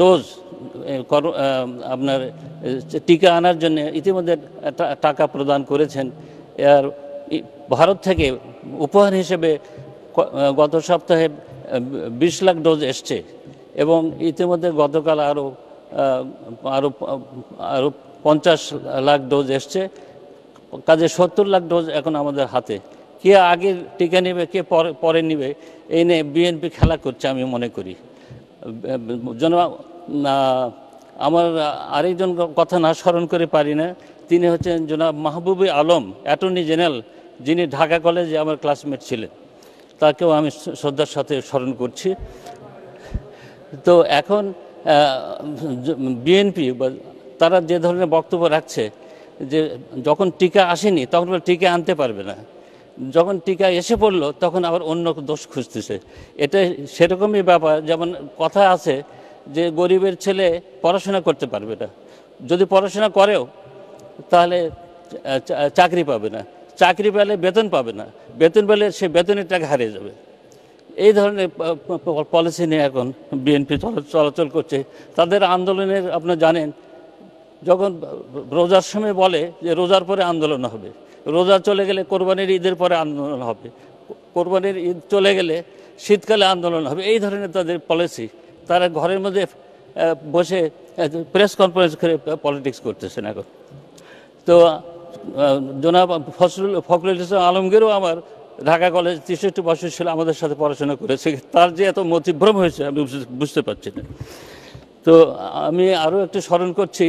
Dose আপনার টিকা আনার জন্য ইতিমধ্যে টাকা প্রদান করেছেন। আর ভারত থেকে উপহার হিসেবে গত সপ্তাহে বিশ লাখ ডোজ এসছে এবং ইতিমধ্যে গতকাল আরও আরও আরও পঞ্চাশ লাখ ডোজ এসছে। কাজে সত্তর লাখ ডোজ এখন আমাদের হাতে। কে আগে টিকা নেবে, কে পরে পরে নেবে, এই নিয়ে বিএনপি খেলা করছে আমি মনে করি। জন আমার আরেকজন কথা না স্মরণ করে পারি না। তিনি হচ্ছেন জনাব মাহবুবী আলম, অ্যাটর্নি জেনারেল, যিনি ঢাকা কলেজে আমার ক্লাসমেট ছিলেন। তাকেও আমি শ্রদ্ধার সাথে স্মরণ করছি। তো এখন বিএনপি তারা যে ধরনের বক্তব্য রাখছে, যে যখন টিকা আসেনি, তখন টিকা আনতে পারবে না। যখন টিকা এসে পড়ল, তখন আবার অন্য দোষ খুঁজতেছে। এটা সেরকমই ব্যাপার, যেমন কথা আছে যে গরিবের ছেলে পড়াশোনা করতে পারবে না। যদি পড়াশোনা করেও, তাহলে চাকরি পাবে না। চাকরি পেলে বেতন পাবে না। বেতন পেলে সে বেতনের টাকা হারিয়ে যাবে। এই ধরনের পলিসি নিয়ে এখন বিএনপি চলাচল করছে। তাদের আন্দোলনের, আপনারা জানেন, যখন রোজার সময় বলে যে রোজার পরে আন্দোলন হবে। রোজা চলে গেলে কোরবানির ঈদের পরে আন্দোলন হবে। কোরবানির ঈদ চলে গেলে শীতকালে আন্দোলন হবে। এই ধরনের তাদের পলিসি তারা ঘরের মধ্যে বসে প্রেস কনফারেন্স করে পলিটিক্স করতেছেন এখন। তো জনাব ফসরুল ফখরুল ইসলাম আলমগীরও আমার ঢাকা কলেজ তেষট্টি বছর ছিল, আমাদের সাথে পড়াশোনা করেছে। তার যে এত মতিভ্রম হয়েছে, আমি বুঝতে পারছি না। তো, আমি আরও একটু স্মরণ করছি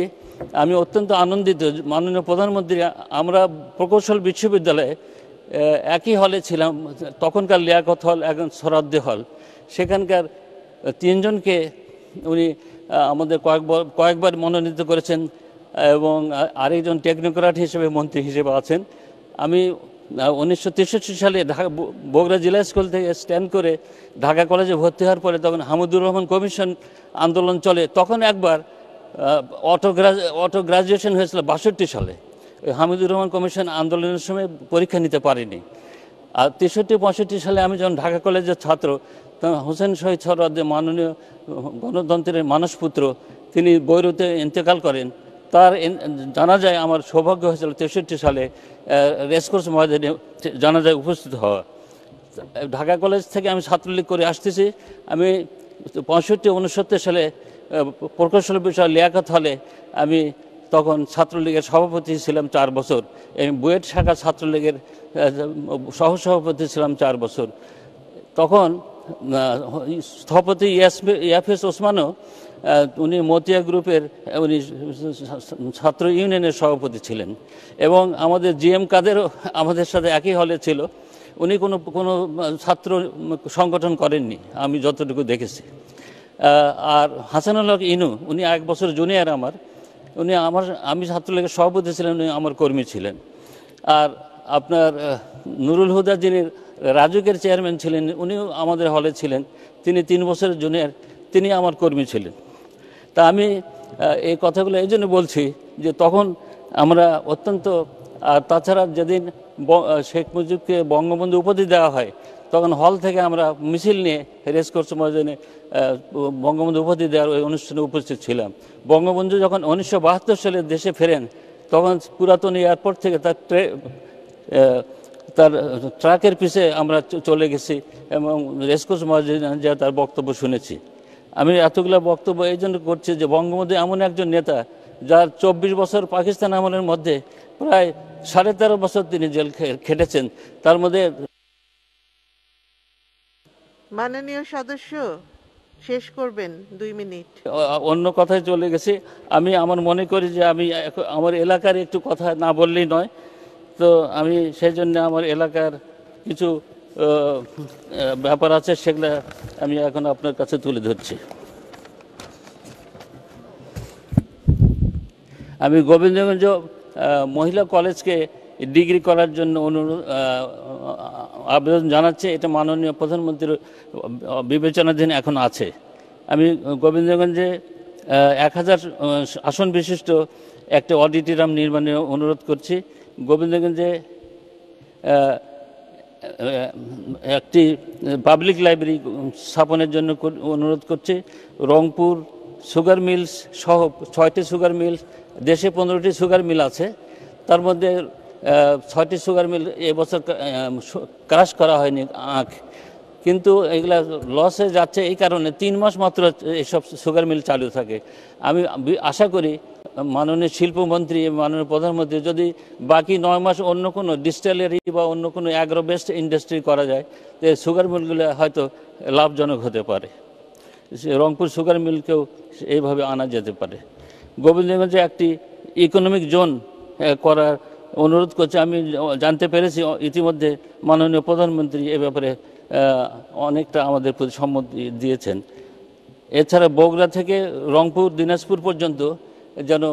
আমি অত্যন্ত আনন্দিত, মাননীয় প্রধানমন্ত্রী, আমরা প্রকৌশল বিশ্ববিদ্যালয়ে একই হলে ছিলাম, তখনকার লিয়াকত হল এখন সরাদ্দি হল সেখানকার তিনজনকে উনি আমাদের কয়েকবার কয়েকবার মনোনীত করেছেন, এবং আরেকজন টেকনোক্রাট হিসেবে, মন্ত্রী হিসেবে আছেন। আমি উনিশশো তেষট্টি সালে ঢাকা বগুড়া জেলা স্কুল থেকে স্ট্যান্ড করে ঢাকা কলেজে ভর্তি হওয়ার পরে তখন হামিদুর রহমান কমিশন আন্দোলন চলে। তখন একবার অটো অটো গ্রাজুয়েশন হয়েছিল বাষট্টি সালে। হামিদুর রহমান কমিশন আন্দোলনের সময় পরীক্ষা নিতে পারিনি। আর তেষট্টি, পঁয়ষট্টি সালে আমি যখন ঢাকা কলেজের ছাত্র, তখন হোসেন শহীদ সরওয়ার্দে মাননীয় গণতন্ত্রের মানসপুত্র, তিনি বৈরুতে ইন্তেকাল করেন। তার জানা যায় আমার সৌভাগ্য হয়েছিল তেষট্টি সালে রেসকোর্স ময়দানে জানা যায় উপস্থিত হওয়া। ঢাকা কলেজ থেকে আমি ছাত্রলীগ করে আসতেছি। আমি পঁয়ষট্টি, উনসত্তর সালে প্রকৌশল বিষয় লিয়াকত হলে আমি তখন ছাত্রলীগের সভাপতি ছিলাম চার বছর। এবং বুয়েট শাখা ছাত্রলীগের সহসভাপতি ছিলাম চার বছর। তখন স্থপতি ইয়াফেস ওসমানও উনি মতিয়া গ্রুপের, উনি ছাত্র ইউনিয়নের সভাপতি ছিলেন। এবং আমাদের জিএম কাদেরও আমাদের সাথে একই হলে ছিল। উনি কোনো কোনো ছাত্র সংগঠন করেননি, আমি যতটুকু দেখেছি। আর হাসানুল হক ইনু, উনি এক বছর জুনিয়র আমার। উনি আমার, আমি ছাত্রলীগের সভাপতি ছিলেন, উনি আমার কর্মী ছিলেন। আর আপনার নুরুল হুদা যিনি রাজুকের চেয়ারম্যান ছিলেন, উনিও আমাদের হলে ছিলেন। তিনি তিন বছরের জুনিয়র তিনি আমার কর্মী ছিলেন। তা আমি এই কথাগুলো এই জন্য বলছি যে তখন আমরা অত্যন্ত, আর তাছাড়া যেদিন শেখ মুজিবকে বঙ্গবন্ধু উপাধি দেওয়া হয় তখন হল থেকে আমরা মিছিল নিয়ে রেসকোর্স ময়দানে বঙ্গবন্ধু উপাধি দেওয়ার ওই অনুষ্ঠানে উপস্থিত ছিলাম। বঙ্গবন্ধু যখন উনিশশো বাহাত্তর সালে দেশে ফেরেন, তখন পুরাতন এয়ারপোর্ট থেকে তার ট্রে তার ট্রাকের পিছে আমরা চলে গেছি এবং রেসকোর্স ময়দানে যা তার বক্তব্য শুনেছি। আমি এতগুলো বক্তব্য এই জন্য করছি যে বঙ্গবন্ধু এমন একজন নেতা যার চব্বিশ বছর পাকিস্তান আমলের মধ্যে প্রায় সাড়ে তেরো বছর তিনি জেল খেটেছেন। তার মধ্যে মাননীয় সদস্য, শেষ করবেন দুই মিনিট। অন্য কথায় চলে গেছে। আমি আমার মনে করি যে আমি আমার এলাকার একটু কথা না বললেই নয়। তো আমি সেই জন্য আমার এলাকার কিছু ব্যাপার আছে সেগুলো আমি এখন আপনার কাছে তুলে ধরছি। আমি গোবিন্দগঞ্জ মহিলা কলেজকে ডিগ্রি করার জন্য অনুরোধ আবেদন জানাচ্ছে। এটা মাননীয় প্রধানমন্ত্রীর বিবেচনাধীন এখন আছে। আমি গোবিন্দগঞ্জে এক হাজার আসন বিশিষ্ট একটা অডিটোরিয়াম নির্মাণের অনুরোধ করছি। গোবিন্দগঞ্জে একটি পাবলিক লাইব্রেরি স্থাপনের জন্য অনুরোধ করছি। রংপুর সুগার মিলস সহ ছয়টি সুগার মিল, দেশে পনেরোটি সুগার মিল আছে। তার মধ্যে ছয়টি সুগার মিল এবছর ক্রাশ করা হয়নি আখ। কিন্তু এগুলা লসে যাচ্ছে এই কারণে তিন মাস মাত্র এইসব সুগার মিল চালু থাকে। আমি আশা করি মাননীয় শিল্পমন্ত্রী, মাননীয় প্রধানমন্ত্রী যদি বাকি নয় মাস অন্য কোনো ডিস্টিলারি বা অন্য কোনো অ্যাগ্রো বেস্ট ইন্ডাস্ট্রি করা যায় যে সুগার মিলগুলো হয়তো লাভজনক হতে পারে। রংপুর সুগার মিলকেও এইভাবে আনা যেতে পারে। গোবিন্দগঞ্জে একটি ইকোনমিক জোন করার অনুরোধ করছে, আমি জানতে পেরেছি ইতিমধ্যে মাননীয় প্রধানমন্ত্রী এ ব্যাপারে অনেকটা আমাদের প্রতি সম্মতি দিয়েছেন। এছাড়া বগুড়া থেকে রংপুর, দিনাজপুর পর্যন্ত যেন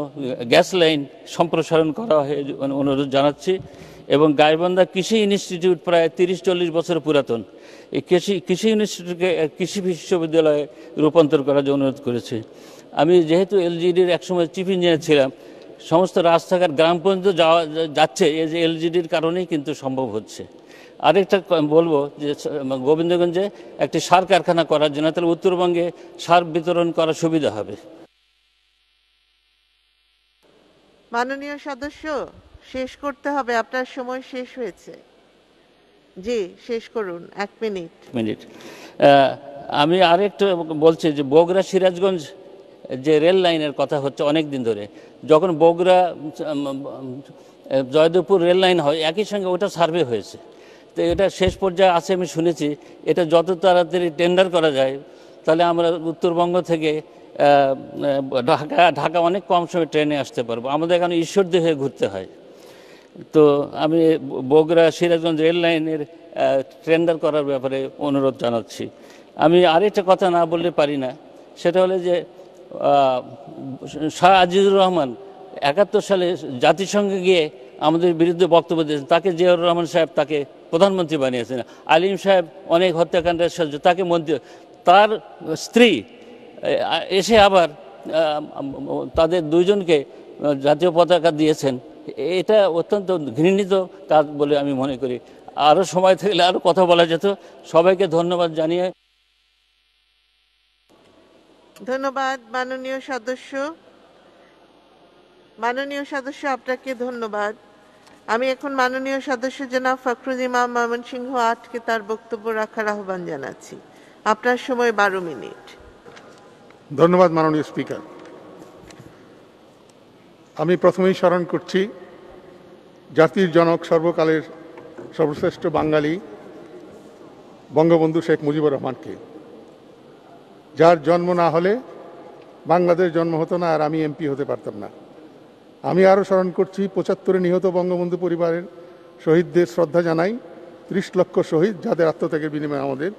গ্যাস লাইন সম্প্রসারণ করা হয় এই অনুরোধ জানাচ্ছি। এবং গাইবান্ধা কৃষি ইনস্টিটিউট প্রায় তিরিশ চল্লিশ বছর পুরাতন। এই কৃষি কৃষি ইনস্টিটিউটকে কৃষি বিশ্ববিদ্যালয়ে রূপান্তর করার জন্য অনুরোধ করেছি। আমি যেহেতু এলজিডির একসময় চিফ ইঞ্জিনিয়ার ছিলাম সমস্ত রাস্তাঘাট গ্রাম পর্যন্ত যাওয়া যাচ্ছে এই যে এলজিডির কারণেই কিন্তু সম্ভব হচ্ছে। আরেকটা বলব যে গোবিন্দগঞ্জে একটি সার কারখানা করার জন্য তাহলে উত্তরবঙ্গে সার বিতরণ করা সুবিধা হবে। মাননীয় সদস্য শেষ করতে হবে আপনার সময় শেষ হয়েছে। জি শেষ করুন এক মিনিট। মিনিট। আমি আরেকটা বলছি যে বগুড়া সিরাজগঞ্জ যে রেল লাইনের কথা হচ্ছে অনেক দিন ধরে, যখন বগুড়া জয়দেবপুর রেল লাইন হয়, একই সঙ্গে ওটা সার্ভে হয়েছে। তো এটা শেষ পর্যায়ে আছে আমি শুনেছি, এটা যত তাড়াতাড়ি টেন্ডার করা যায়, তাহলে আমরা উত্তরবঙ্গ থেকে ঢাকা ঢাকা অনেক কম সময় ট্রেনে আসতে পারব। আমাদের এখানে ঈশ্বরদী হয়ে ঘুরতে হয়। তো আমি বগুড়া, সিরাজগঞ্জ রেল লাইনের টেন্ডার করার ব্যাপারে অনুরোধ জানাচ্ছি। আমি আরেকটা কথা না বললে পারি না, সেটা হলো যে শাহ আজিজুর রহমান একাত্তর সালে জাতিসংঘে গিয়ে আমাদের বিরুদ্ধে বক্তব্য দিয়েছেন। তাকে জিয়াউর রহমান সাহেব তাকে প্রধানমন্ত্রী বানিয়েছেন। আলিম সাহেব অনেক হত্যাকাণ্ডের সাহায্য তাকে মন্ত্রী তার স্ত্রী এসে আবার তাদের দুইজনকে জাতীয় পতাকা দিয়েছেন। এটা অত্যন্ত ঘৃণিত কাজ বলে আমি মনে করি। আরও সময় থাকলে আরও কথা বলা যেত। সবাইকে ধন্যবাদ জানিয়ে ধন্যবাদ, মাননীয় সদস্য। মাননীয় সদস্য, আপনাকে ধন্যবাদ। আমি এখন মাননীয় সদস্য জনাব ফখরুল ইমাম ময়মনসিংহ আটকে তার বক্তব্য রাখার আহ্বান জানাচ্ছি। আপনার সময় বারো মিনিট। ধন্যবাদ, মাননীয় স্পিকার। আমি প্রথমেই স্মরণ করছি, জাতির জনক সর্বকালের সর্বশ্রেষ্ঠ বাঙালি বঙ্গবন্ধু শেখ মুজিবুর রহমানকে। যার জন্ম না হলে বাংলাদেশ জন্ম হতো না আর আমি এমপি হতে পারতাম না। আমি আরও স্মরণ করছি, পঁচাত্তরে নিহত বঙ্গবন্ধু পরিবারের শহীদদের শ্রদ্ধা জানাই, ত্রিশ লক্ষ শহীদ যাদের আত্মত্যাগের বিনিময়ে আমাদের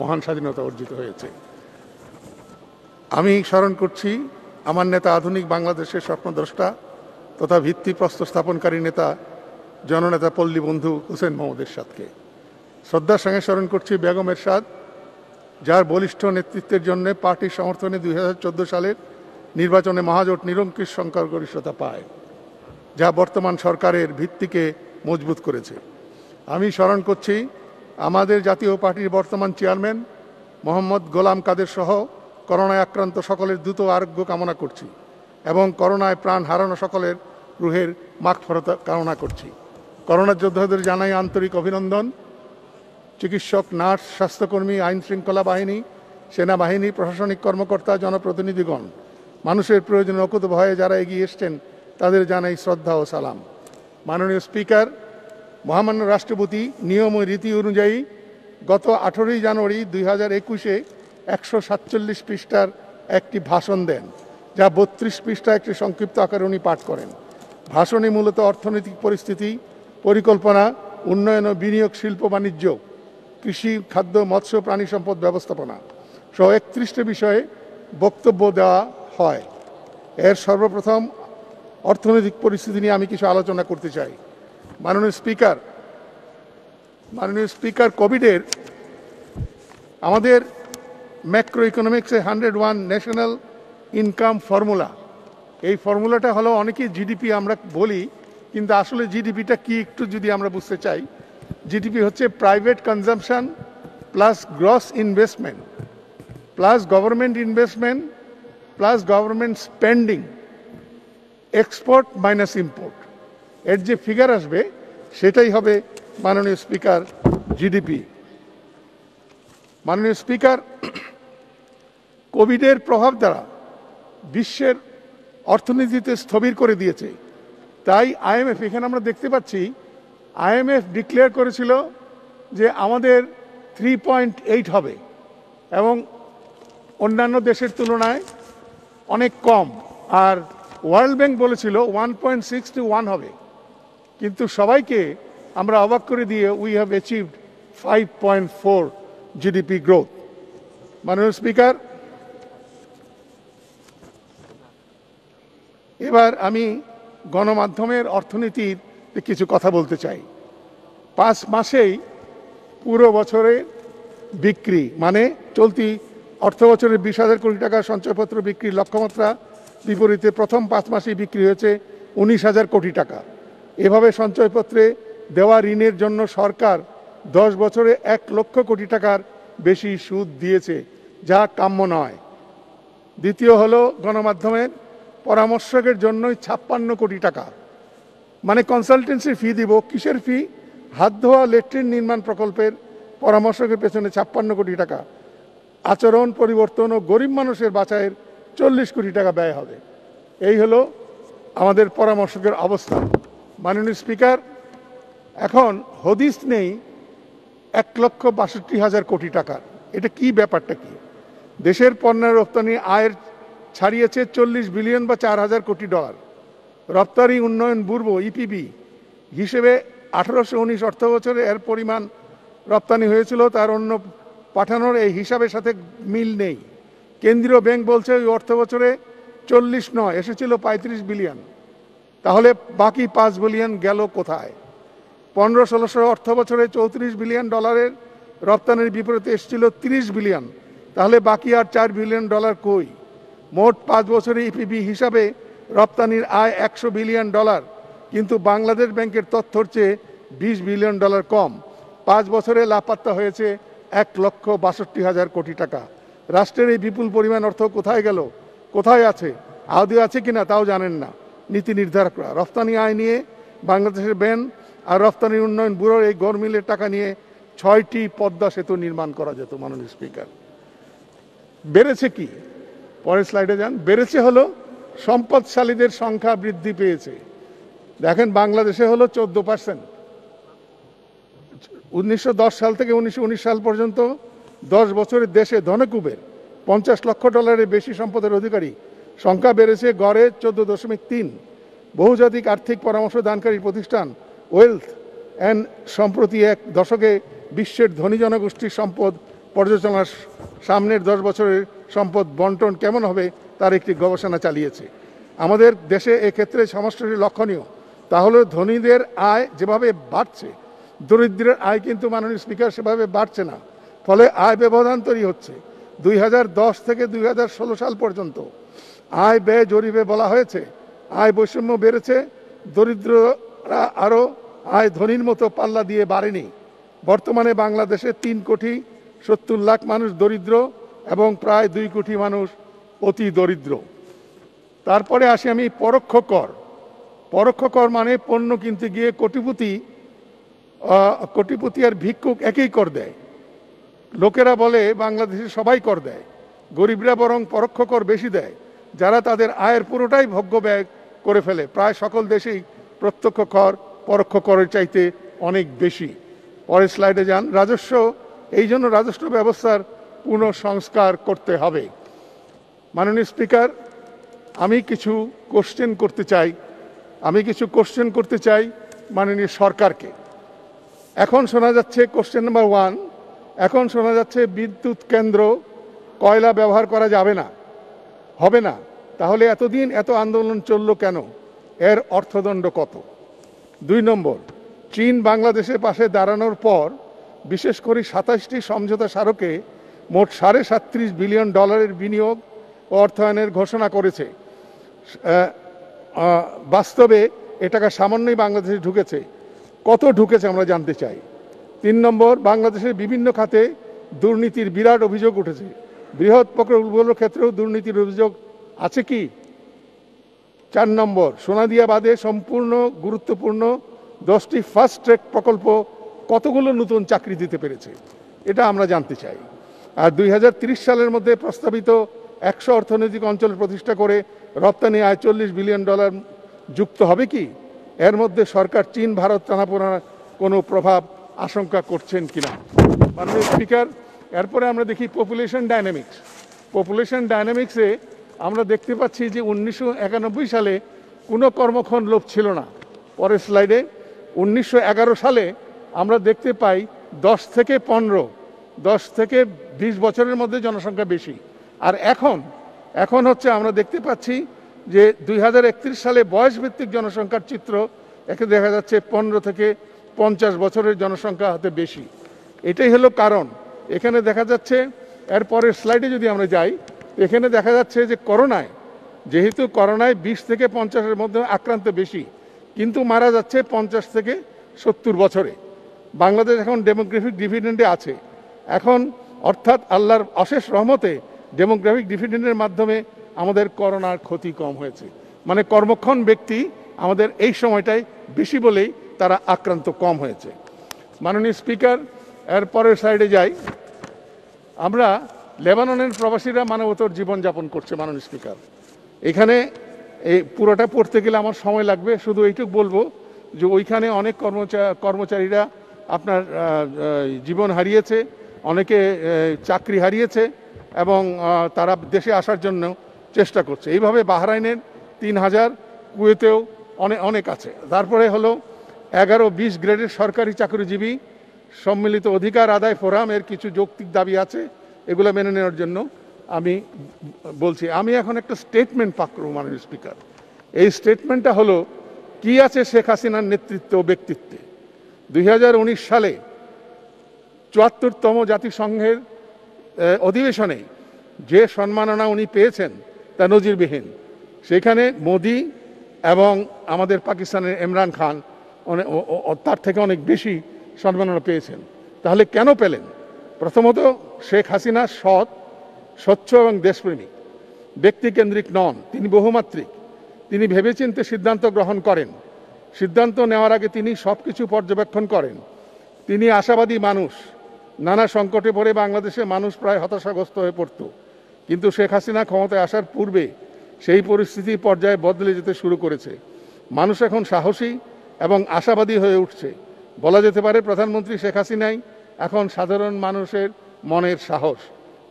মহান স্বাধীনতা অর্জিত হয়েছে। আমি স্মরণ করছি, আমার নেতা আধুনিক বাংলাদেশের স্বপ্নদ্রষ্টা তথা ভিত্তিপ্রস্তর স্থাপনকারী নেতা, জননেতা পল্লী বন্ধু হোসেন মোহাম্মদ এরশাদকে। শ্রদ্ধার সঙ্গে স্মরণ করছি বেগম এরশাদ যার বলিষ্ঠ নেতৃত্বের জন্য পার্টির সমর্থনে দুই হাজার চোদ্দ সালের নির্বাচনে মহাজোট নিরঙ্কুশ সংখ্যাগরিষ্ঠতা পায়, যা বর্তমান সরকারের ভিত্তিকে মজবুত করেছে। আমি স্মরণ করছি, আমাদের জাতীয় পার্টির বর্তমান চেয়ারম্যান মোহাম্মদ গোলাম কাদের সহ করোনায় আক্রান্ত সকলের দ্রুত আরোগ্য কামনা করছি এবং করোনায় প্রাণ হারানো সকলের রুহের মাগফরতা কামনা করছি। করোনা যোদ্ধাদের জানাই আন্তরিক অভিনন্দন। চিকিৎসক, নার্স, স্বাস্থ্যকর্মী আইন শৃঙ্খলা বাহিনী, সেনাবাহিনী, প্রশাসনিক কর্মকর্তা, জনপ্রতিনিধিগণ। মানুষের প্রয়োজনে অকুত ভয়ে যারা এগিয়ে এসছেন, তাদের জানাই শ্রদ্ধা ও সালাম। মাননীয় স্পিকার, মহামান্য রাষ্ট্রপতি, নিয়ম ও রীতি অনুযায়ী গত আঠেরোই জানুয়ারি দুই হাজার একুশে একশো সাতচল্লিশ পৃষ্ঠার একটি ভাষণ দেন, যা বত্রিশ পৃষ্ঠা একটি সংক্ষিপ্ত আকারে উনি পাঠ করেন। ভাষণে মূলত অর্থনৈতিক পরিস্থিতি, পরিকল্পনা, উন্নয়ন ও বিনিয়োগ, শিল্প, বাণিজ্য কৃষি, খাদ্য, মৎস্য, প্রাণী সম্পদ ব্যবস্থাপনা সহ একত্রিশটি বিষয়ে বক্তব্য দেওয়া হয়। এর সর্বপ্রথম অর্থনৈতিক পরিস্থিতি নিয়ে আমি কিছু আলোচনা করতে চাই। মাননীয় স্পিকার মাননীয় স্পিকার কোভিডের আমাদের ম্যাক্রো ইকোনমিক্সে hundred one national income formula. এই ফর্মুলাটা হলো অনেকেই জিডিপি আমরা বলি, কিন্তু আসলে জিডিপিটা কি একটু যদি আমরা বুঝতে চাই জিডিপি হচ্ছে private consumption plus gross investment plus government investment plus government spending export minus import এর যে ফিগার আসবে, সেটাই হবে মাননীয় স্পিকার জিডিপি মাননীয় স্পিকার কোভিডের প্রভাব দ্বারা বিশ্বের অর্থনীতিতে স্থবির করে দিয়েছে। তাই আইএমএফ এখানে আমরা দেখতে পাচ্ছি আইএমএফ ডিক্লেয়ার করেছিল যে আমাদের থ্রি পয়েন্ট এইট হবে এবং অন্যান্য দেশের তুলনায় অনেক কম। আর ওয়ার্ল্ড ব্যাংক বলেছিল one point six two one হবে। কিন্তু সবাইকে আমরা অবাক করে দিয়ে we have achieved five point four GDP growth মাননীয় স্পিকার, এবার আমি গণমাধ্যমের অর্থনীতির কিছু কথা বলতে চাই। পাঁচ মাসেই পুরো বছরে বিক্রি মানে চলতি অর্থ বছরে বিশ হাজার কোটি টাকা সঞ্চয়পত্র বিক্রির লক্ষ্যমাত্রা বিপরীতে প্রথম পাঁচ মাসেই বিক্রি হয়েছে উনিশ হাজার কোটি টাকা। এভাবে সঞ্চয়পত্রে দেওয়া ঋণের জন্য সরকার দশ বছরে এক লক্ষ কোটি টাকার বেশি সুদ দিয়েছে, যা কাম্য নয়। দ্বিতীয় হলো গণমাধ্যমের পরামর্শকের জন্যই ছাপ্পান্ন কোটি টাকা। মানে কনসালটেন্সির ফি দিব, কিসের ফি হাত ধোয়া লেট্রিন নির্মাণ প্রকল্পের পরামর্শকের পেছনে ছাপ্পান্ন কোটি টাকা। আচরণ, পরিবর্তন ও গরিব মানুষের বাঁচায়ের চল্লিশ কোটি টাকা ব্যয় হবে। এই হলো আমাদের পরামর্শকের অবস্থা। মাননীয় স্পিকার, এখন হদিস নেই এক লক্ষ বাষট্টি হাজার কোটি টাকার। এটা কি ব্যাপারটা কি? দেশের পণ্যের রপ্তানি আয়ের ছাড়িয়েছে চল্লিশ বিলিয়ন বা চার হাজার কোটি ডলার। রপ্তানি উন্নয়ন ব্যুরো ইপিবি হিসেবে আঠারোশো উনিশ অর্থ বছরে এর পরিমাণ রপ্তানি হয়েছিল, তার অন্য পাঠানোর এই হিসাবের সাথে মিল নেই। কেন্দ্রীয় ব্যাংক বলছে ওই অর্থ বছরে চল্লিশ নয়, এসেছিল পঁয়ত্রিশ বিলিয়ন। তাহলে বাকি পাঁচ বিলিয়ন গেল কোথায়? পনেরো ষোলোশো অর্থ বছরে চৌত্রিশ বিলিয়ন ডলারের রপ্তানির বিপরীতে এসেছিল তিরিশ বিলিয়ন। তাহলে বাকি আর চার বিলিয়ন ডলার কই? মোট পাঁচ বছরে ইপিবি হিসাবে রপ্তানির আয় একশো বিলিয়ন ডলার, কিন্তু বাংলাদেশ ব্যাংকের তথ্যর চেয়ে বিশ বিলিয়ন ডলার কম। পাঁচ বছরে লাপাত্তা হয়েছে এক লক্ষ বাষট্টি হাজার কোটি টাকা। রাষ্ট্রের এই বিপুল পরিমাণ অর্থ কোথায় গেল? কোথায় আছে? আদৌ আছে কিনা তাও জানেন না। নীতি নির্ধারকরা, রপ্তানি আয় নিয়ে বাংলাদেশের ব্যান আর রপ্তানি উন্নয়ন ব্যুরোর এই গরমিলের টাকা নিয়ে ছয়টি পদ্মা সেতু নির্মাণ করা যেত, মাননীয় স্পিকার। বেড়েছে কি? পরের স্লাইডে যান। বেড়েছে হলো সম্পদশালীদের সংখ্যা বৃদ্ধি পেয়েছে। দেখেন বাংলাদেশে হলো চোদ্দ পার্সেন্ট উনিশশো দশ সাল থেকে উনিশশো উনিশ সাল পর্যন্ত দশ বছরের দেশে ধনকুবের পঞ্চাশ লক্ষ ডলারের বেশি সম্পদের অধিকারী। সংখ্যা বেড়েছে গড়ে চোদ্দ দশমিক তিন। বহুজাতিক আর্থিক পরামর্শ দানকারী প্রতিষ্ঠান ওয়েলথ অ্যান্ড সম্প্রতি এক দশকে বিশ্বের ধনী জনগোষ্ঠীর সম্পদ পর্যালোচনার সামনের দশ বছরের সম্পদ বন্টন কেমন হবে তার একটি গবেষণা চালিয়েছে। আমাদের দেশে এক্ষেত্রে সমস্যাটি লক্ষণীয়। তাহলে ধনীদের আয় যেভাবে বাড়ছে, দরিদ্রের আয় কিন্তু মাননীয় স্পিকার সেভাবে বাড়ছে না। ফলে আয় ব্যবধান তৈরি হচ্ছে। দুই হাজার দশ থেকে দুই হাজার ষোলো সাল পর্যন্ত আয় ব্যয় জরিপে বলা হয়েছে, আয় বৈষম্য বেড়েছে, দরিদ্ররা আরও আয় ধনীর মতো পাল্লা দিয়ে বাড়েনি। বর্তমানে বাংলাদেশে তিন কোটি সত্তর লাখ মানুষ দরিদ্র এবং প্রায় দুই কোটি মানুষ অতি দরিদ্র। তারপরে আসি আমি পরোক্ষ কর। পরোক্ষ কর মানে পণ্য কিনতে গিয়ে কোটিপতি কোটিপতি আর ভিক্ষুক একই কর দেয়। লোকেরা বলে বাংলাদেশে সবাই কর দেয়। গরিবরা বরং পরোক্ষ কর বেশি দেয়। যারা তাদের আয়ের পুরোটাই ভোগ্য ব্যয় করে ফেলে, প্রায় সকল দেশেই প্রত্যক্ষ কর, পরোক্ষ করের চাইতে অনেক বেশি। পরের স্লাইডে যান। রাজস্ব, এই জন্য রাজস্ব ব্যবস্থার পুনঃসংস্কার করতে হবে। মাননীয় স্পিকার, আমি কিছু কোশ্চেন করতে চাই। আমি কিছু কোশ্চেন করতে চাই মাননীয় সরকারকে। এখন শোনা যাচ্ছে কোশ্চেন নাম্বার ওয়ান এখন শোনা যাচ্ছে বিদ্যুৎ কেন্দ্র কয়লা ব্যবহার করা যাবে না, হবে না। তাহলে এতদিন এত আন্দোলন চলল কেন? এর অর্থদণ্ড কত? দুই নম্বর, চীন বাংলাদেশের পাশে দাঁড়ানোর পর বিশেষ করে সাতাশটি সমঝোতা স্মারকে মোট সাড়ে সাতত্রিশ বিলিয়ন ডলারের বিনিয়োগ অর্থায়নের ঘোষণা করেছে। বাস্তবে এ টাকা সামান্যই বাংলাদেশে ঢুকেছে। কত ঢুকেছে আমরা জানতে চাই। তিন নম্বর, বাংলাদেশের বিভিন্ন খাতে দুর্নীতির বিরাট অভিযোগ উঠেছে। বৃহৎ প্রকল্পগুলোর ক্ষেত্রেও দুর্নীতির অভিযোগ আছে কি? চার নম্বর সোনাদিয়া বাদে সম্পূর্ণ গুরুত্বপূর্ণ দশটি ফার্স্ট ট্র্যাক প্রকল্প কতগুলো নতুন চাকরি দিতে পেরেছে? এটা আমরা জানতে চাই। আর দুই সালের মধ্যে প্রস্তাবিত একশো অর্থনৈতিক অঞ্চল প্রতিষ্ঠা করে রপ্তানি আয় চল্লিশ বিলিয়ন ডলার যুক্ত হবে কি? এর মধ্যে সরকার চীন, ভারত টানাপোড়ার কোনো প্রভাব আশঙ্কা করছেন কিনা? মাননীয় স্পিকার, এরপরে আমরা দেখি পপুলেশন ডাইনামিক্স। পপুলেশন ডাইনামিক্সে আমরা দেখতে পাচ্ছি যে উনিশশো একানব্বই সালে কোনো কর্মক্ষণ লোভ ছিল না। পরের স্লাইডে, উনিশশো এগারো সালে আমরা দেখতে পাই দশ থেকে পনেরো, দশ থেকে বিশ বছরের মধ্যে জনসংখ্যা বেশি। আর এখন এখন হচ্ছে আমরা দেখতে পাচ্ছি যে দুই হাজার একত্রিশ সালে বয়সভিত্তিক জনসংখ্যার চিত্র একে দেখা যাচ্ছে পনেরো থেকে পঞ্চাশ বছরের জনসংখ্যা হাতে বেশি। এটাই হলো কারণ। এখানে দেখা যাচ্ছে, এর পরের স্লাইডে যদি আমরা যাই, এখানে দেখা যাচ্ছে যে করোনায়, যেহেতু করোনায় বিশ থেকে পঞ্চাশের মধ্যে আক্রান্ত বেশি, কিন্তু মারা যাচ্ছে পঞ্চাশ থেকে সত্তর বছরে। বাংলাদেশ এখন ডেমোগ্রাফিক ডিভিডেন্ডে আছে। এখন অর্থাৎ আল্লাহর অশেষ রহমতে ডেমোগ্রাফিক ডিভিডেন্ডের মাধ্যমে আমাদের করোনার ক্ষতি কম হয়েছে। মানে কর্মক্ষণ ব্যক্তি আমাদের এই সময়টায় বেশি বলেই তারা আক্রান্ত কম হয়েছে। মাননীয় স্পিকার, এর পরের সাইডে যাই। আমরা লেবাননের প্রবাসীরা মানবতর জীবনযাপন করছে, মাননীয় স্পিকার। এখানে এই পুরোটা পড়তে গেলে আমার সময় লাগবে, শুধু এইটুকু বলব যে ওইখানে অনেক কর্মচা, কর্মচারীরা আপনার জীবন হারিয়েছে, অনেকে চাকরি হারিয়েছে এবং তারা দেশে আসার জন্য চেষ্টা করছে। এইভাবে বাহরাইনের তিন হাজার কুয়েতেও অনেক অনেক আছে। তারপরে হলো এগারো বিশ গ্রেডের সরকারি চাকরিজীবী সম্মিলিত অধিকার আদায় ফোরাম, এর কিছু যৌক্তিক দাবি আছে, এগুলো মেনে নেওয়ার জন্য আমি বলছি। আমি এখন একটা স্টেটমেন্ট পাক করব, মাননীয় স্পিকার এই স্টেটমেন্টটা হলো, কি আছে শেখ হাসিনার নেতৃত্ব ও ব্যক্তিত্বে? দুই হাজার উনিশ সালে চুয়াত্তরতম জাতিসংঘের অধিবেশনে যে সম্মাননা উনি পেয়েছেন তা নজিরবিহীন। সেখানে মোদি এবং আমাদের পাকিস্তানের ইমরান খান তার থেকে অনেক বেশি সম্মাননা পেয়েছেন। তাহলে কেন পেলেন? প্রথমত শেখ হাসিনা সৎ, স্বচ্ছ এবং দেশপ্রেমিক। ব্যক্তিকেন্দ্রিক নন, তিনি বহুমাত্রিক। তিনি ভেবেচিন্তে সিদ্ধান্ত গ্রহণ করেন। সিদ্ধান্ত নেওয়ার আগে তিনি সব কিছু পর্যবেক্ষণ করেন। তিনি আশাবাদী মানুষ। নানা সংকটে পড়ে বাংলাদেশে মানুষ প্রায় হতাশাগ্রস্ত হয়ে পড়ত। কিন্তু শেখ হাসিনা ক্ষমতায় আসার পূর্বে সেই পরিস্থিতি পর্যায়ে বদলে যেতে শুরু করেছে। মানুষ এখন সাহসী এবং আশাবাদী হয়ে উঠছে। বলা যেতে পারে প্রধানমন্ত্রী শেখ হাসিনাই এখন সাধারণ মানুষের মনের সাহস।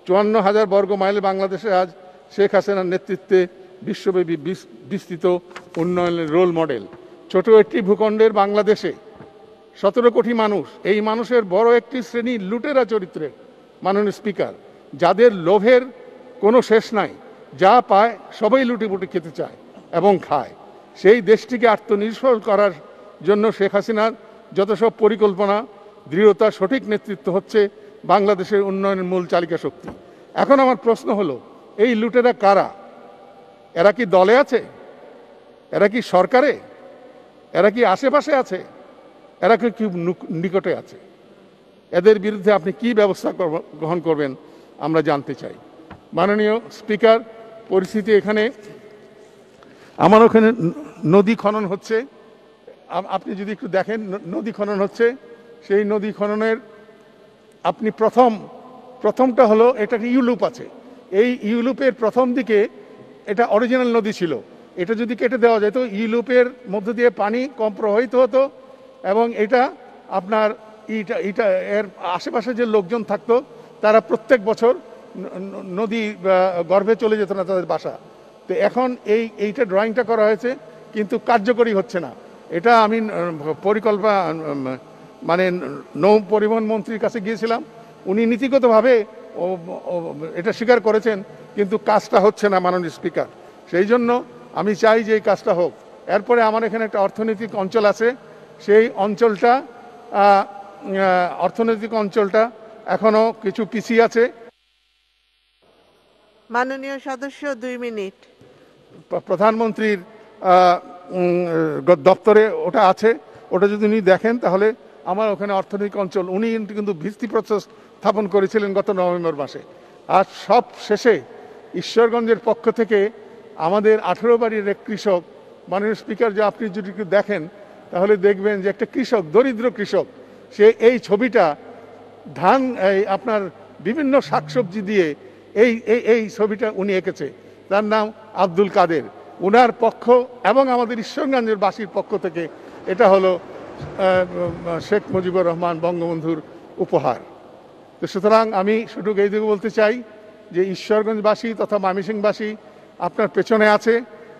চুয়ান্ন হাজার বর্গ মাইল বাংলাদেশে আজ শেখ হাসিনার নেতৃত্বে বিশ্বব্যাপী বিস- বিস্তৃত উন্নয়নের রোল মডেল ছোট একটি ভূখণ্ডের বাংলাদেশে সতেরো কোটি মানুষ। এই মানুষের বড় একটি শ্রেণি লুটেরা চরিত্রের মাননীয় স্পিকার, যাদের লোভের কোনো শেষ নাই, যা পায় সবাই লুটিপুটি খেতে চায় এবং খায়। সেই দেশটিকে আত্মনির্ভর করার জন্য শেখ হাসিনার যত সব পরিকল্পনা, দৃঢ়তা, সঠিক নেতৃত্ব হচ্ছে বাংলাদেশের উন্নয়নের মূল চালিকা শক্তি। এখন আমার প্রশ্ন হলো, এই লুটেরা কারা? এরা কি দলে আছে? এরা কি সরকারে? এরা কি আশেপাশে আছে? এরা কি কি নুক- নিকটে আছে? এদের বিরুদ্ধে আপনি কি ব্যবস্থা গ্রহণ করবেন আমরা জানতে চাই। মাননীয় স্পিকার, পরিস্থিতি এখানে। আমার ওখানে নদী খনন হচ্ছে। আপনি যদি একটু দেখেন নদী খনন হচ্ছে। সেই নদী খননের আপনি প্রথম, প্রথমটা হলো এটা ইউলুপ আছে। এই ইউলুপের প্রথম দিকে এটা অরিজিনাল নদী ছিল। এটা যদি কেটে দেওয়া যেত ইউলুপের মধ্য দিয়ে পানি কম প্রবাহিত হতো। এবং এটা আপনার ইটা এটা এর আশেপাশে যে লোকজন থাকতো, তারা প্রত্যেক বছর নদী গর্ভে চলে যেত না তাদের বাসা। তো এখন এই, এইটা ড্রয়িংটা করা হয়েছে, কিন্তু কার্যকরী হচ্ছে না। এটা আমি পরিকল্পনা মানে নৌ পরিবহন মন্ত্রীর কাছে গিয়েছিলাম। উনি নীতিগতভাবে এটা স্বীকার করেছেন, কিন্তু কাজটা হচ্ছে না মাননীয় স্পিকার। সেই জন্য আমি চাই যে এই কাজটা হোক। এরপরে আমার এখানে একটা অর্থনৈতিক অঞ্চল আছে সেই অঞ্চলটা অর্থনৈতিক অঞ্চলটা এখনও কিছু পিছিয়ে আছে। মাননীয় সদস্য দুই মিনিট। প্রধানমন্ত্রীর দপ্তরে ওটা আছে। ওটা যদি উনি দেখেন তাহলে আমার ওখানে অর্থনৈতিক অঞ্চল উনি কিন্তু ভিত্তি ভিত্তিপ্রস্তর স্থাপন করেছিলেন গত নভেম্বর মাসে। আর সব শেষে ঈশ্বরগঞ্জের পক্ষ থেকে আমাদের আঠেরো বাড়ির এক কৃষক মাননীয় স্পিকার যে আপনি যদি দেখেন তাহলে দেখবেন যে একটা কৃষক, দরিদ্র কৃষক, সে এই ছবিটা ধান, এই আপনার বিভিন্ন শাকসবজি দিয়ে এই এই এই ছবিটা উনি এঁকেছে। তার নাম আব্দুল কাদের। উনার পক্ষ এবং আমাদের ঈশ্বরগঞ্জের বাসীর পক্ষ থেকে এটা হলো শেখ মুজিবুর রহমান বঙ্গবন্ধুর উপহার। তো সুতরাং আমি শুধু এইদিকে বলতে চাই যে ঈশ্বরগঞ্জবাসী তথা মামিসিংবাসী আপনার পেছনে আছে,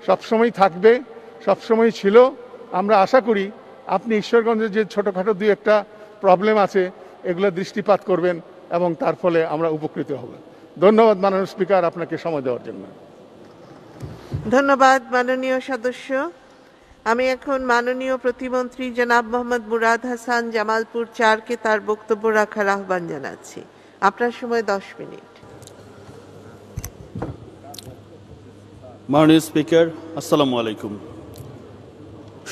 সবসময় থাকবে, সবসময় ছিল। আমরা আশা করি আপনি ঈশ্বরগঞ্জের যে ছোটোখাটো দুই একটা প্রবলেম আছে এগুলো দৃষ্টিপাত করবেন এবং তার ফলে আমরা উপকৃত হব। ধন্যবাদ মাননীয় স্পিকার আপনাকে সময় দেওয়ার জন্য। ধন্যবাদ মাননীয় সদস্য। আমি এখন মাননীয় প্রতিমন্ত্রী জনাব মোহাম্মদ মুরাদ হাসান জামালপুর চারকে তার বক্তব্য রাখার আহ্বান জানাচ্ছি। আপনার সময় দশ মিনিট। মাননীয় স্পিকার আসসালামু আলাইকুম।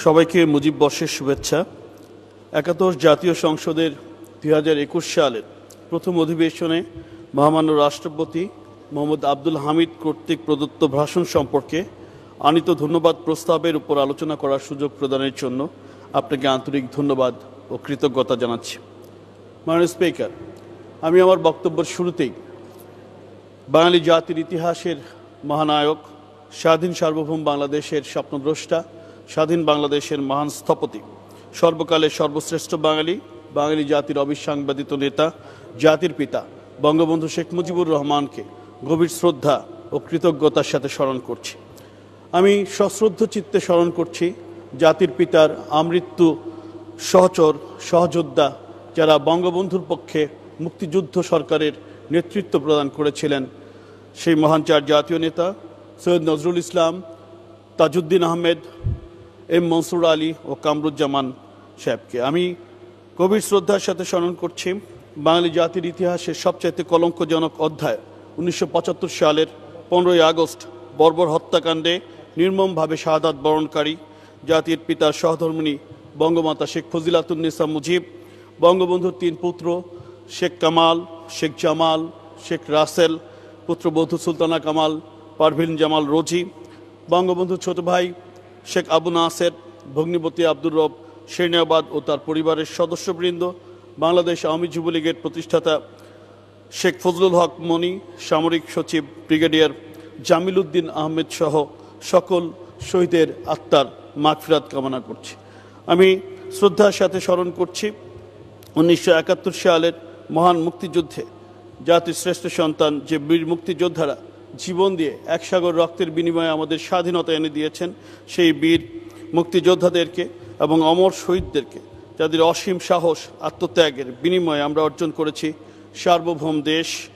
সবাইকে মুজিব বর্ষের শুভেচ্ছা। একাদশ জাতীয় সংসদের দুই হাজার একুশ সালের প্রথম অধিবেশনে মহামান্য রাষ্ট্রপতি মোহাম্মদ আব্দুল হামিদ কর্তৃক প্রদত্ত ভাষণ সম্পর্কে আনিত ধন্যবাদ প্রস্তাবের উপর আলোচনা করার সুযোগ প্রদানের জন্য আপনাকে আন্তরিক ধন্যবাদ ও কৃতজ্ঞতা জানাচ্ছি। মাননীয় স্পিকার, আমি আমার বক্তব্যের শুরুতেই বাঙালি জাতির ইতিহাসের মহানায়ক, স্বাধীন সার্বভৌম বাংলাদেশের স্বপ্নদ্রষ্টা স্বাধীন বাংলাদেশের মহান স্থপতি, সর্বকালের সর্বশ্রেষ্ঠ বাঙালি বাঙালি জাতির অবিসাংবাদিত নেতা, জাতির পিতা বঙ্গবন্ধু শেখ মুজিবুর রহমানকে গভীর শ্রদ্ধা ও কৃতজ্ঞতার সাথে স্মরণ করছি। আমি সশ্রদ্ধ চিত্তে স্মরণ করছি জাতির পিতার আমৃত্যু সহচর, সহযোদ্ধা যারা বঙ্গবন্ধুর পক্ষে মুক্তিযুদ্ধ সরকারের নেতৃত্ব প্রদান করেছিলেন, সেই মহান চার জাতীয় নেতা সৈয়দ নজরুল ইসলাম, তাজউদ্দিন আহমেদ এম মনসুর আলী ও কামরুজ্জামান সাহেবকে। আমি গভীর শ্রদ্ধার সাথে স্মরণ করছি, বাঙালি জাতির ইতিহাসের সবচাইতে কলঙ্কজনক অধ্যায়। উনিশশো পঁচাত্তর সালের পনেরোই আগস্ট, বর্বর হত্যাকাণ্ডে নির্মমভাবে শাহাদাত বরণকারী জাতির পিতার সহধর্মিণী বঙ্গমাতা শেখ ফজিলাতুন্নেসা মুজিব, বঙ্গবন্ধুর তিন পুত্র শেখ কামাল, শেখ জামাল, শেখ রাসেল, পুত্রবধূ সুলতানা কামাল, পারভিন জামাল রোজি, বঙ্গবন্ধুর ছোট ভাই শেখ আবু নাসের ভগ্নিপতি আব্দুর রব শেরনিয়াবাদ ও তার পরিবারের সদস্যবৃন্দ, বাংলাদেশ আওয়ামী যুবলীগের প্রতিষ্ঠাতা শেখ ফজলুল হক মনি, সামরিক সচিব ব্রিগেডিয়ার জামিল উদ্দিন আহমেদ সহ সকল শহীদের আত্মার মাগফিরাত কামনা করছি। আমি শ্রদ্ধার সাথে স্মরণ করছি, উনিশশো একাত্তর সালের মহান মুক্তিযুদ্ধে জাতির শ্রেষ্ঠ সন্তান যে বীর মুক্তিযোদ্ধারা জীবন দিয়ে এক সাগর রক্তের বিনিময়ে আমাদের স্বাধীনতা এনে দিয়েছেন সেই বীর মুক্তিযোদ্ধাদেরকে এবং অমর শহীদদেরকে, যাদের অসীম সাহস, আত্মত্যাগের বিনিময়ে আমরা অর্জন করেছি সার্বভৌম দেশ,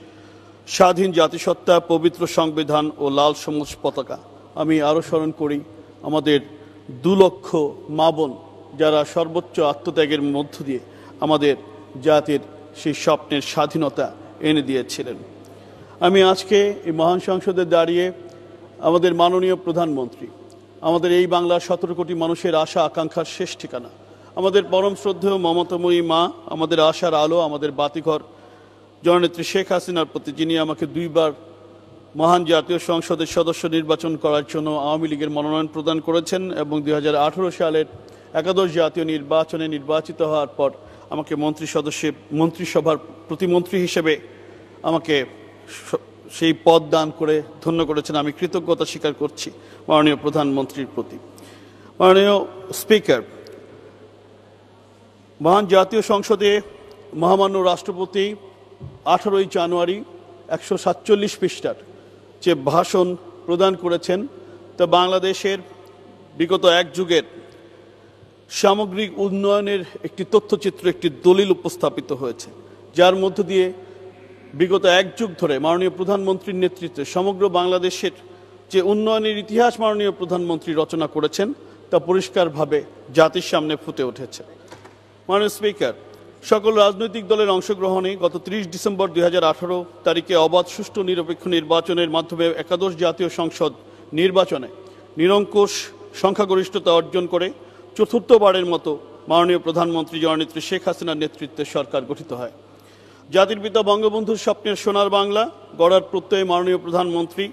স্বাধীন জাতিসত্তা, পবিত্র সংবিধান ও লাল সবুজ পতাকা। আমি আরও স্মরণ করি, আমাদের দু লক্ষ মা যারা সর্বোচ্চ আত্মত্যাগের মধ্য দিয়ে আমাদের জাতির সেই স্বপ্নের স্বাধীনতা এনে দিয়েছিলেন। আমি আজকে এই মহান সংসদে দাঁড়িয়ে আমাদের মাননীয় প্রধানমন্ত্রী, আমাদের এই বাংলার সতেরো কোটি মানুষের আশা, আকাঙ্ক্ষার শেষ ঠিকানা, আমাদের পরম শ্রদ্ধেয় মমতাময়ী মা, আমাদের আশার আলো, আমাদের বাতিঘর, জননেত্রী শেখ হাসিনার প্রতি যিনি আমাকে দুইবার মহান জাতীয় সংসদের সদস্য নির্বাচন করার জন্য আওয়ামী লীগের মনোনয়ন প্রদান করেছেন এবং দু হাজার আঠারো সালের একাদশ জাতীয় নির্বাচনে নির্বাচিত হওয়ার পর আমাকে মন্ত্রী সদস্যে, মন্ত্রিসভার প্রতিমন্ত্রী হিসেবে আমাকে সেই পদ দান করে ধন্য করেছেন। আমি কৃতজ্ঞতা স্বীকার করছি মাননীয় প্রধানমন্ত্রীর প্রতি। মাননীয় স্পিকার, মহান জাতীয় সংসদে মহামান্য রাষ্ট্রপতি আঠারোই জানুয়ারি একশো সাতচল্লিশ পৃষ্ঠার যে ভাষণ প্রদান করেছেন, তা বাংলাদেশের বিগত এক যুগের সামগ্রিক উন্নয়নের একটি তথ্যচিত্র, একটি দলিল উপস্থাপিত হয়েছে। যার মধ্য দিয়ে বিগত এক যুগ ধরে মাননীয় প্রধানমন্ত্রীর নেতৃত্বে সমগ্র বাংলাদেশের যে উন্নয়নের ইতিহাস মাননীয় প্রধানমন্ত্রী রচনা করেছেন, তা পরিষ্কারভাবে জাতির সামনে ফুটে উঠেছে। মাননীয় স্পিকার, সকল রাজনৈতিক দলের অংশগ্রহণে গত ত্রিশ ডিসেম্বর দুই হাজার আঠারো তারিখে অবাধ, সুষ্ঠু, নিরপেক্ষ নির্বাচনের মাধ্যমে একাদশ জাতীয় সংসদ নির্বাচনে নিরঙ্কুশ সংখ্যাগরিষ্ঠতা অর্জন করে চতুর্থবারের মতো মাননীয় প্রধানমন্ত্রী জননেত্রী শেখ হাসিনার নেতৃত্বে সরকার গঠিত হয়। জাতির পিতা বঙ্গবন্ধুর স্বপ্নের সোনার বাংলা, গড়ার প্রত্যয়ে মাননীয় প্রধানমন্ত্রী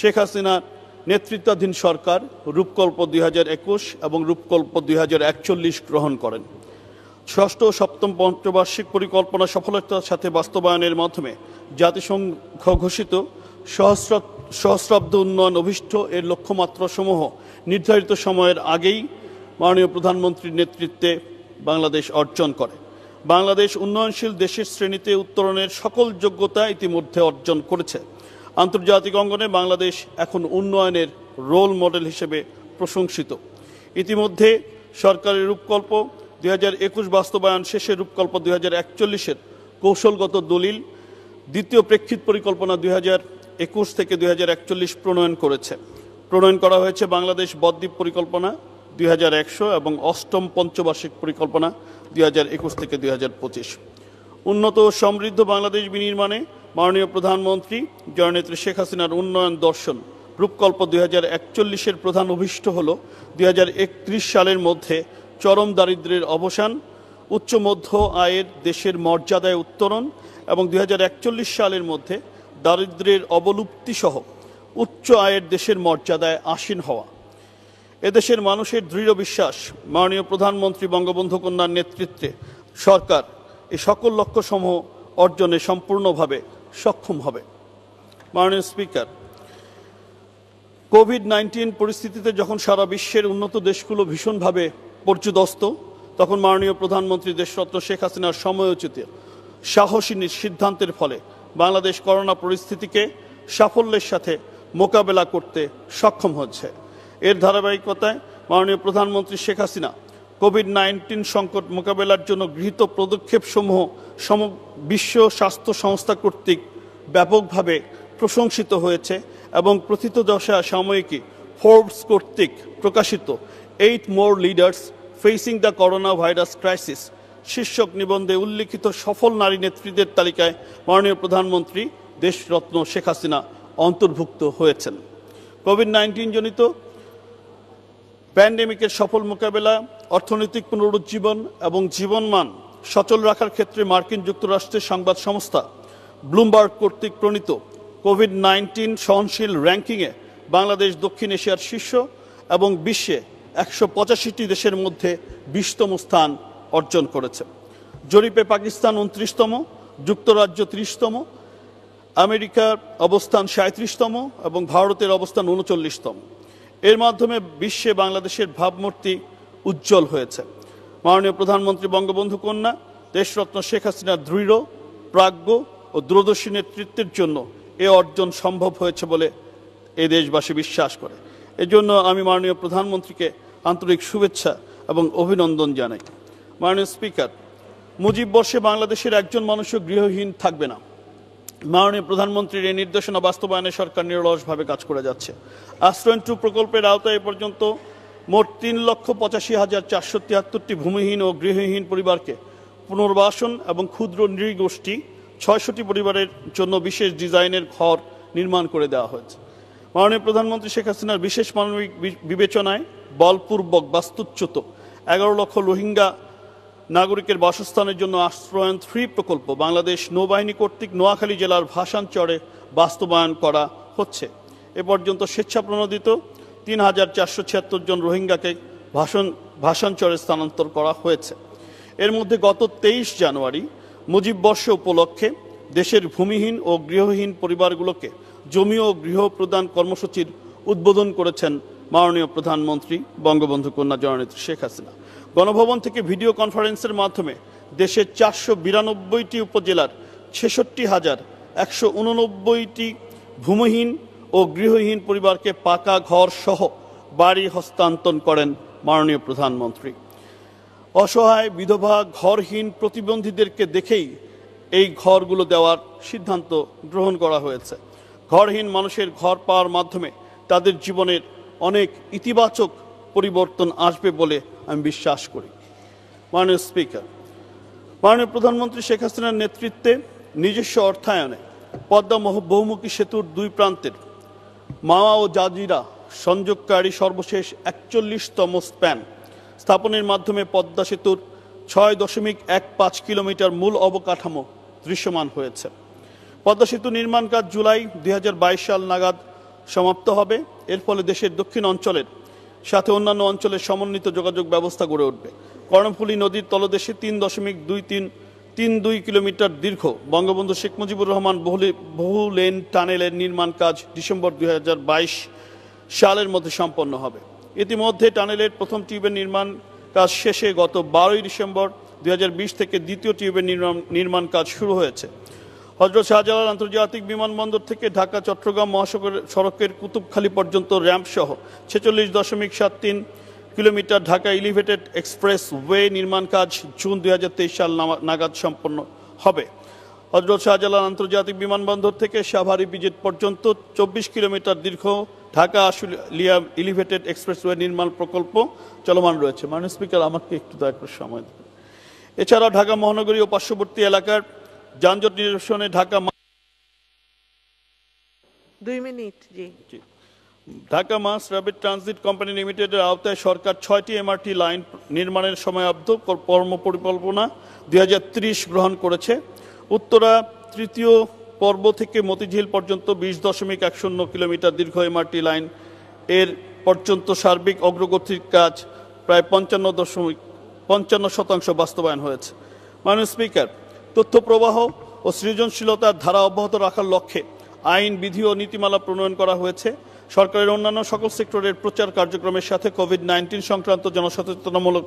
শেখ হাসিনার নেতৃত্বাধীন সরকার রূপকল্প দুই হাজার একুশ এবং রূপকল্প দুই হাজার একচল্লিশ গ্রহণ করেন। ষষ্ঠ সপ্তম পঞ্চবার্ষিক পরিকল্পনা সফলতার সাথে বাস্তবায়নের মাধ্যমে জাতিসংঘ ঘোষিত সহস্র, সহস্রাব্দ উন্নয়ন অভিষ্ট এর লক্ষ্যমাত্রা সমূহ নির্ধারিত সময়ের আগেই মাননীয় প্রধানমন্ত্রীর নেতৃত্বে বাংলাদেশ অর্জন করে। বাংলাদেশ উন্নয়নশীল দেশের শ্রেণীতে উত্তরণের সকল যোগ্যতা ইতিমধ্যে অর্জন করেছে। আন্তর্জাতিক অঙ্গনে বাংলাদেশ এখন উন্নয়নের রোল মডেল হিসেবে প্রশংসিত। ইতিমধ্যে সরকারের রূপকল্প দুই হাজার একুশ বাস্তবায়ন শেষে রূপকল্প দুই হাজার একচল্লিশের কৌশলগত দলিল দ্বিতীয় প্রেক্ষিত পরিকল্পনা দুই হাজার একুশ থেকে দুই হাজার একচল্লিশ প্রণয়ন করেছে। প্রণয়ন করা হয়েছে বাংলাদেশ বদ্বীপ পরিকল্পনা দুই হাজার একশো এবং অষ্টম পঞ্চবার্ষিক পরিকল্পনা দুই হাজার একুশ থেকে দুই উন্নত সমৃদ্ধ বাংলাদেশ বিনির্মাণে মাননীয় প্রধানমন্ত্রী জননেত্রী শেখ হাসিনার উন্নয়ন দর্শন রূপকল্প দুই হাজার একচল্লিশের প্রধান অভিষ্ট হল দুই হাজার একত্রিশ সালের মধ্যে চরম দারিদ্র্যের অবসান, উচ্চ মধ্য আয়ের দেশের মর্যাদায় উত্তরণ এবং দুই হাজার একচল্লিশ সালের মধ্যে দারিদ্র্যের অবলুপ্তিসহ উচ্চ আয়ের দেশের মর্যাদায় আসীন হওয়া। এদেশের মানুষের দৃঢ় বিশ্বাস, মাননীয় প্রধানমন্ত্রী বঙ্গবন্ধু কন্যার নেতৃত্বে সরকার এই সকল লক্ষ্যসমূহ অর্জনে সম্পূর্ণভাবে সক্ষম হবে। মাননীয় স্পিকার, কোভিড নাইন্টিন পরিস্থিতিতে যখন সারা বিশ্বের উন্নত দেশগুলো ভীষণভাবে পর্যুদস্ত, তখন মাননীয় প্রধানমন্ত্রী দেশরত্ন শেখ হাসিনার সময়োচিত সাহসী সিদ্ধান্তের ফলে বাংলাদেশ করোনা পরিস্থিতিকে সাফল্যের সাথে মোকাবেলা করতে সক্ষম হচ্ছে। এর ধারাবাহিকতায় মাননীয় প্রধানমন্ত্রী শেখ হাসিনা কোভিড নাইন্টিন সংকট মোকাবেলার জন্য গৃহীত পদক্ষেপসমূহ সম, বিশ্ব স্বাস্থ্য সংস্থা কর্তৃক ব্যাপকভাবে প্রশংসিত হয়েছে এবং প্রথিতদশা সাময়িকী ফোর্বস কর্তৃক প্রকাশিত eight more leaders facing the corona virus crisis শীর্ষক নিবন্ধে উল্লিখিত সফল নারী নেত্রীদের তালিকায় মাননীয় প্রধানমন্ত্রী দেশরত্ন শেখ হাসিনা অন্তর্ভুক্ত হয়েছেন। কোভিড নাইন্টিন জনিত প্যান্ডেমিকের সফল মোকাবেলা, অর্থনৈতিক পুনরুজ্জীবন এবং জীবনমান সচল রাখার ক্ষেত্রে মার্কিন যুক্তরাষ্ট্রের সংবাদ সংস্থা ব্লুমবার্গ কর্তৃক প্রণীত কোভিড নাইন্টিন সহনশীল র্যাঙ্কিংয়ে বাংলাদেশ দক্ষিণ এশিয়ার শীর্ষ এবং বিশ্বে একশো পঁচাশিটি দেশের মধ্যে বিশতম স্থান অর্জন করেছে। জরিপে পাকিস্তান উনত্রিশতম, যুক্তরাজ্য ত্রিশতম, আমেরিকার অবস্থান সাঁত্রিশতম এবং ভারতের অবস্থান উনচল্লিশতম। এর মাধ্যমে বিশ্বে বাংলাদেশের ভাবমূর্তি উজ্জ্বল হয়েছে। মাননীয় প্রধানমন্ত্রী বঙ্গবন্ধু কন্যা, দেশরত্ন শেখ হাসিনার দৃঢ়, প্রাজ্ঞ ও দূরদর্শী নেতৃত্বের জন্য এ অর্জন সম্ভব হয়েছে বলে এ দেশবাসী বিশ্বাস করে। এজন্য আমি মাননীয় প্রধানমন্ত্রীকে আন্তরিক শুভেচ্ছা এবং অভিনন্দন জানাই। মাননীয় স্পিকার, মুজিব বর্ষে বাংলাদেশের একজন মানুষও গৃহহীন থাকবে না। মাননীয় প্রধানমন্ত্রীর এই নির্দেশনা বাস্তবায়নে সরকার নিরলসভাবে কাজ করে যাচ্ছে। আশ্রয়ন টু প্রকল্পের আওতায় এ পর্যন্ত মোট তিন লক্ষ পঁচাশি হাজার চারশো তিয়াত্তরটি ভূমিহীন ও গৃহহীন পরিবারকে পুনর্বাসন এবং ক্ষুদ্র নৃগোষ্ঠী ছয়শটি পরিবারের জন্য বিশেষ ডিজাইনের ঘর নির্মাণ করে দেওয়া হয়েছে। মাননীয় প্রধানমন্ত্রী শেখ হাসিনার বিশেষ মানবিক বিবেচনায় বলপূর্বক বাস্তুচ্যুত এগারো লক্ষ রোহিঙ্গা নাগরিকের বাসস্থানের জন্য আশ্রয়ন থ্রি প্রকল্প। বাংলাদেশ নৌবাহিনী কর্তৃক নোয়াখালী জেলার ভাষাঞ্চরে বাস্তবায়ন করা হচ্ছে। এ পর্যন্ত স্বেচ্ছাপ্রণোদিত তিন হাজার চারশো ছিয়াত্তর জন রোহিঙ্গাকে ভাষণ ভাষাঞ্চরে স্থানান্তর করা হয়েছে। এর মধ্যে গত তেইশ জানুয়ারি মুজিব বর্ষ উপলক্ষে দেশের ভূমিহীন ও গৃহহীন পরিবারগুলোকে জমি ও গৃহ প্রদান কর্মসূচির উদ্বোধন করেছেন মাননীয় প্রধানমন্ত্রী বঙ্গবন্ধু কন্যা জননেত্রী শেখ হাসিনা। গণভবন থেকে ভিডিও কনফারেন্সের মাধ্যমে দেশের চারশো বিরানব্বইটি উপজেলার ছেষট্টি হাজার একশো উননব্বইটি ভূমিহীন ও গৃহহীন পরিবারকে পাকা ঘর সহ বাড়ি হস্তান্তর করেন মাননীয় প্রধানমন্ত্রী। অসহায় বিধবা ঘরহীন প্রতিবন্ধীদেরকে দেখেই এই ঘরগুলো দেওয়ার সিদ্ধান্ত গ্রহণ করা হয়েছে। ঘরহীন মানুষের ঘর পাওয়ার মাধ্যমে তাদের জীবনের অনেক ইতিবাচক পরিবর্তন আসবে বলে আমি বিশ্বাস করি। মাননীয় স্পিকার, মাননীয় প্রধানমন্ত্রী শেখ হাসিনার নেতৃত্বে নিজস্ব অর্থায়নে পদ্মা বহুমুখী সেতুর দুই প্রান্তের মাওয়া ও জাজিরা সংযোগকারী সর্বশেষ একচল্লিশতম স্প্যান স্থাপনের মাধ্যমে পদ্মা সেতুর ছয় দশমিক এক পাঁচ কিলোমিটার মূল অবকাঠামো দৃশ্যমান হয়েছে। পদ্মা সেতু নির্মাণ কাজ জুলাই দুই হাজার বাইশ সাল নাগাদ সমাপ্ত হবে। এর ফলে দেশের দক্ষিণ অঞ্চলের সাথে অন্যান্য অঞ্চলের সমন্বিত যোগাযোগ ব্যবস্থা গড়ে উঠবে। কর্ণফুলী নদীর তলদেশে তিন দশমিক দুই তিন তিন দুই কিলোমিটার দীর্ঘ। বঙ্গবন্ধু শেখ মুজিবুর রহমান বহুলে- বহু লেন টানেলের নির্মাণ কাজ ডিসেম্বর দুই হাজার বাইশ সালের মধ্যে সম্পন্ন হবে। ইতিমধ্যে টানেলের প্রথম টিউবের নির্মাণ কাজ শেষে গত বারোই ডিসেম্বর দু হাজার বিশ থেকে দ্বিতীয় টিউবের নির্মাণ নির্মাণ কাজ শুরু হয়েছে। হজরত শাহজালাল আন্তর্জাতিক বিমানবন্দর থেকে ঢাকা, চট্টগ্রাম মহাসড়কের সড়কের কুতুবখালী পর্যন্ত র্যাম্প সহ ছেচল্লিশ দশমিক সাত তিন kilometre Dhaka elevated express way নির্মাণ কাজ জুন দুই সাল নাগাদ সম্পন্ন হবে। হজরত শাহজালাল আন্তর্জাতিক বিমানবন্দর থেকে সাভারি বিজেট পর্যন্ত চব্বিশ কিলোমিটার দীর্ঘ ঢাকা আশুলিয়া এলিভেটেড এক্সপ্রেসওয়ে নির্মাণ প্রকল্প চলমান রয়েছে। মাননীয় স্পিকার, আমাকে একটু দয়া করে সময় দেবেন এছাড়াও ঢাকা মহানগরী ও পার্শ্ববর্তী এলাকার যানজট নিরসনে ঢাকা দুই মিনিট জি। Dhaka mass rapid transit company লিমিটেডের আওতায় সরকার ছয়টি এমআরটি লাইন নির্মাণের সময়াব্দ কর- কর্ম পরিকল্পনা দুই হাজার ত্রিশ গ্রহণ করেছে। উত্তরা তৃতীয় পর্ব থেকে মতিঝিল পর্যন্ত বিশ দশমিক এক শূন্য কিলোমিটার দীর্ঘ এমআরটি লাইন এর পর্যন্ত সার্বিক অগ্রগতির কাজ প্রায় পঞ্চান্ন দশমিক পঞ্চান্ন শতাংশ বাস্তবায়ন হয়েছে। মাননীয় স্পিকার তথ্য প্রবাহ ও সৃজনশীলতার ধারা অব্যাহত রাখার লক্ষ্যে আইন, বিধি ও নীতিমালা প্রণয়ন করা হয়েছে। সরকারের অন্যান্য সকল সেক্টরের প্রচার কার্যক্রমের সাথে কোভিড নাইন্টিন সংক্রান্ত জনসচেতনামূলক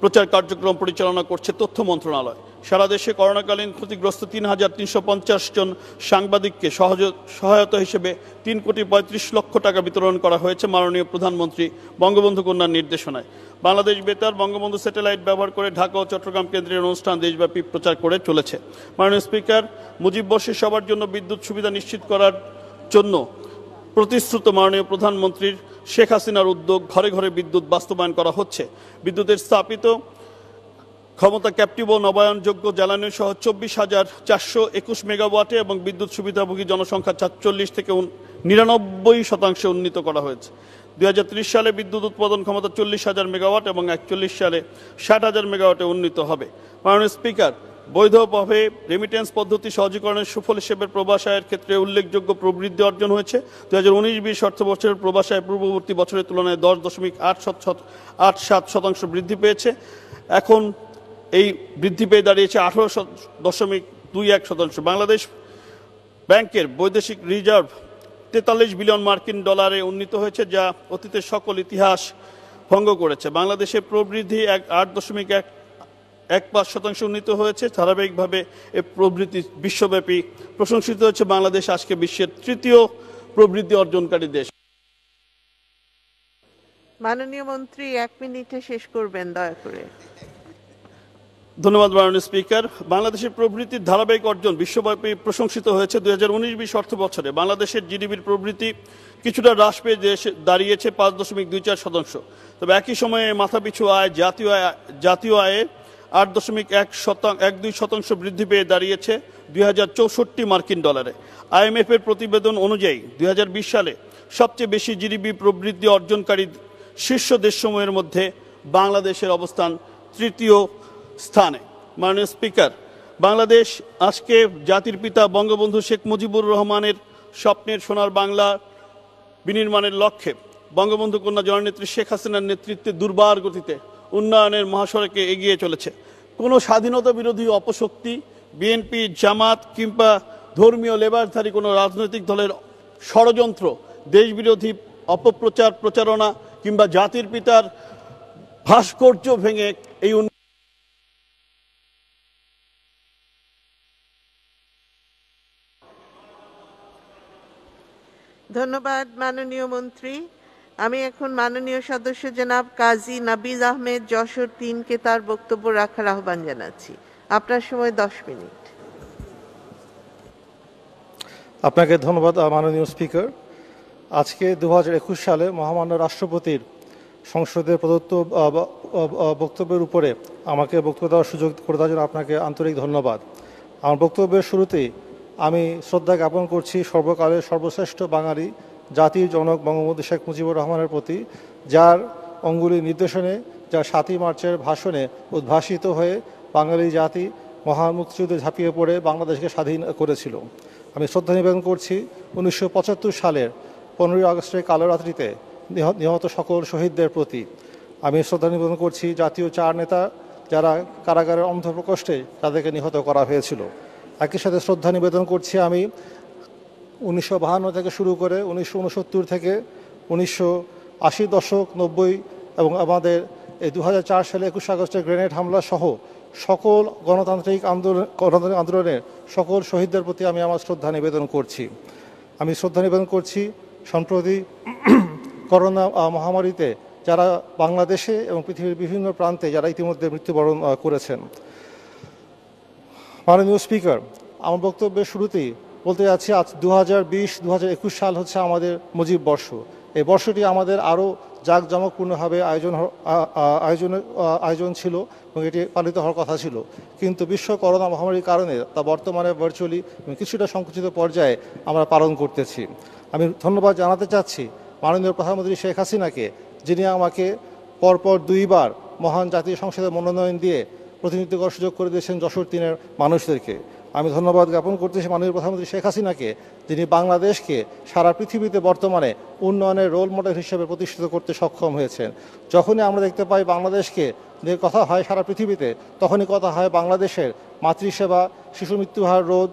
প্রচার কার্যক্রম পরিচালনা করছে তথ্য মন্ত্রণালয়। সারা দেশে করোনাকালীন ক্ষতিগ্রস্ত তিন হাজার তিনশো পঞ্চাশ জন সাংবাদিককে সহজ, সহায়তা হিসেবে তিন কোটি পঁয়ত্রিশ লক্ষ টাকা বিতরণ করা হয়েছে মাননীয় প্রধানমন্ত্রী বঙ্গবন্ধু কন্যার নির্দেশনায়। বাংলাদেশ বেতার, বঙ্গবন্ধু স্যাটেলাইট ব্যবহার করে ঢাকা ও চট্টগ্রাম কেন্দ্রের অনুষ্ঠান দেশব্যাপী প্রচার করে চলেছে। মাননীয় স্পিকার, মুজিব বর্ষে সবার জন্য বিদ্যুৎ সুবিধা নিশ্চিত করার জন্য প্রতিশ্রুত মাননীয় প্রধানমন্ত্রীর শেখ হাসিনার উদ্যোগ ঘরে ঘরে বিদ্যুৎ বাস্তবায়ন করা হচ্ছে। বিদ্যুতের স্থাপিত ক্ষমতা ক্যাপটিভ ও নবায়নযোগ্য জ্বালানি সহ চব্বিশ হাজার চারশো একুশ মেগাওয়াটে এবং বিদ্যুৎ সুবিধাভোগী জনসংখ্যা চারচল্লিশ থেকে নিরানব্বই শতাংশে উন্নীত করা হয়েছে। দু হাজার ত্রিশ সালে বিদ্যুৎ উৎপাদন ক্ষমতা চল্লিশ হাজার মেগাওয়াট এবং একচল্লিশ সালে ষাট হাজার মেগাওয়াটে উন্নীত হবে। মাননীয় স্পিকার বৈধভাবে রেমিটেন্স পদ্ধতি সহজীকরণের সুফল হিসেবে প্রবাস আয়ের ক্ষেত্রে উল্লেখযোগ্য প্রবৃদ্ধি অর্জন হয়েছে। দু হাজার উনিশ বিশ অর্থ বছরের প্রবাস আয় পূর্ববর্তী বছরের তুলনায় দশ দশমিক আট আট সাত শতাংশ বৃদ্ধি পেয়েছে। এখন এই বৃদ্ধি পেয়ে দাঁড়িয়েছে আঠারো দশমিক দুই এক শতাংশ। বাংলাদেশ ব্যাংকের বৈদেশিক রিজার্ভ তেতাল্লিশ বিলিয়ন মার্কিন ডলারে উন্নীত হয়েছে, যা অতীতের সকল ইতিহাস ভঙ্গ করেছে। বাংলাদেশের প্রবৃদ্ধি এক, আট দশমিক এক এক পাঁচ শতাংশ উন্নীত হয়েছে। ধারাবাহিকভাবে এ প্রবৃদ্ধি বিশ্বব্যাপী প্রশংসিত হচ্ছে বাংলাদেশ আজকে বিশ্বের তৃতীয় প্রবৃদ্ধি অর্জনকারী দেশ। মাননীয় মন্ত্রী এক মিনিটে শেষ করবেন দয়া করে। ধন্যবাদ মাননীয় স্পিকার। বাংলাদেশের প্রবৃত্তির ধারাবাহিক অর্জন বিশ্বব্যাপী প্রশংসিত হয়েছে দুই হাজার উনিশ বিশ অর্থ বছরে। বাংলাদেশের জিডিপির প্রবৃত্তি কিছুটা হ্রাস পেয়ে দেশে দাঁড়িয়েছে পাঁচ দশমিক দুই চার শতাংশ। তবে একই সময়ে মাথাপিছু আয় জাতীয় আয় জাতীয় আয়ে আট দশমিক এক শতাংশ এক দুই শতাংশ বৃদ্ধি পেয়ে দাঁড়িয়েছে দুই হাজার চৌষট্টি মার্কিন ডলারে। আইএমএফ এর প্রতিবেদন অনুযায়ী দুই হাজার বিশ সালে সবচেয়ে বেশি জিডিপি প্রবৃদ্ধি অর্জনকারী শীর্ষ দেশসমূহের মধ্যে বাংলাদেশের অবস্থান তৃতীয় স্থানে। মাননীয় স্পিকার, বাংলাদেশ আজকে জাতির পিতা বঙ্গবন্ধু শেখ মুজিবুর রহমানের স্বপ্নের সোনার বাংলা বিনির্মাণের লক্ষ্যে বঙ্গবন্ধু কন্যা জননেত্রী শেখ হাসিনার নেতৃত্বে দুর্বার গতিতে উন্নয়নের মহাসড়কে এগিয়ে চলেছে। কোনো স্বাধীনতা বিরোধী অপশক্তি বিএনপি জামাত কিংবা ধর্মীয় লেবারধারী কোনো রাজনৈতিক দলের ষড়যন্ত্র, দেশবিরোধী অপপ্রচার, প্রচারণা কিংবা জাতির পিতার ভাস্কর্য ভেঙে এই ধন্যবাদ, মাননীয় মন্ত্রী। আমি এখন মাননীয় সদস্য জনাব কাজী নাবিজ আহমেদ যশোর তিনকে তার বক্তব্য রাখার আহ্বান জানাচ্ছি। আপনার সময় দশ মিনিট। আপনাকে ধন্যবাদ মাননীয় স্পিকার। আজকে দুহাজার একুশ সালে মহামান্য রাষ্ট্রপতির সংসদে প্রদত্ত বক্তব্যের উপরে আমাকে বক্তব্য দেওয়ার সুযোগ করে দেওয়ার জন্য আপনাকে আন্তরিক ধন্যবাদ। আমার বক্তব্যের শুরুতেই আমি শ্রদ্ধা জ্ঞাপন করছি সর্বকালের সর্বশ্রেষ্ঠ বাঙালি জাতির জনক বঙ্গবন্ধু শেখ মুজিবুর রহমানের প্রতি, যার অঙ্গুলি নির্দেশনে, যার সাতই মার্চের ভাষণে উদ্ভাসিত হয়ে বাঙালি জাতি মহান মুক্তিযুদ্ধে ঝাঁপিয়ে পড়ে বাংলাদেশকে স্বাধীন করেছিল। আমি শ্রদ্ধা নিবেদন করছি, উনিশশো পঁচাত্তর সালের পনেরোই আগস্টের কালো রাত্রিতে নিহত সকল শহীদদের প্রতি। আমি শ্রদ্ধা নিবেদন করছি জাতীয় চার নেতা, যারা কারাগারের অন্ধ প্রকোষ্ঠে তাদেরকে নিহত করা হয়েছিল। একই সাথে শ্রদ্ধা নিবেদন করছি আমি উনিশশো থেকে শুরু করে উনিশশো উনসত্তর থেকে উনিশশো আশি দশক, নব্বই এবং আমাদের এই দু হাজার চার সালে একুশে আগস্টের গ্রেনেড হামলা সহ সকল গণতান্ত্রিক আন্দোলন, গণতান্ত্রিক আন্দোলনের সকল শহীদদের প্রতি আমি আমার শ্রদ্ধা নিবেদন করছি। আমি শ্রদ্ধা নিবেদন করছি সম্প্রতি করোনা মহামারীতে যারা বাংলাদেশে এবং পৃথিবীর বিভিন্ন প্রান্তে যারা ইতিমধ্যে মৃত্যুবরণ করেছেন। মাননীয় স্পিকার, আমার বক্তব্যের শুরুতেই বলতে যাচ্ছি, আজ দু হাজার বিশ একুশ সাল হচ্ছে আমাদের মুজিব বর্ষ। এই বর্ষটি আমাদের আরও জাঁকজমকপূর্ণভাবে আয়োজন হ- আ- আ- আয়োজনের আয়োজন ছিল এবং এটি পালিত হওয়ার কথা ছিল। কিন্তু বিশ্ব করোনা মহামারীর কারণে তা বর্তমানে ভার্চুয়ালি কিছুটা সংকুচিত পর্যায়ে আমরা পালন করতেছি। আমি ধন্যবাদ জানাতে চাচ্ছি মাননীয় প্রধানমন্ত্রী শেখ হাসিনাকে, যিনি আমাকে পরপর দুইবার মহান জাতীয় সংসদে মনোনয়ন দিয়ে প্রতিনিধিত্ব করার সুযোগ করে দিয়েছেন যশোর তিনের মানুষদেরকে। আমি ধন্যবাদ জ্ঞাপন করতেছি মাননীয় প্রধানমন্ত্রী শেখ হাসিনাকে, যিনি বাংলাদেশকে সারা পৃথিবীতে বর্তমানে উন্নয়নের রোল মডেল হিসেবে প্রতিষ্ঠিত করতে সক্ষম হয়েছেন। যখনই আমরা দেখতে পাই বাংলাদেশকে কথা হয় সারা পৃথিবীতে, তখনই কথা হয় বাংলাদেশের মাতৃসেবা, শিশু মৃত্যুহার রোধ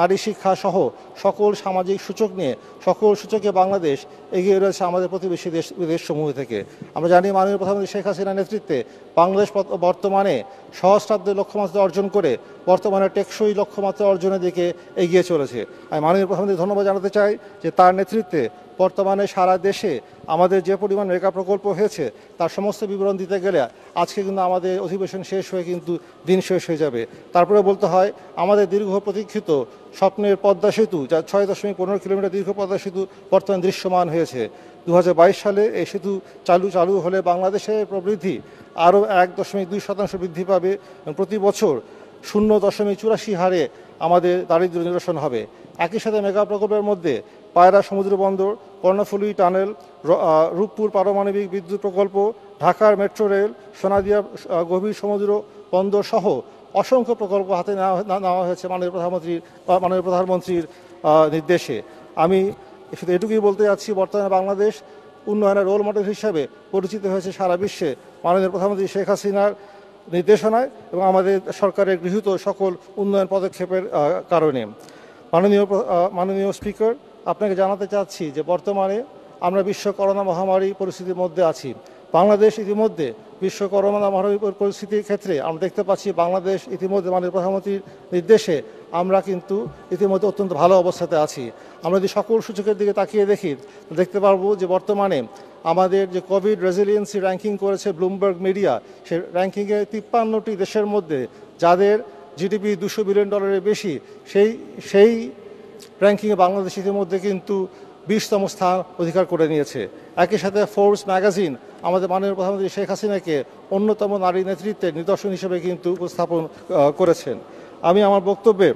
নারী শিক্ষা সহ সকল সামাজিক সূচক নিয়ে, সকল সূচকে বাংলাদেশ এগিয়ে রয়েছে আমাদের প্রতিবেশী দেশ দেশসমূহ থেকে। আমরা জানি মাননীয় প্রধানমন্ত্রী শেখ হাসিনার নেতৃত্বে বাংলাদেশ বর্তমানে সহস্রাব্দের লক্ষ্যমাত্রা অর্জন করে বর্তমানে টেকসই লক্ষ্যমাত্রা অর্জনের দিকে এগিয়ে চলেছে। আমি মাননীয় প্রধানমন্ত্রী ধন্যবাদ জানাতে চাই যে তার নেতৃত্বে বর্তমানে সারা দেশে আমাদের যে পরিমাণ মেগা প্রকল্প হয়েছে, তার সমস্ত বিবরণ দিতে গেলে আজকে কিন্তু আমাদের অধিবেশন শেষ হয়ে কিন্তু দিন শেষ হয়ে যাবে। তারপরে বলতে হয়, আমাদের দীর্ঘ প্রতীক্ষিত স্বপ্নের পদ্মা সেতু, যা ছয় দশমিক পনেরো কিলোমিটার দীর্ঘ পদ্মা সেতু বর্তমানে দৃশ্যমান হয়েছে। দু হাজার বাইশ সালে এই সেতু চালু চালু হলে বাংলাদেশের প্রবৃদ্ধি আরও এক দশমিক দুই শতাংশ বৃদ্ধি পাবে। প্রতি বছর শূন্য দশমিক চুরাশি হারে আমাদের দারিদ্র্য নিরসন হবে। একই সাথে মেগা প্রকল্পের মধ্যে পায়রা সমুদ্র বন্দর কর্ণফুলী টানেল রূপপুর পারমাণবিক বিদ্যুৎ প্রকল্প, ঢাকার মেট্রো রেল, সোনাদিয়া গভীর সমুদ্র বন্দর সহ অসংখ্য প্রকল্প হাতে নেওয়া হয়েছে মাননীয় প্রধানমন্ত্রীর মাননীয় প্রধানমন্ত্রীর নির্দেশে। আমি শুধু এটুকুই বলতে যাচ্ছি, বর্তমানে বাংলাদেশ উন্নয়নের রোল মডেল হিসাবে পরিচিত হয়েছে সারা বিশ্বে মাননীয় প্রধানমন্ত্রী শেখ হাসিনার নির্দেশনায় এবং আমাদের সরকারের গৃহীত সকল উন্নয়ন পদক্ষেপের কারণে। মাননীয় মাননীয় স্পিকার আপনাকে জানাতে চাচ্ছি যে বর্তমানে আমরা বিশ্ব করোনা মহামারী পরিস্থিতির মধ্যে আছি। বাংলাদেশ ইতিমধ্যে বিশ্ব করোনা মহামারী পরিস্থিতির ক্ষেত্রে আমরা দেখতে পাচ্ছি বাংলাদেশ ইতিমধ্যে মাননীয় প্রধানমন্ত্রীর নির্দেশে আমরা কিন্তু ইতিমধ্যে অত্যন্ত ভালো অবস্থাতে আছি। আমরা যদি সকল সূচকের দিকে তাকিয়ে দেখি, দেখতে পারব যে বর্তমানে আমাদের যে কোভিড রেজিলিয়েন্সি র্যাঙ্কিং করেছে ব্লুমবার্গ মিডিয়া সে র্যাঙ্কিংয়ে তিপ্পান্নটি দেশের মধ্যে যাদের জিডিপি দুশো বিলিয়ন ডলারের বেশি, সেই সেই র্যাঙ্কিংয়ে বাংলাদেশ ইতিমধ্যে কিন্তু বিশতম স্থান অধিকার করে নিয়েছে। একই সাথে ফোর্স ম্যাগাজিন আমাদের মাননীয় প্রধানমন্ত্রী শেখ হাসিনাকে অন্যতম নারী নেতৃত্বের নিদর্শন হিসেবে কিন্তু উপস্থাপন করেছেন। আমি আমার বক্তব্যে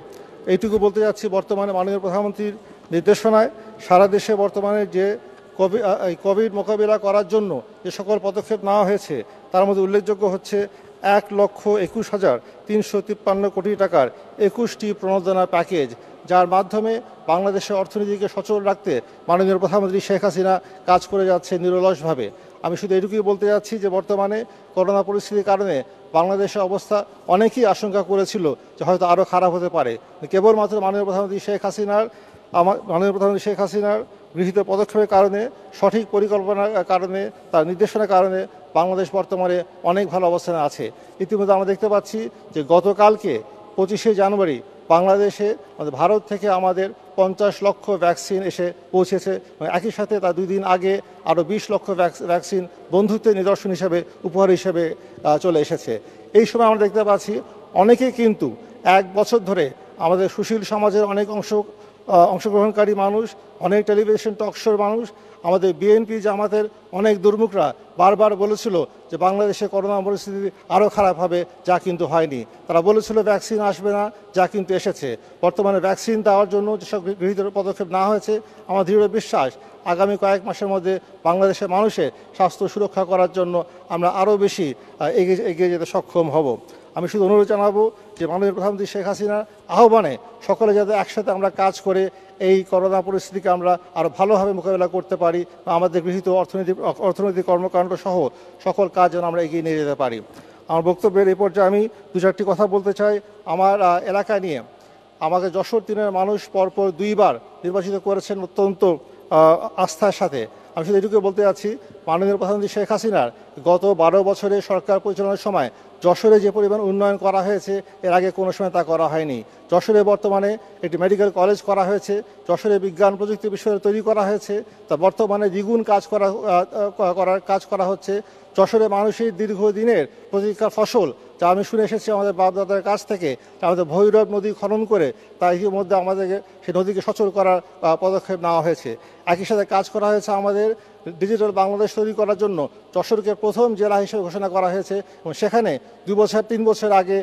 এইটুকু বলতে যাচ্ছি, বর্তমানে মাননীয় প্রধানমন্ত্রীর নির্দেশনায় সারা দেশে বর্তমানে যে কোভিড কোভিড মোকাবিলা করার জন্য যে সকল পদক্ষেপ নেওয়া হয়েছে, তার মধ্যে উল্লেখযোগ্য হচ্ছে এক লক্ষ একুশ হাজার তিনশো তিপ্পান্ন কোটি টাকার একুশটি প্রণোদনা প্যাকেজ যার মাধ্যমে বাংলাদেশের অর্থনীতিকে সচল রাখতে মাননীয় প্রধানমন্ত্রী শেখ হাসিনা কাজ করে যাচ্ছে নিরলসভাবে। আমি শুধু এটুকুই বলতে যাচ্ছি যে বর্তমানে করোনা পরিস্থিতির কারণে বাংলাদেশের অবস্থা অনেকেই আশঙ্কা করেছিল যে হয়তো আরও খারাপ হতে পারে। কেবলমাত্র মাননীয় প্রধানমন্ত্রী শেখ হাসিনার আমার মাননীয় প্রধানমন্ত্রী শেখ হাসিনার গৃহীত পদক্ষেপের কারণে, সঠিক পরিকল্পনার কারণে, তার নির্দেশনার কারণে বাংলাদেশ বর্তমানে অনেক ভালো অবস্থানে আছে। ইতিমধ্যে আমরা দেখতে পাচ্ছি যে গতকালকে পঁচিশে জানুয়ারি বাংলাদেশে আমাদের ভারত থেকে আমাদের পঞ্চাশ লক্ষ ভ্যাকসিন এসে পৌঁছেছে। এবং একই সাথে তার দুই দিন আগে আরও বিশ লক্ষ ভ্যাকসিন বন্ধুত্বের নিদর্শন হিসেবে, উপহার হিসেবে চলে এসেছে। এই সময় আমরা দেখতে পাচ্ছি অনেকেই কিন্তু এক বছর ধরে আমাদের সুশীল সমাজের অনেক অংশ অংশগ্রহণকারী মানুষ, অনেক টেলিভিশন টকশোর মানুষ আমাদের বিএনপি জামাতের অনেক দুর্মুখরা বারবার বলেছিল যে বাংলাদেশে করোনা পরিস্থিতি আরও খারাপ হবে, যা কিন্তু হয়নি। তারা বলেছিল ভ্যাকসিন আসবে না, যা কিন্তু এসেছে। বর্তমানে ভ্যাকসিন দেওয়ার জন্য যেসব গৃহীত পদক্ষেপ না হয়েছে, আমার দৃঢ় বিশ্বাস আগামী কয়েক মাসের মধ্যে বাংলাদেশের মানুষের স্বাস্থ্য সুরক্ষা করার জন্য আমরা আরও বেশি এগিয়ে এগিয়ে যেতে সক্ষম হব। আমি শুধু অনুরোধ জানাব যে মাননীয় প্রধানমন্ত্রী শেখ হাসিনার আহ্বানে সকলে যাতে একসাথে আমরা কাজ করে এই করোনা পরিস্থিতিকে আমরা আরও ভালোভাবে মোকাবেলা করতে পারি, বা আমাদের গৃহীত অর্থনৈতিক অর্থনৈতিক কর্মকাণ্ড সহ সকল কাজ যেন আমরা এগিয়ে নিয়ে যেতে পারি। আমার বক্তব্যের এই পর্যায়ে আমি দু চারটি কথা বলতে চাই। আমার এলাকা নিয়ে আমাকে যশোর দিনের মানুষ পরপর দুইবার নির্বাচিত করেছেন অত্যন্ত আস্থার সাথে। আমি শুধু এটুকু বলতে যাচ্ছি, মাননীয় প্রধানমন্ত্রী শেখ হাসিনার গত বারো বছরে সরকার পরিচালনার সময় যশোরে যে পরিমাণ উন্নয়ন করা হয়েছে, এর আগে কোনো সময় তা করা হয়নি। যশোরে বর্তমানে একটি মেডিকেল কলেজ করা হয়েছে, যশোরে বিজ্ঞান প্রযুক্তি বিশ্ববিদ্যালয় তৈরি করা হয়েছে, তা বর্তমানে দ্বিগুণ কাজ করা করার কাজ করা হচ্ছে। যশোরে মানুষের দীর্ঘদিনের প্রতীক্ষার ফসল যা আমি শুনে এসেছি আমাদের বাপদাদার কাছ থেকে। আমাদের ভৈরব নদী খনন করে তা ইতিমধ্যে আমাদেরকে সেই নদীকে সচল করার পদক্ষেপ নেওয়া হয়েছে। একই সাথে কাজ করা হয়েছে আমাদের ডিজিটাল বাংলাদেশ তৈরি করার জন্য। যশোরকে প্রথম জেলা হিসেবে ঘোষণা করা হয়েছে এবং সেখানে দু বছর, তিন বছর আগে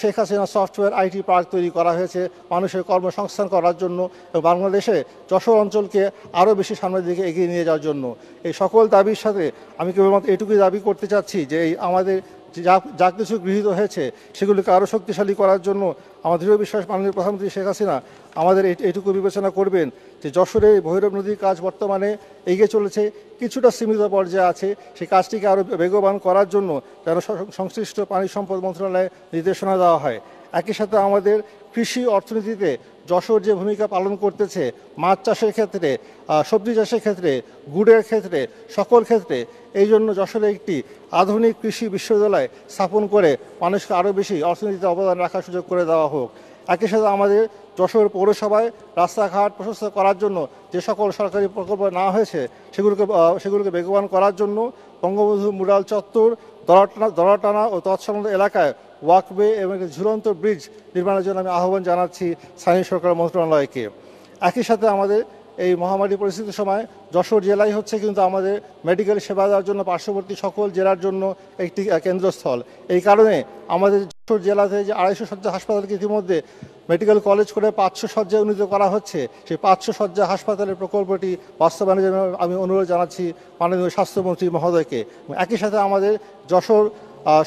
Sheikh Hasina software IT park তৈরি করা হয়েছে মানুষের কর্মসংস্থান করার জন্য এবং বাংলাদেশে যশোর অঞ্চলকে আরও বেশি সামনের দিকে এগিয়ে নিয়ে যাওয়ার জন্য। এই সকল দাবির সাথে আমি কেবলমাত্র এটুকুই দাবি করতে চাচ্ছি যে এই আমাদের যা যা কিছু গৃহীত হয়েছে, সেগুলিকে আরও শক্তিশালী করার জন্য আমার দৃঢ় বিশ্বাস মাননীয় প্রধানমন্ত্রী শেখ হাসিনা আমাদের এই- এইটুকু বিবেচনা করবেন যে যশোরে ভৈরব নদীর কাজ বর্তমানে এগিয়ে চলেছে, কিছুটা সীমিত পর্যায়ে আছে, সেই কাজটিকে আরও বেগবান করার জন্য যেন সংশ্লিষ্ট পানি সম্পদ মন্ত্রণালয়ে নির্দেশনা দেওয়া হয়। একই সাথে আমাদের কৃষি অর্থনীতিতে যশোর যে ভূমিকা পালন করতেছে, মাছ চাষের ক্ষেত্রে সবজি চাষের ক্ষেত্রে, গুড়ের ক্ষেত্রে, সকল ক্ষেত্রে এই জন্য যশোরে একটি আধুনিক কৃষি বিশ্ববিদ্যালয় স্থাপন করে মানুষকে আরও বেশি অর্থনীতিতে অবদান রাখার সুযোগ করে দেওয়া হোক। একই সাথে আমাদের যশোর পৌরসভায় রাস্তাঘাট প্রশস্ত করার জন্য যে সকল সরকারি প্রকল্প নেওয়া হয়েছে, সেগুলোকে সেগুলোকে বেগবান করার জন্য বঙ্গবন্ধু মুরাল চত্বর, দরাটানা দরাটানা ও তৎসংলগ্ন এলাকায় ওয়াকওয়ে এবং একটি ঝুলন্ত ব্রিজ নির্মাণের জন্য আমি আহ্বান জানাচ্ছি স্থানীয় সরকার মন্ত্রণালয়কে। একই সাথে আমাদের এই মহামারী পরিস্থিতির সময় যশোর জেলাই হচ্ছে কিন্তু আমাদের মেডিকেল সেবা দেওয়ার জন্য পার্শ্ববর্তী সকল জেলার জন্য একটি কেন্দ্রস্থল। এই কারণে আমাদের যশোর জেলাতে যে আড়াইশো শয্যা হাসপাতালকে ইতিমধ্যে মেডিকেল কলেজ করে পাঁচশো শয্যায় উন্নীত করা হচ্ছে, সেই পাঁচশো শয্যা হাসপাতালের প্রকল্পটি বাস্তবায়নের জন্য আমি অনুরোধ জানাচ্ছি মাননীয় স্বাস্থ্যমন্ত্রী মহোদয়কে। একই সাথে আমাদের যশোর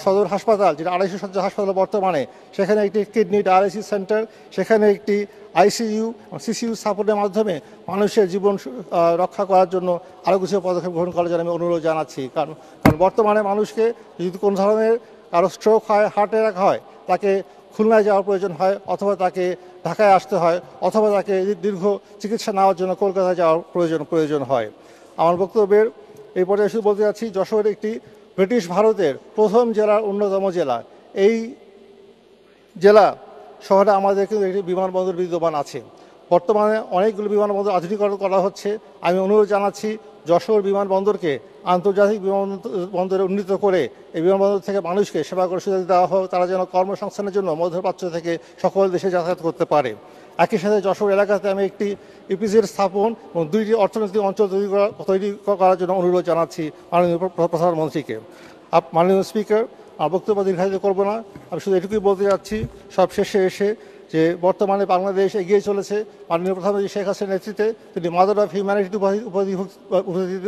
সদর হাসপাতাল, যেটা আড়াইশো শয্যা হাসপাতাল বর্তমানে, সেখানে একটি কিডনি ডায়ালিসিস সেন্টার সেখানে একটি আইসিইউ, সিসিইউ স্থাপনের মাধ্যমে মানুষের জীবন রক্ষা করার জন্য আরও কিছু পদক্ষেপ গ্রহণ করার জন্য আমি অনুরোধ জানাচ্ছি। কারণ কারণ বর্তমানে মানুষকে যদি কোনো ধরনের কারও স্ট্রোক হয় হার্ট অ্যাটাক হয়, তাকে খুলনায় যাওয়ার প্রয়োজন হয় অথবা তাকে ঢাকায় আসতে হয় অথবা তাকে দীর্ঘ চিকিৎসা নেওয়ার জন্য কলকাতায় যাওয়ার প্রয়োজন প্রয়োজন হয়। আমার বক্তব্যের এই পর্যায়ে শুধু বলতে যাচ্ছি যশোর একটি ব্রিটিশ ভারতের প্রথম জেলার অন্যতম জেলা। এই জেলা শহরে আমাদের কিন্তু একটি বিমানবন্দর বিদ্যমান আছে। বর্তমানে অনেকগুলো বিমানবন্দর আধুনিকরণ করা হচ্ছে। আমি অনুরোধ জানাচ্ছি যশোর বিমানবন্দরকে আন্তর্জাতিক বিমানবন্দরে উন্নীত করে এই বিমানবন্দর থেকে মানুষকে সেবা করে সুযোগ দেওয়া হোক, তারা যেন কর্মসংস্থানের জন্য মধ্যপ্রাচ্য থেকে সকল দেশে যাতায়াত করতে পারে। একই সাথে যশোর এলাকাতে আমি একটি ইপিজির স্থাপন এবং দুইটি অর্থনৈতিক অঞ্চল তৈরি করা তৈরি করার জন্য অনুরোধ জানাচ্ছি মাননীয় প্র- প্রধানমন্ত্রীকে। মাননীয় স্পিকার আর বক্তব্য দীর্ঘায়িত করব না। আমি শুধু এটুকুই বলতে যাচ্ছি সব শেষে এসে যে বর্তমানে বাংলাদেশ এগিয়ে চলেছে মাননীয় প্রধানমন্ত্রী শেখ হাসিনার নেতৃত্বে তিনি মাদার অফ হিউম্যানিটি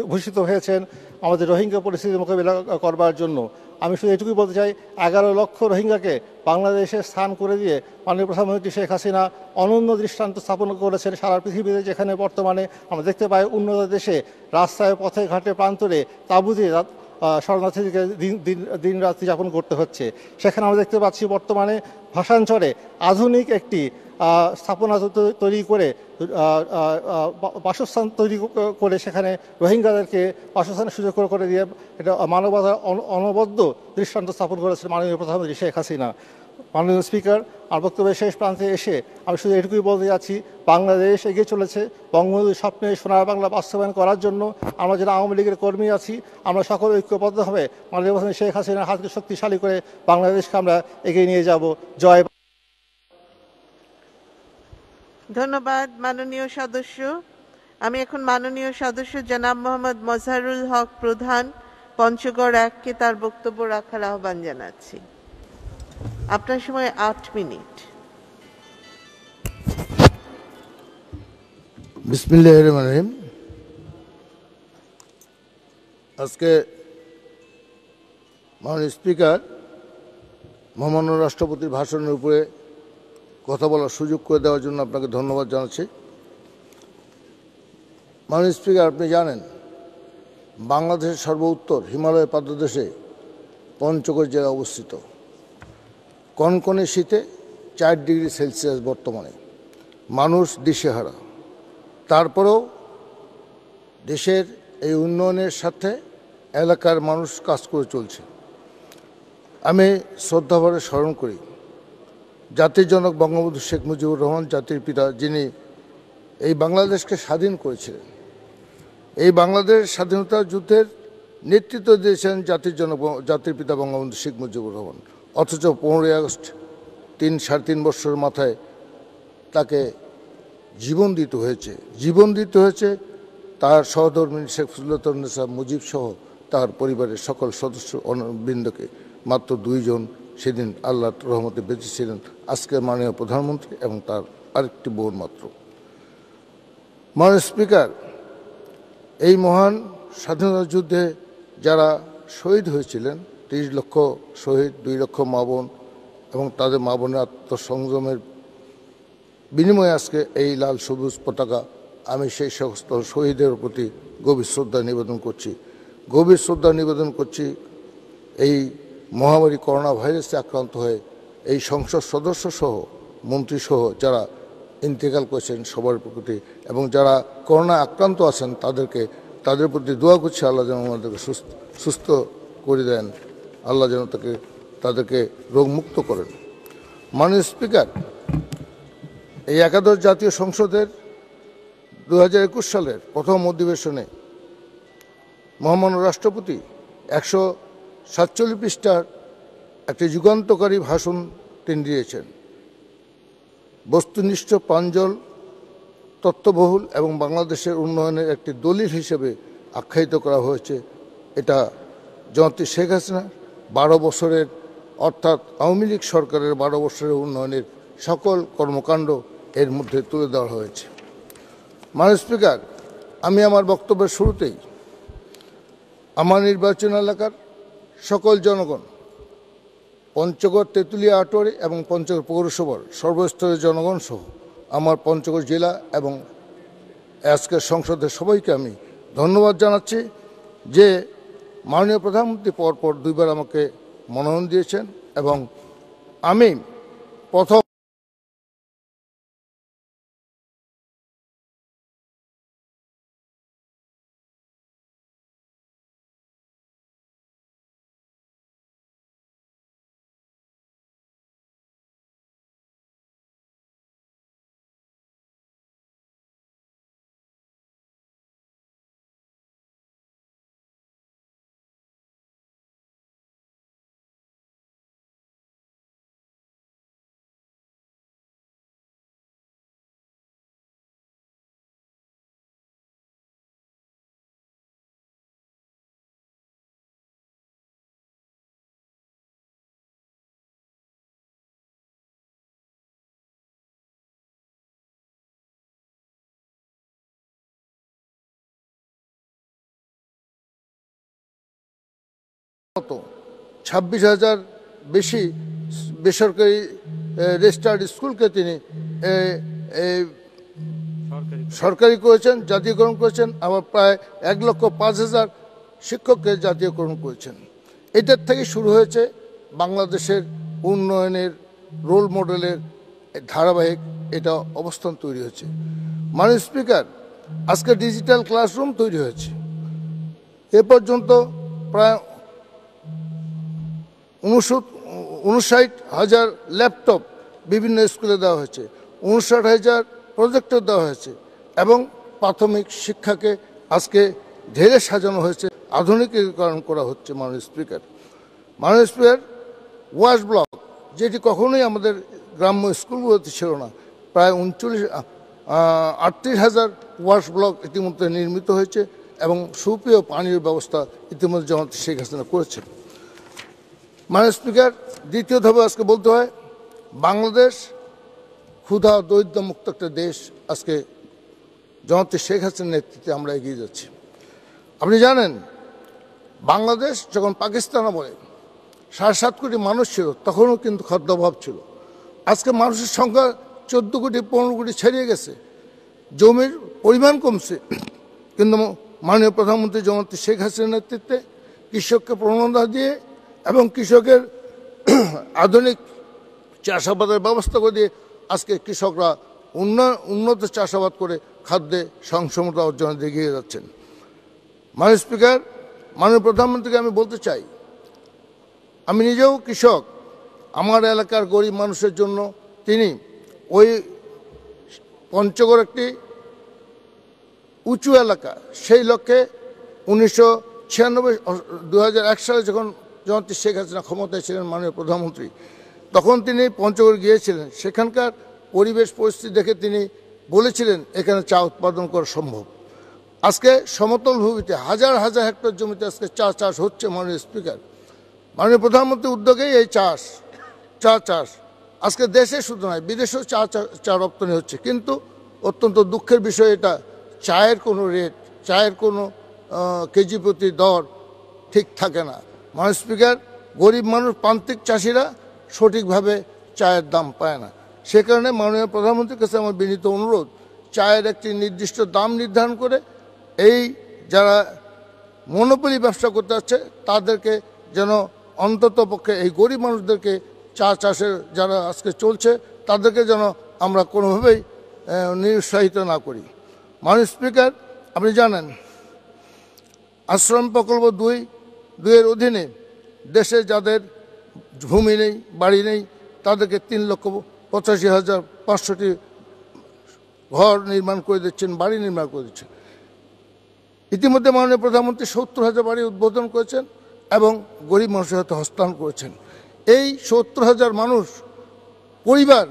ভূষিত হয়েছেন আমাদের রোহিঙ্গা পরিস্থিতি মোকাবিলা করবার জন্য। আমি শুধু এটুকুই বলতে চাই এগারো লক্ষ রোহিঙ্গাকে বাংলাদেশে স্থান করে দিয়ে মাননীয় প্রধানমন্ত্রী শেখ হাসিনা অনন্য দৃষ্টান্ত স্থাপন করেছেন সারা পৃথিবীতে যেখানে বর্তমানে আমরা দেখতে পাই উন্নত দেশে রাস্তায় পথে ঘাটে প্রান্তরে তাঁবু দিয়ে রাত- আহ, শরণার্থীদেরকে দিন দিন দিন রাত্রি যাপন করতে হচ্ছে। সেখানে আমরা দেখতে পাচ্ছি বর্তমানে ভাষাঞ্চলে আধুনিক একটি স্থাপনা তৈরি করে বাসস্থান তৈরি করে সেখানে রোহিঙ্গাদেরকে বাসস্থানের সুযোগ করে করে দিয়ে এটা মানবতার অনবদ্য দৃষ্টান্ত স্থাপন করেছে মাননীয় প্রধানমন্ত্রী শেখ হাসিনা। মাননীয় স্পিকার, আর বক্তব্যের শেষ প্রান্তে এসে আমি শুধু এটুকুই বলতে যাচ্ছি, বাংলাদেশ এগিয়ে চলেছে বঙ্গবন্ধুর স্বপ্নে সোনার বাংলা বাস্তবায়ন করার জন্য। আমরা যারা আওয়ামী লীগের কর্মী আছি, আমরা সকলে ঐক্যবদ্ধভাবে মাননীয় প্রধানমন্ত্রী শেখ হাসিনার হাতকে শক্তিশালী করে বাংলাদেশকে আমরা এগিয়ে নিয়ে যাব। জয় ধন্যবাদ মাননীয় সদস্য। আমি এখন মাননীয় সদস্য জনাব মোহাম্মদ মজহারুল হক প্রধান, পঞ্চগড় এককে তার বক্তব্য রাখার আহ্বান জানাচ্ছি। আপনার সময় আট মিনিট। আজকে মাননীয় স্পিকার, মহামান্য রাষ্ট্রপতির ভাষণের উপরে কথা বলার সুযোগ করে দেওয়ার জন্য আপনাকে ধন্যবাদ জানাচ্ছি। মাননীয় স্পিকার, আপনি জানেন, বাংলাদেশের সর্ব উত্তর হিমালয় পাদদেশে পঞ্চগড় জেলা অবস্থিত। কনকনে শীতে চার ডিগ্রি সেলসিয়াস বর্তমানে। মানুষ দিশেহারা। তারপরেও দেশের এই উন্নয়নের সাথে এলাকার মানুষ কাজ করে চলছে। আমি শ্রদ্ধাভরে স্মরণ করি, জাতির জনক বঙ্গবন্ধু শেখ মুজিবুর রহমান জাতির পিতা, যিনি এই বাংলাদেশকে স্বাধীন করেছিলেন। এই বাংলাদেশ স্বাধীনতা যুদ্ধের নেতৃত্ব দিয়েছেন জাতির জনক জাতির পিতা বঙ্গবন্ধু শেখ মুজিবুর রহমান। অথচ পনেরোই আগস্ট তিন, সাড়ে তিন বছরের মাথায় তাকে জীবন দিতে হয়েছে। জীবন দিতে হয়েছে তার সহধর্মিনী শেখ ফজলতুন্নেসা মুজিব সহ তার পরিবারের সকল সদস্য অন- বৃন্দকে মাত্র দুইজন সেদিন আল্লাহ রহমতে বেঁচেছিলেন। আজকের মাননীয় প্রধানমন্ত্রী এবং তার আরেকটি বোন মাত্র। মাননীয় স্পিকার, এই মহান স্বাধীনতা যুদ্ধে যারা শহীদ হয়েছিলেন তিরিশ লক্ষ শহীদ, দুই লক্ষ মা বোন এবং তাদের মা বোনের আত্মসংযমের বিনিময়ে আজকে এই লাল সবুজ পতাকা আমি সেই সমস্ত শহীদের প্রতি গভীর শ্রদ্ধা নিবেদন করছি। গভীর শ্রদ্ধা নিবেদন করছি এই মহামারী করোনা ভাইরাসে আক্রান্ত হয়ে এই সংসদ সদস্য সহ, মন্ত্রী সহ যারা ইন্তেকাল করেছেন সবার প্রতি এবং যারা করোনা আক্রান্ত আছেন তাদেরকে, তাদের প্রতি দোয়া করছি আল্লাহ যেন আমাদেরকে সুস্থ সুস্থ করে দেন। আল্লাহ যেন তাকে, তাদেরকে রোগমুক্ত করেন। মাননীয় স্পিকার, এই একাদশ জাতীয় সংসদের দু হাজার একুশ সালের প্রথম অধিবেশনে মহামান্য রাষ্ট্রপতি একশো সাতচল্লিশ পৃষ্ঠার একটি যুগান্তকারী ভাষণ তিনি দিয়েছেন। বস্তুনিষ্ঠ প্রাঞ্জল তত্ত্ববহুল এবং বাংলাদেশের উন্নয়নের একটি দলিল হিসেবে আখ্যায়িত করা হয়েছে। এটা জয়ন্তী শেখ হাসিনা বারো বছরের, অর্থাৎ আওয়ামী লীগ সরকারের বারো বছরের উন্নয়নের সকল কর্মকাণ্ড এর মধ্যে তুলে দেওয়া হয়েছে। মাননীয় স্পিকার, আমি আমার বক্তব্যের শুরুতেই আমার নির্বাচন এলাকার সকল জনগণ, পঞ্চগড় তেঁতুলিয়া আটোয়ারি এবং পঞ্চগড় পৌরসভার সর্বস্তরের জনগণ সহ আমার পঞ্চগড় জেলা এবং আজকের সংসদের সবাইকে আমি ধন্যবাদ জানাচ্ছি যে মাননীয় প্রধানমন্ত্রী পরপর দুইবার আমাকে মনোনয়ন দিয়েছেন এবং আমি প্রথম মতো ছাব্বিশ হাজার বেশি বেসরকারি রেজিস্টার্ড স্কুলকে তিনি সরকারি করেছেন। জাতীয়করণ করেছেন আবার প্রায় এক লক্ষ পাঁচ হাজার শিক্ষককে জাতীয়করণ করেছেন। এটার থেকে শুরু হয়েছে বাংলাদেশের উন্নয়নের রোল মডেলের ধারাবাহিক এটা অবস্থান তৈরি হয়েছে। মাননীয় স্পিকার আজকে ডিজিটাল ক্লাসরুম তৈরি হয়েছে। এ পর্যন্ত প্রায় উনষাট হাজার ল্যাপটপ বিভিন্ন স্কুলে দেওয়া হয়েছে। উনষাট হাজার প্রজেক্টর দেওয়া হয়েছে এবং প্রাথমিক শিক্ষাকে আজকে ঢেলে সাজানো হয়েছে, আধুনিকীকরণ করা হচ্ছে মাননীয় স্পিকার। মাননীয় স্পিকার, ওয়াশ ব্লক, যেটি কখনোই আমাদের গ্রাম্য স্কুলগুলোতে ছিল না, প্রায় উনচল্লিশ আটত্রিশ হাজার ওয়াশ ব্লক ইতিমধ্যে নির্মিত হয়েছে এবং সুপেয় পানীয় ব্যবস্থা ইতিমধ্যে জমাত শেখ হাসিনা করেছেন। মাননীয় স্পিকার, দ্বিতীয় ধাপে আজকে বলতে হয়, বাংলাদেশ ক্ষুধা দরিদ্র মুক্ত একটা দেশ আজকে জনতে শেখ হাসিনার নেতৃত্বে আমরা এগিয়ে যাচ্ছি। আপনি জানেন, বাংলাদেশ যখন পাকিস্তান বলে সাড়ে সাত কোটি মানুষ ছিল, তখনও কিন্তু খাদ্যাভাব ছিল। আজকে মানুষের সংখ্যা চোদ্দ কোটি, পনেরো কোটি ছাড়িয়ে গেছে। জমির পরিমাণ কমছে। কিন্তু মাননীয় প্রধানমন্ত্রী জননেত্রী শেখ হাসিনার নেতৃত্বে কৃষককে প্রণোদনা দিয়ে এবং কৃষকের আধুনিক চাষাবাদের ব্যবস্থা করে দিয়ে আজকে কৃষকরা উন্নত চাষাবাদ করে খাদ্যে সংসমতা অর্জনে এগিয়ে যাচ্ছেন। মাননীয় স্পিকার, মাননীয় প্রধানমন্ত্রীকে আমি বলতে চাই, আমি নিজেও কৃষক, আমার এলাকার গরিব মানুষের জন্য তিনি ওই পঞ্চগড় একটি উঁচু এলাকা, সেই লক্ষ্যে উনিশশো ছিয়ানব্বই দু সালে যখন জয়ন্তী শেখ হাসিনা ক্ষমতায় ছিলেন মাননীয় প্রধানমন্ত্রী, তখন তিনি পঞ্চগড় গিয়েছিলেন। সেখানকার পরিবেশ পরিস্থিতি দেখে তিনি বলেছিলেন, এখানে চা উৎপাদন করা সম্ভব। আজকে সমতল ভূমিতে হাজার হাজার হেক্টর জমিতে আজকে চা চাষ হচ্ছে মাননীয় স্পিকার। মাননীয় প্রধানমন্ত্রীর উদ্যোগেই এই চাষ, চা চাষ। আজকে দেশে শুধু নয়, বিদেশেও চা- চা রপ্তানি হচ্ছে। কিন্তু অত্যন্ত দুঃখের বিষয় এটা, চায়ের কোনো রেট চায়ের কোনো কেজি প্রতি দর ঠিক থাকে না। মাননীয় স্পিকার গরিব মানুষ, প্রান্তিক চাষিরা সঠিকভাবে চায়ের দাম পায় না। সে কারণে মাননীয় প্রধানমন্ত্রীর কাছে আমার বিনীত অনুরোধ, চায়ের একটি নির্দিষ্ট দাম নির্ধারণ করে এই যারা মনোপলি ব্যবসা করতে যাচ্ছে, তাদেরকে যেন অন্তত পক্ষে এই গরিব মানুষদেরকে চা চাষের যারা আজকে চলছে, তাদেরকে যেন আমরা কোনোভাবেই নিরুৎসাহিত না করি। মাননীয় স্পিকার আপনি জানেন, আশ্রম প্রকল্প দুই দুইয়ের অধীনে দেশে যাদের ভূমি নেই, বাড়ি নেই, তাদেরকে তিন লক্ষ পঁচাশি হাজার পাঁচশোটি ঘর নির্মাণ করে দিচ্ছেন, বাড়ি নির্মাণ করে দিচ্ছেন। ইতিমধ্যে মাননীয় প্রধানমন্ত্রী সত্তর হাজার বাড়ি উদ্বোধন করেছেন এবং গরিব মানুষের হাতে হস্তান্তর করেছেন। এই সত্তর হাজার মানুষ, পরিবার,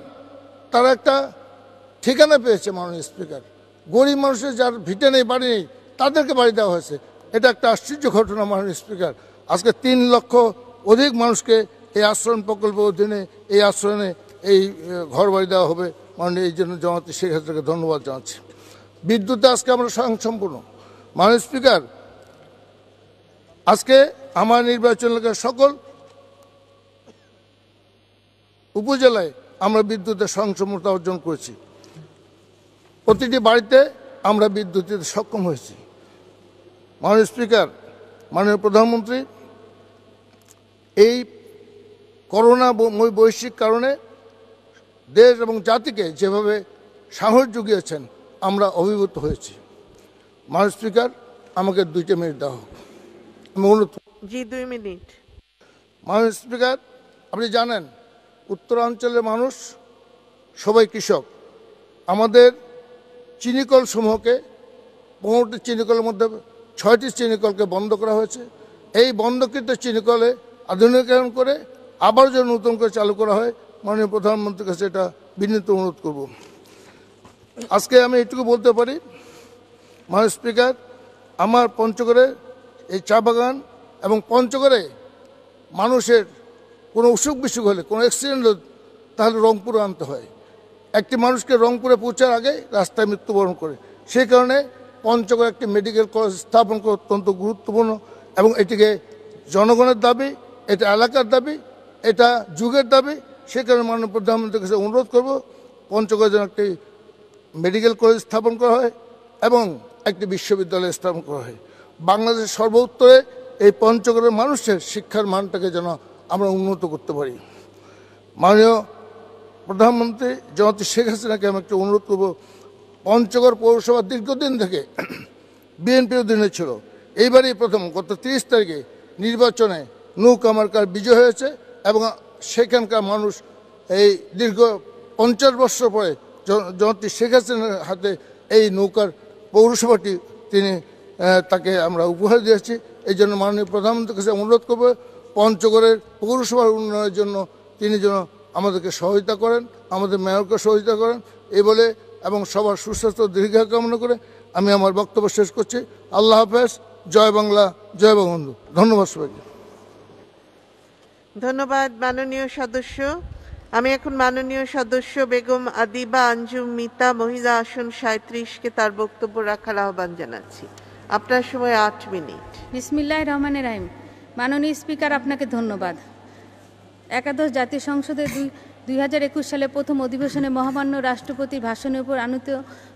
তারা একটা ঠিকানা পেয়েছে মাননীয় স্পিকার। গরিব মানুষের যার ভিটে নেই, বাড়ি নেই, তাদেরকে বাড়ি দেওয়া হয়েছে। এটা একটা আশ্চর্য ঘটনা, মাননীয় স্পিকার। আজকে তিন লক্ষ অধিক মানুষকে এই আশ্রম প্রকল্পের অধীনে এই আশ্রমে এই ঘর বাড়ি দেওয়া হবে। মাননীয় এই জন্য জমাতে শেখ হাসিনাকে ধন্যবাদ জানাচ্ছি। বিদ্যুতে আজকে আমরা স্বয়ংসম্পূর্ণ। মাননীয় স্পিকার, আজকে আমার নির্বাচন এলাকার সকল উপজেলায় আমরা বিদ্যুতের স্বয়ংসম্পূর্ণতা অর্জন করেছি। প্রতিটি বাড়িতে আমরা বিদ্যুৎ দিতে সক্ষম হয়েছি। মাননীয় স্পিকার মাননীয় প্রধানমন্ত্রী এই করোনা বৈশ্বিক কারণে দেশ এবং জাতিকে যেভাবে সাহস জুগিয়েছেন আমরা অভিভূত হয়েছি। মাননীয় স্পিকার আমাকে দুইটা মিনিট দেওয়া হোক আমি অনুরোধ জি দুই মিনিট। মাননীয় স্পিকার আপনি জানেন উত্তরাঞ্চলের মানুষ সবাই কৃষক। আমাদের চিনিকল সমূহকে পনেরোটি চিনিকলের মধ্যে ছয়টি চিনিকলকে বন্ধ করা হয়েছে। এই বন্ধকৃত চিনিকলে আধুনিকরণ করে আবার যেন নতুন করে চালু করা হয়, মাননীয় প্রধানমন্ত্রীর কাছে এটা বিনীত অনুরোধ করব। আজকে আমি এটুকু বলতে পারি, মাননীয় স্পিকার, আমার পঞ্চগড়ে এই চা বাগান এবং পঞ্চগড়ে মানুষের কোনো অসুখ বিসুখ হলে, কোনো অ্যাক্সিডেন্ট হলে তাহলে রংপুরে আনতে হয়। একটি মানুষকে রংপুরে পৌঁছার আগে রাস্তায় মৃত্যুবরণ করে। সেই কারণে পঞ্চগড় একটি মেডিকেল কলেজ স্থাপন করা অত্যন্ত গুরুত্বপূর্ণ এবং এটিকে জনগণের দাবি, এটা এলাকার দাবি, এটা যুগের দাবি। সে কারণে মাননীয় প্রধানমন্ত্রীর কাছে অনুরোধ করব, পঞ্চগড় যেন একটি মেডিকেল কলেজ স্থাপন করা হয় এবং একটি বিশ্ববিদ্যালয় স্থাপন করা হয়। বাংলাদেশের সর্ব উত্তরে এই পঞ্চগড়ের মানুষের শিক্ষার মানটাকে যেন আমরা উন্নত করতে পারি। মাননীয় প্রধানমন্ত্রী জনতি শেখ হাসিনাকে আমি একটু অনুরোধ করব পঞ্চগড় পৌরসভা দীর্ঘদিন থেকে বিএনপির অধীনে ছিল। এইবারই প্রথম, গত তিরিশ তারিখে নির্বাচনে নৌকা মার্কার বিজয় হয়েছে এবং সেখানকার মানুষ এই দীর্ঘ পঞ্চাশ বছর পরে জন- জনতি শেখ হাসিনার হাতে এই নৌকার পৌরসভাটি তিনি তাকে আমরা উপহার দিয়েছি। এই জন্য মাননীয় প্রধানমন্ত্রীর কাছে অনুরোধ করব, পঞ্চগড়ের পৌরসভার উন্নয়নের জন্য তিনি যেন আমাদেরকে সহযোগিতা করেন, আমাদের মেয়রকে সহযোগিতা করেন। এই বলে এবং সবার সুস্বাস্থ্য ও দীর্ঘ কামনা করে আমি আমার বক্তব্য শেষ করছি। আল্লাহ হাফেজ। জয় বাংলা জয় বঙ্গবন্ধু। ধন্যবাদ সবাইকে। ধন্যবাদ মাননীয় সদস্য। আমি এখন মাননীয় সদস্য বেগম আদিবা আঞ্জুম মিতা মহিলা আসন সাঁত্রিশকে তার বক্তব্য রাখার আহ্বান জানাচ্ছি। আপনার সময় আট মিনিট। বিসমিল্লাহ রহমানের রাহিম। মাননীয় স্পিকার আপনাকে ধন্যবাদ। একাদশ জাতীয় সংসদের দুই দুই সালে প্রথম অধিবেশনে মহামান্য রাষ্ট্রপতির ভাষণের উপর আনিত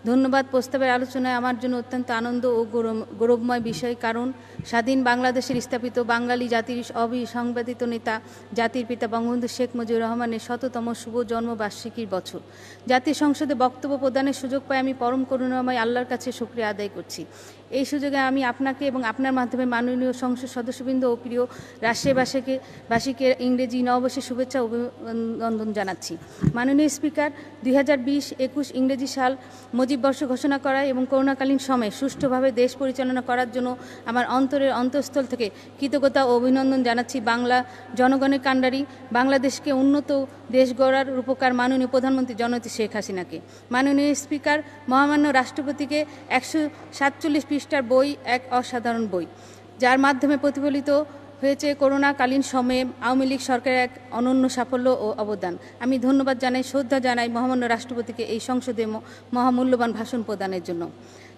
ধন্যবাদ প্রস্তাবের আলোচনায় আমার জন্য অত্যন্ত আনন্দ ও গৌরব- গৌরবময় বিষয়। কারণ স্বাধীন বাংলাদেশের স্থাপিত বাঙালি জাতির অবিসংবাদিত নেতা, জাতির পিতা বঙ্গবন্ধু শেখ মুজিবুর রহমানের শততম শুভ জন্মবার্ষিকীর বছর। জাতীয় সংসদে বক্তব্য প্রদানের সুযোগ পাই আমি পরম করুণাময় আল্লাহর কাছে শুক্রিয়া আদায় করছি। এই সুযোগে আমি আপনাকে এবং আপনার মাধ্যমে মাননীয় সংসদ সদস্যবৃন্দ ও প্রিয় রাষ্ট্রবাসীকে, বাসীকে ইংরেজি নববর্ষের শুভেচ্ছা অভিনন্দন জানাচ্ছি। মাননীয় স্পিকার, দুই হাজার বিশ একুশ ইংরেজি সাল বর্ষ ঘোষণা করা এবং করোনাকালীন সময়ে সুষ্ঠুভাবে দেশ পরিচালনা করার জন্য আমার অন্তরের অন্তঃস্থল থেকে কৃতজ্ঞতা ও অভিনন্দন জানাচ্ছি বাংলা জনগণের কাণ্ডারি, বাংলাদেশকে উন্নত, দেশ গড়ার রূপকার মাননীয় প্রধানমন্ত্রী জননেত্রী শেখ হাসিনাকে। মাননীয় স্পিকার, মহামান্য রাষ্ট্রপতিকে একশো সাতচল্লিশ পৃষ্ঠার বই, এক অসাধারণ বই, যার মাধ্যমে প্রতিফলিত হয়েছে করোনাকালীন সময়ে আওয়ামী লীগ সরকারের এক অনন্য সাফল্য ও অবদান। আমি ধন্যবাদ জানাই, শ্রদ্ধা জানাই মহামান্য রাষ্ট্রপতিকে এই সংসদে মহামূল্যবান ভাষণ প্রদানের জন্য।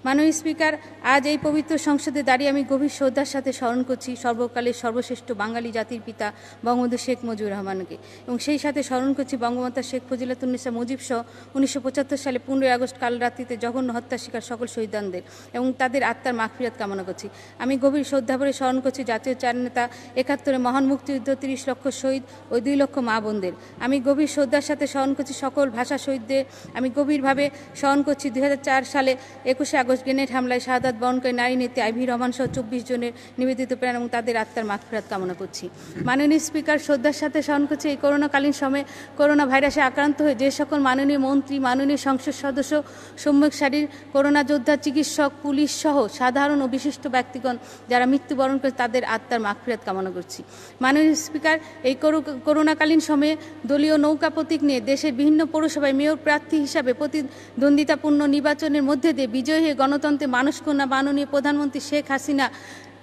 মাননীয় স্পিকার, আজ এই পবিত্র সংসদে দাঁড়িয়ে আমি গভীর শ্রদ্ধার সাথে স্মরণ করছি সর্বকালের সর্বশ্রেষ্ঠ বাঙালি জাতির পিতা বঙ্গবন্ধু শেখ মুজিবুর রহমানকে এবং সেই সাথে স্মরণ করছি বঙ্গমাতা শেখ ফজিলাতুন্নেসা মুজিব সহ উনিশশো পঁচাত্তর সালে পনেরোই আগস্ট কাল রাত্রিতে জঘন্য হত্যা শিকার সকল শহীদানদের এবং তাদের আত্মার মাগফিরাত কামনা করছি। আমি গভীর শ্রদ্ধা ভরে স্মরণ করছি জাতীয় চার নেতা একাত্তরে মহান মুক্তিযুদ্ধ, তিরিশ লক্ষ শহীদ ওই দুই লক্ষ মা বোনদের। আমি গভীর শ্রদ্ধার সাথে স্মরণ করছি সকল ভাষা শহীদদের। আমি গভীরভাবে স্মরণ করছি দু হাজার চার সালে একুশে আগস্ট গ্রেনেড হামলায় শাহাদাত বরণকারী নারী নেত্রী আইভি রহমান সহ চব্বিশ জনের নিবেদিত প্রাণ এবং তাদের আত্মার মাগফিরাত কামনা করছি। মাননীয় স্পিকার শ্রদ্ধার সাথে স্মরণ করছি, এই করোনাকালীন সময়ে করোনা ভাইরাসে আক্রান্ত হয়ে যে সকল মাননীয় মন্ত্রী, মাননীয় সংসদ সদস্য সম্যক সারির করোনা যোদ্ধা, চিকিৎসক, পুলিশ সহ সাধারণ ও বিশিষ্ট ব্যক্তিগণ যারা মৃত্যুবরণ করে তাদের আত্মার মাগফিরাত কামনা করছি। মাননীয় স্পিকার, এই করো- করোনাকালীন সময়ে দলীয় নৌকা প্রতীক নিয়ে দেশের বিভিন্ন পৌরসভায় মেয়র প্রার্থী হিসাবে প্রতিদ্বন্দ্বিতাপূর্ণ নির্বাচনের মধ্যে দিয়ে বিজয়ী হয়ে গণতন্ত্রে মানুষকন্যা মাননীয় প্রধানমন্ত্রী শেখ হাসিনা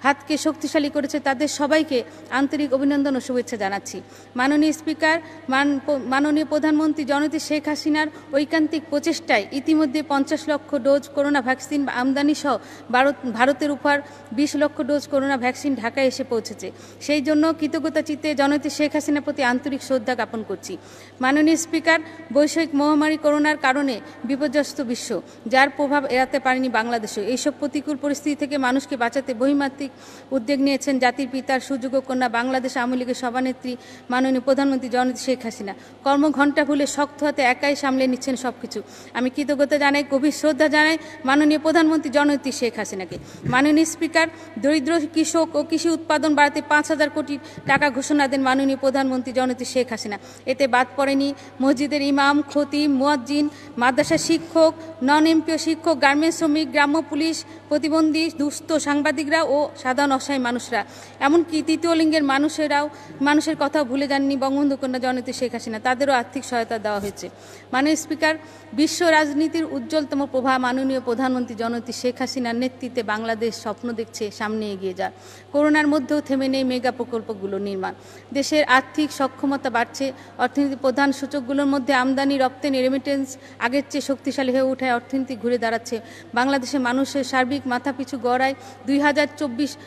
হাতকে শক্তিশালী করেছে তাদের সবাইকে আন্তরিক অভিনন্দন ও শুভেচ্ছা জানাচ্ছি। মাননীয় স্পিকার, মান- মাননীয় প্রধানমন্ত্রী জনতি শেখ হাসিনার ঐকান্তিক প্রচেষ্টায় ইতিমধ্যে পঞ্চাশ লক্ষ ডোজ করোনা ভ্যাকসিন আমদানি সহ ভারত, ভারতের উপর বিশ লক্ষ ডোজ করোনা ভ্যাকসিন ঢাকায় এসে পৌঁছেছে। সেই জন্য কৃতজ্ঞতা চিত্তে জনতি শেখ হাসিনার প্রতি আন্তরিক শ্রদ্ধা জ্ঞাপন করছি। মাননীয় স্পিকার বৈষয়িক মহামারী করোনার কারণে বিপর্যস্ত বিশ্ব, যার প্রভাব এড়াতে পারেনি বাংলাদেশও। এইসব প্রতিকূল পরিস্থিতি থেকে মানুষকে বাঁচাতে বহিমাত্রিক উদ্যোগ নিয়েছেন জাতির পিতার সুযোগ্য কন্যা বাংলাদেশ আওয়ামী লীগের সভানেত্রী, মাননীয় প্রধানমন্ত্রী জননেত্রী শেখ হাসিনা। কর্মঘণ্টা ভুলে শক্ত হাতে একাই সামলে নিচ্ছেন সবকিছু। আমি কৃতজ্ঞতা জানাই, গভীর শ্রদ্ধা জানাই মাননীয় প্রধানমন্ত্রী জননেত্রী শেখ হাসিনাকে। মাননীয় স্পিকার, দরিদ্র কৃষক ও কৃষি উৎপাদন বাড়াতে পাঁচ হাজার কোটি টাকা ঘোষণা দেন মাননীয় প্রধানমন্ত্রী জননেত্রী শেখ হাসিনা। এতে বাদ পড়েনি মসজিদের ইমাম, খতিব, মুয়াজ্জিন মাদ্রাসা শিক্ষক নন এমপিও শিক্ষক, গার্মেন্টস শ্রমিক, গ্রাম্য পুলিশ প্রতিবন্ধী, দুস্থ সাংবাদিকরা ও সাধারণ অসহায় মানুষরা। এমনকি তৃতীয় লিঙ্গের মানুষেরাও মানুষের কথাও ভুলে যাননি বঙ্গবন্ধু কন্যা জননেত্রী শেখ হাসিনা। তাদেরও আর্থিক সহায়তা দেওয়া হয়েছে। মাননীয় স্পিকার, বিশ্ব রাজনীতির উজ্জ্বলতম প্রভাব মাননীয় প্রধানমন্ত্রী জননেত্রী শেখ হাসিনার নেতৃত্বে বাংলাদেশ স্বপ্ন দেখছে, সামনে এগিয়ে যায় করোনার মধ্যেও থেমে নেই মেগা প্রকল্পগুলো নির্মাণ। দেশের আর্থিক সক্ষমতা বাড়ছে অর্থনীতির প্রধান সূচকগুলোর মধ্যে আমদানি, রপ্তানি রেমিটেন্স আগের চেয়ে শক্তিশালী হয়ে ওঠায় অর্থনীতি ঘুরে দাঁড়াচ্ছে। বাংলাদেশের মানুষের সার্বিক মাথাপিছু গড়ায় দুই হাজার চব্বিশ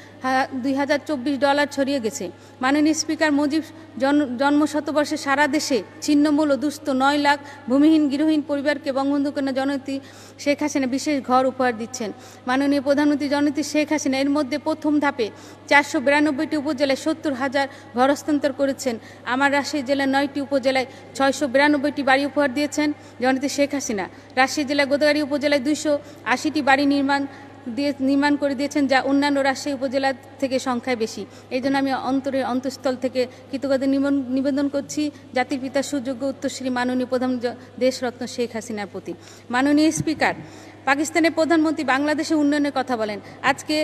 দুই হাজার চব্বিশ ডলার ছড়িয়ে গেছে। মাননীয় স্পিকার মুজিব জন- জন্ম শতবর্ষে সারা দেশে ছিন্নমূল ও দুস্থ নয় লাখ ভূমিহীন গৃহহীন পরিবারকে বঙ্গবন্ধু কন্যা জননেত্রী শেখ হাসিনা বিশেষ ঘর উপহার দিচ্ছেন। মাননীয় প্রধানমন্ত্রী জননেত্রী শেখ হাসিনা এর মধ্যে প্রথম ধাপে চারশো বিরানব্বইটি উপজেলায় সত্তর হাজার ঘর হস্তান্তর করেছেন। আমার রাজশাহী জেলার নয়টি উপজেলায় ছয়শো বিরানব্বইটি বাড়ি উপহার দিয়েছেন জননেত্রী শেখ হাসিনা। রাজশাহী জেলার গোদাগাড়ি উপজেলায় দুইশো আশিটি বাড়ি নির্মাণ দিয়ে নির্মাণ করে দিয়েছেন, যা অন্যান্য রাজশাহী উপজেলা থেকে সংখ্যায় বেশি। এই জন্য আমি অন্তরের অন্তঃস্থল থেকে কৃতজ্ঞতা নিবেদন করছি জাতির পিতার সুযোগ্য উত্তরশ্রী মাননীয় প্রধান দেশরত্ন শেখ হাসিনার প্রতি। মাননীয় স্পিকার buscar. পাকিস্তানের প্রধানমন্ত্রী বাংলাদেশের উন্নয়নের কথা বলেন। আজকে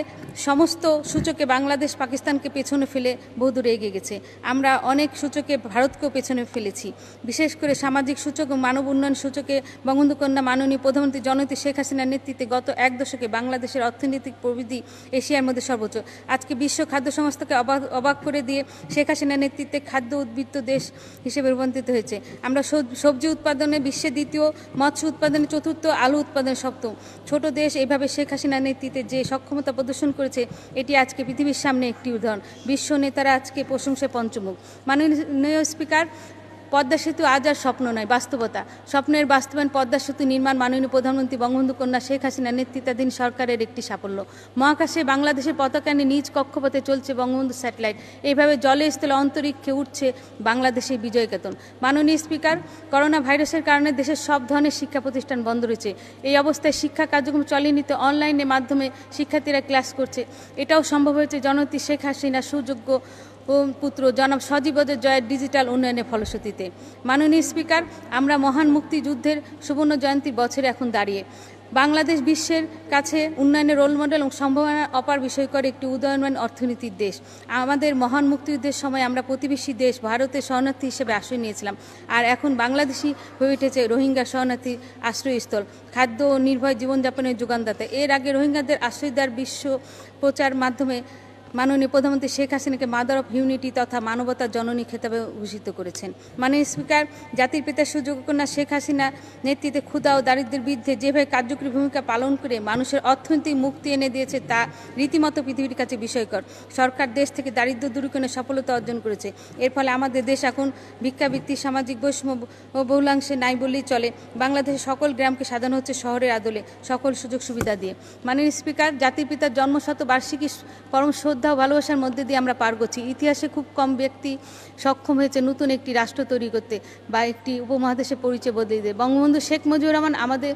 সমস্ত সূচকে বাংলাদেশ পাকিস্তানকে পেছনে ফেলে বহুদূর এগিয়ে গেছে। আমরা অনেক সূচকে ভারতকেও পেছনে ফেলেছি। বিশেষ করে সামাজিক সূচক ও মানব উন্নয়ন সূচকে বঙ্গবন্ধু কন্যা মাননীয় প্রধানমন্ত্রী জননেত্রী শেখ হাসিনার নেতৃত্বে গত এক দশকে বাংলাদেশের অর্থনৈতিক প্রবৃদ্ধি এশিয়ার মধ্যে সর্বোচ্চ। আজকে বিশ্ব খাদ্য সংস্থাকে অবাক অবাক করে দিয়ে শেখ হাসিনার নেতৃত্বে খাদ্য উদ্বৃত্ত দেশ হিসেবে রূপান্তরিত হয়েছে। আমরা সবজি উৎপাদনে বিশ্বে দ্বিতীয় মৎস্য উৎপাদনে চতুর্থ, আলু উৎপাদনে সপ্তম। ছোট দেশ এইভাবে শেখ হাসিনার নেতৃত্বে যে সক্ষমতা প্রদর্শন করেছে, এটি আজকে পৃথিবীর সামনে একটি উদাহরণ। বিশ্ব নেতারা আজকে প্রশংসায় পঞ্চমুখ। মাননীয় স্পিকার পদ্মা সেতু আজ আর স্বপ্ন নয়, বাস্তবতা। স্বপ্নের বাস্তবায়ন পদ্মা সেতু নির্মাণ মাননীয় প্রধানমন্ত্রী বঙ্গবন্ধু কন্যা শেখ হাসিনার নেতৃত্বাধীন সরকারের একটি সাফল্য। মহাকাশে বাংলাদেশের পতাকা নিয়ে নিজ কক্ষপথে চলছে বঙ্গবন্ধু স্যাটেলাইট। এইভাবে জলে স্থলে অন্তরিক্ষে উঠছে বাংলাদেশের বিজয় কেতন মাননীয় স্পিকার করোনা ভাইরাসের কারণে দেশের সব ধরনের শিক্ষা প্রতিষ্ঠান বন্ধ রয়েছে। এই অবস্থায় শিক্ষা কার্যক্রম চলিয়ে নিতে অনলাইনের মাধ্যমে শিক্ষার্থীরা ক্লাস করছে। এটাও সম্ভব হয়েছে জননেত্রী শেখ হাসিনা সুযোগ্য পুত্র জনাব সজীবদের জয়ের ডিজিটাল উন্নয়নের ফলশ্রুতিতে। মাননীয় স্পিকার, আমরা মহান মুক্তিযুদ্ধের সুবর্ণ জয়ন্তী বছরে এখন দাঁড়িয়ে। বাংলাদেশ বিশ্বের কাছে উন্নয়নের রোল মডেল এবং সম্ভাবনা অপার বিষয় করে একটি উদয়নমান অর্থনীতির দেশ। আমাদের মহান মুক্তিযুদ্ধের সময় আমরা প্রতিবেশী দেশ ভারতের শরণার্থী হিসেবে আশ্রয় নিয়েছিলাম। আর এখন বাংলাদেশি হয়ে উঠেছে রোহিঙ্গা শরণার্থীর আশ্রয়স্থল। খাদ্য ও নির্ভয় জীবনযাপনের যোগানদাতা। এর আগে রোহিঙ্গাদের আশ্রয় দেওয়ার বিশ্ব প্রচার মাধ্যমে মাননীয় প্রধানমন্ত্রী শেখ হাসিনাকে মাদার অফ ইউনিটি তথা মানবতার জননী খেতাবে ভূষিত করেছেন। মাননীয় স্পিকার, জাতির পিতার সুযোগ্য কন্যা শেখ হাসিনা নেতৃত্বে ক্ষুধা ও দারিদ্র্যের বিরুদ্ধে যেভাবে কার্যকরী ভূমিকা পালন করে মানুষের অর্থনৈতিক মুক্তি এনে দিয়েছে, তা রীতিমতো পৃথিবীর কাছে বিষয়কর। সরকার দেশ থেকে দারিদ্র্য দূরীকরণে সফলতা অর্জন করেছে। এর ফলে আমাদের দেশ এখন ভিক্ষাবৃত্তি, সামাজিক বৈষম্য বহুলাংশে নাই বললেই চলে। বাংলাদেশের সকল গ্রামকে সাজানো হচ্ছে শহরের আদলে। সকল সুযোগ সুবিধা দিয়ে। মাননীয় স্পিকার, জাতির পিতার জন্মশত বার্ষিকী পরম ও ভালোবাসার মধ্যে দিয়ে আমরা পার করছি। ইতিহাসে খুব কম ব্যক্তি সক্ষম হয়েছে নতুন একটি রাষ্ট্র তৈরি করতে বা একটি উপমহাদেশে পরিচয় বদলে দিতে। বঙ্গবন্ধু শেখ মুজিবুর রহমান আমাদের,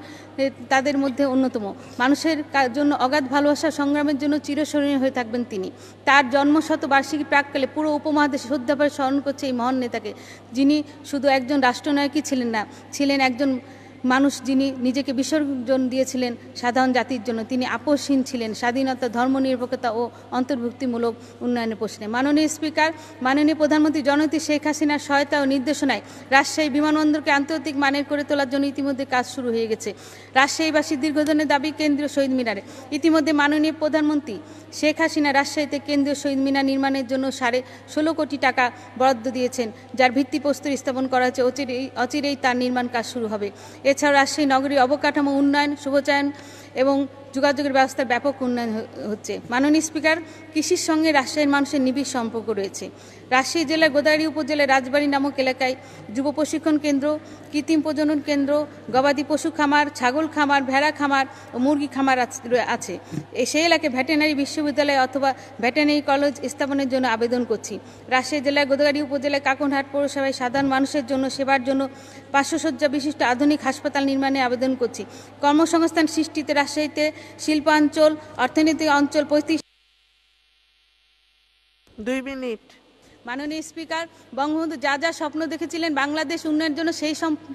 তাদের মধ্যে অন্যতম। মানুষের জন্য অগাধ ভালোবাসা সংগ্রামের জন্য চিরস্মরণীয় হয়ে থাকবেন তিনি। তার জন্মশত বার্ষিকী প্রাককালে পুরো উপমহাদেশে শ্রদ্ধাভাবে স্মরণ করছে এই মহান নেতাকে, যিনি শুধু একজন রাষ্ট্রনায়কই ছিলেন না, ছিলেন একজন মানুষ যিনি নিজেকে বিসর্জন দিয়েছিলেন সাধারণ জাতির জন্য, তিনি আপোষহীন ছিলেন। স্বাধীনতা, ধর্মনিরপেক্ষতা ও অন্তর্ভুক্তিমূলক উন্নয়নের প্রশ্নে। মাননীয় স্পিকার, মাননীয় প্রধানমন্ত্রী জননেত্রী শেখ হাসিনার সহায়তা ও নির্দেশনায় রাজশাহী বিমানবন্দরকে আন্তর্জাতিক মানের করে তোলার জন্য ইতিমধ্যে কাজ শুরু হয়ে গেছে। রাজশাহীবাসীর দীর্ঘদিনের দাবি কেন্দ্রীয় শহীদ মিনারে। ইতিমধ্যে মাননীয় প্রধানমন্ত্রী শেখ হাসিনা রাজশাহীতে কেন্দ্রীয় শহীদ মিনার নির্মাণের জন্য সাড়ে ষোলো কোটি টাকা বরাদ্দ দিয়েছেন, যার ভিত্তিপ্রস্তর স্থাপন করা হচ্ছে অচিরেই অচিরেই তার নির্মাণ কাজ শুরু হবে। এছাড়াও রাজশাহী নগরী অবকাঠামো উন্নয়ন, শুভচয়ন এবং যোগাযোগের ব্যবস্থার ব্যাপক উন্নয়ন হচ্ছে। মাননীয় স্পিকার, কৃষির সঙ্গে রাজশাহীর মানুষের নিবিড় সম্পর্ক রয়েছে। রাজশাহী জেলার গোদাগাড়ি উপজেলার রাজবাড়ি নামক এলাকায় যুব প্রশিক্ষণ কেন্দ্র কৃত্রিম প্রজনন কেন্দ্র, গবাদি পশু খামার, ছাগল খামার, ভেড়া খামার ও মুরগি খামার আছে সেই এলাকায় ভেটেনারি বিশ্ববিদ্যালয় অথবা ভেটেনারি কলেজ স্থাপনের জন্য আবেদন করছি। রাজশাহী জেলায় গোদাগাড়ি উপজেলায় কাকনহাট পৌরসভায় সাধারণ মানুষের জন্য সেবার জন্য শয্যা বিশিষ্ট আধুনিক হাসপাতাল নির্মাণে আবেদন করছি। কর্মসংস্থান সৃষ্টিতে রাজশাহীতে শিল্পাঞ্চল, অর্থনৈতিক অঞ্চল পঁয়ত্রিশ দুই মিনিট। মাননীয় স্পিকার, বঙ্গবন্ধু যা যা স্বপ্ন দেখেছিলেন, বাংলাদেশ উন্নয়নের জন্য সেই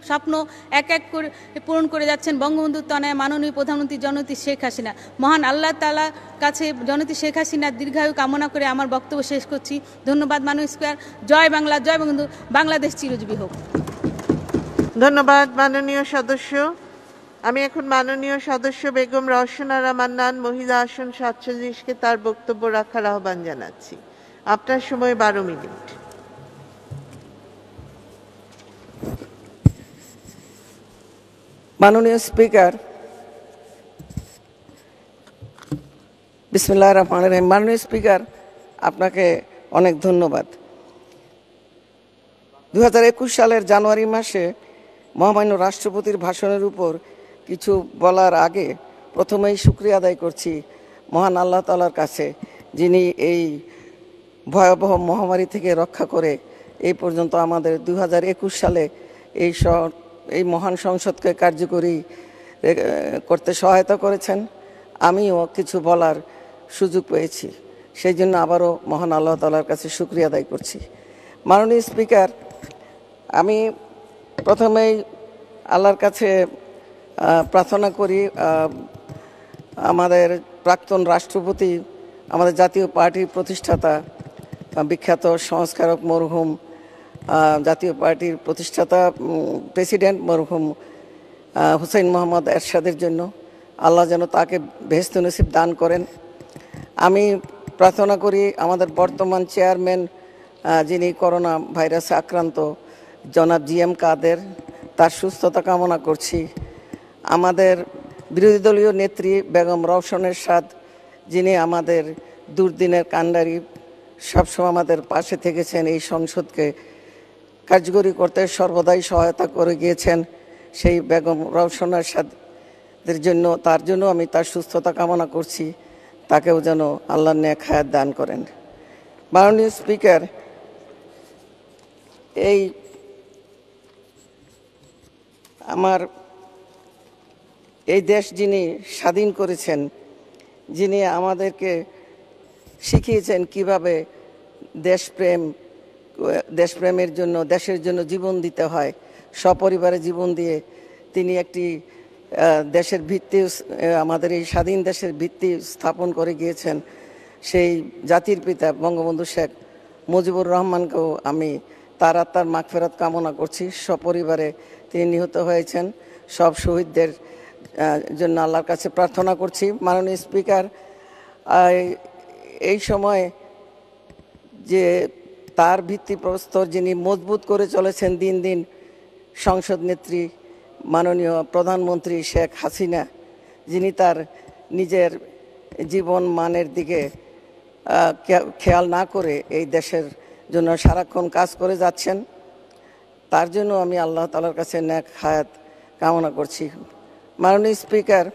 স্বপ্ন এক এক করে পূরণ করে যাচ্ছেন বঙ্গবন্ধু তনয়, মাননীয় প্রধানমন্ত্রী জনতি শেখ হাসিনা। মহান আল্লাহ তালা কাছে জনতি শেখ হাসিনার দীর্ঘায়ু কামনা করে আমার বক্তব্য শেষ করছি। ধন্যবাদ মাননীয় স্পিকার। জয় বাংলা, জয় বঙ্গবন্ধু। বাংলাদেশ চিরজীবী হোক। ধন্যবাদ মাননীয় সদস্য। আমি এখন মাননীয় সদস্য বেগম রওশনারা মান্নান মহিলা আসন সাতচল্লিশকে তার বক্তব্য রাখার আহ্বান জানাচ্ছি। আপনার সময় বারো মিনিট। মাননীয় স্পিকার বিসমুল্লাহ রহমান রহিম। মাননীয় স্পিকার, আপনাকে অনেক ধন্যবাদ। দু হাজার একুশ সালের জানুয়ারি মাসে মহামান্য রাষ্ট্রপতির ভাষণের উপর কিছু বলার আগে প্রথমেই শুক্রিয়া আদায় করছি মহান আল্লাহ তালার কাছে, যিনি এই ভয়াবহ মহামারী থেকে রক্ষা করে এই পর্যন্ত আমাদের দু হাজার একুশ সালে এই এই মহান সংসদকে কার্যকরী করতে সহায়তা করেছেন। আমিও কিছু বলার সুযোগ পেয়েছি। সেই জন্য আবারও মহান আল্লাহ তালার কাছে শুক্রিয়া আদায় করছি। মাননীয় স্পিকার, আমি প্রথমেই আল্লাহর কাছে প্রার্থনা করি আমাদের প্রাক্তন রাষ্ট্রপতি, আমাদের জাতীয় পার্টির প্রতিষ্ঠাতা বিখ্যাত সংস্কারক মরহুম জাতীয় পার্টির প্রতিষ্ঠাতা প্রেসিডেন্ট মরহুম আহ, হুসাইন মোহাম্মদ এরশাদের জন্য। আল্লাহ যেন তাকে বেহেস্ত নসিব দান করেন। আমি প্রার্থনা করি আমাদের বর্তমান চেয়ারম্যান যিনি করোনা ভাইরাসে আক্রান্ত জনাব জি এম কাদের তার সুস্থতা কামনা করছি। আমাদের বিরোধী দলীয় নেত্রী বেগম রওশনের সাদ যিনি আমাদের দুর্দিনের কাণ্ডারি সবসময় আমাদের পাশে থেকেছেন, এই সংসদকে কার্যকরী করতে সর্বদাই সহায়তা করে গিয়েছেন সেই বেগম রওশনার সাথে জন্য, তার জন্য আমি তার সুস্থতা কামনা করছি, তাকেও যেন আল্লাহ নেক হায়াত দান করেন। মাননীয় স্পিকার, এই আমার, এই দেশ যিনি স্বাধীন করেছেন, যিনি আমাদেরকে শিখিয়েছেন কীভাবে দেশপ্রেম, দেশপ্রেমের জন্য, দেশের জন্য জীবন দিতে হয়। সপরিবারে জীবন দিয়ে তিনি একটি দেশের ভিত্তি আমাদের এই স্বাধীন দেশের ভিত্তি স্থাপন করে গিয়েছেন। সেই জাতির পিতা বঙ্গবন্ধু শেখ মুজিবুর রহমানকেও আমি তার আত্মার মাগফেরত কামনা করছি। সপরিবারে তিনি নিহত হয়েছেন। সব শহীদদের জন্য আল্লাহর কাছে প্রার্থনা করছি। মাননীয় স্পিকার এই সময় যে তার ভিত্তিপ্রস্তর যিনি মজবুত করে চলেছেন দিন দিন সংসদ নেত্রী, মাননীয় প্রধানমন্ত্রী শেখ হাসিনা, যিনি তার নিজের জীবন মানের দিকে খেয়াল না করে এই দেশের জন্য সারাক্ষণ কাজ করে যাচ্ছেন। তার জন্য আমি আল্লাহ তালার কাছে ন্যাক হায়াত কামনা করছি। মাননীয় স্পিকার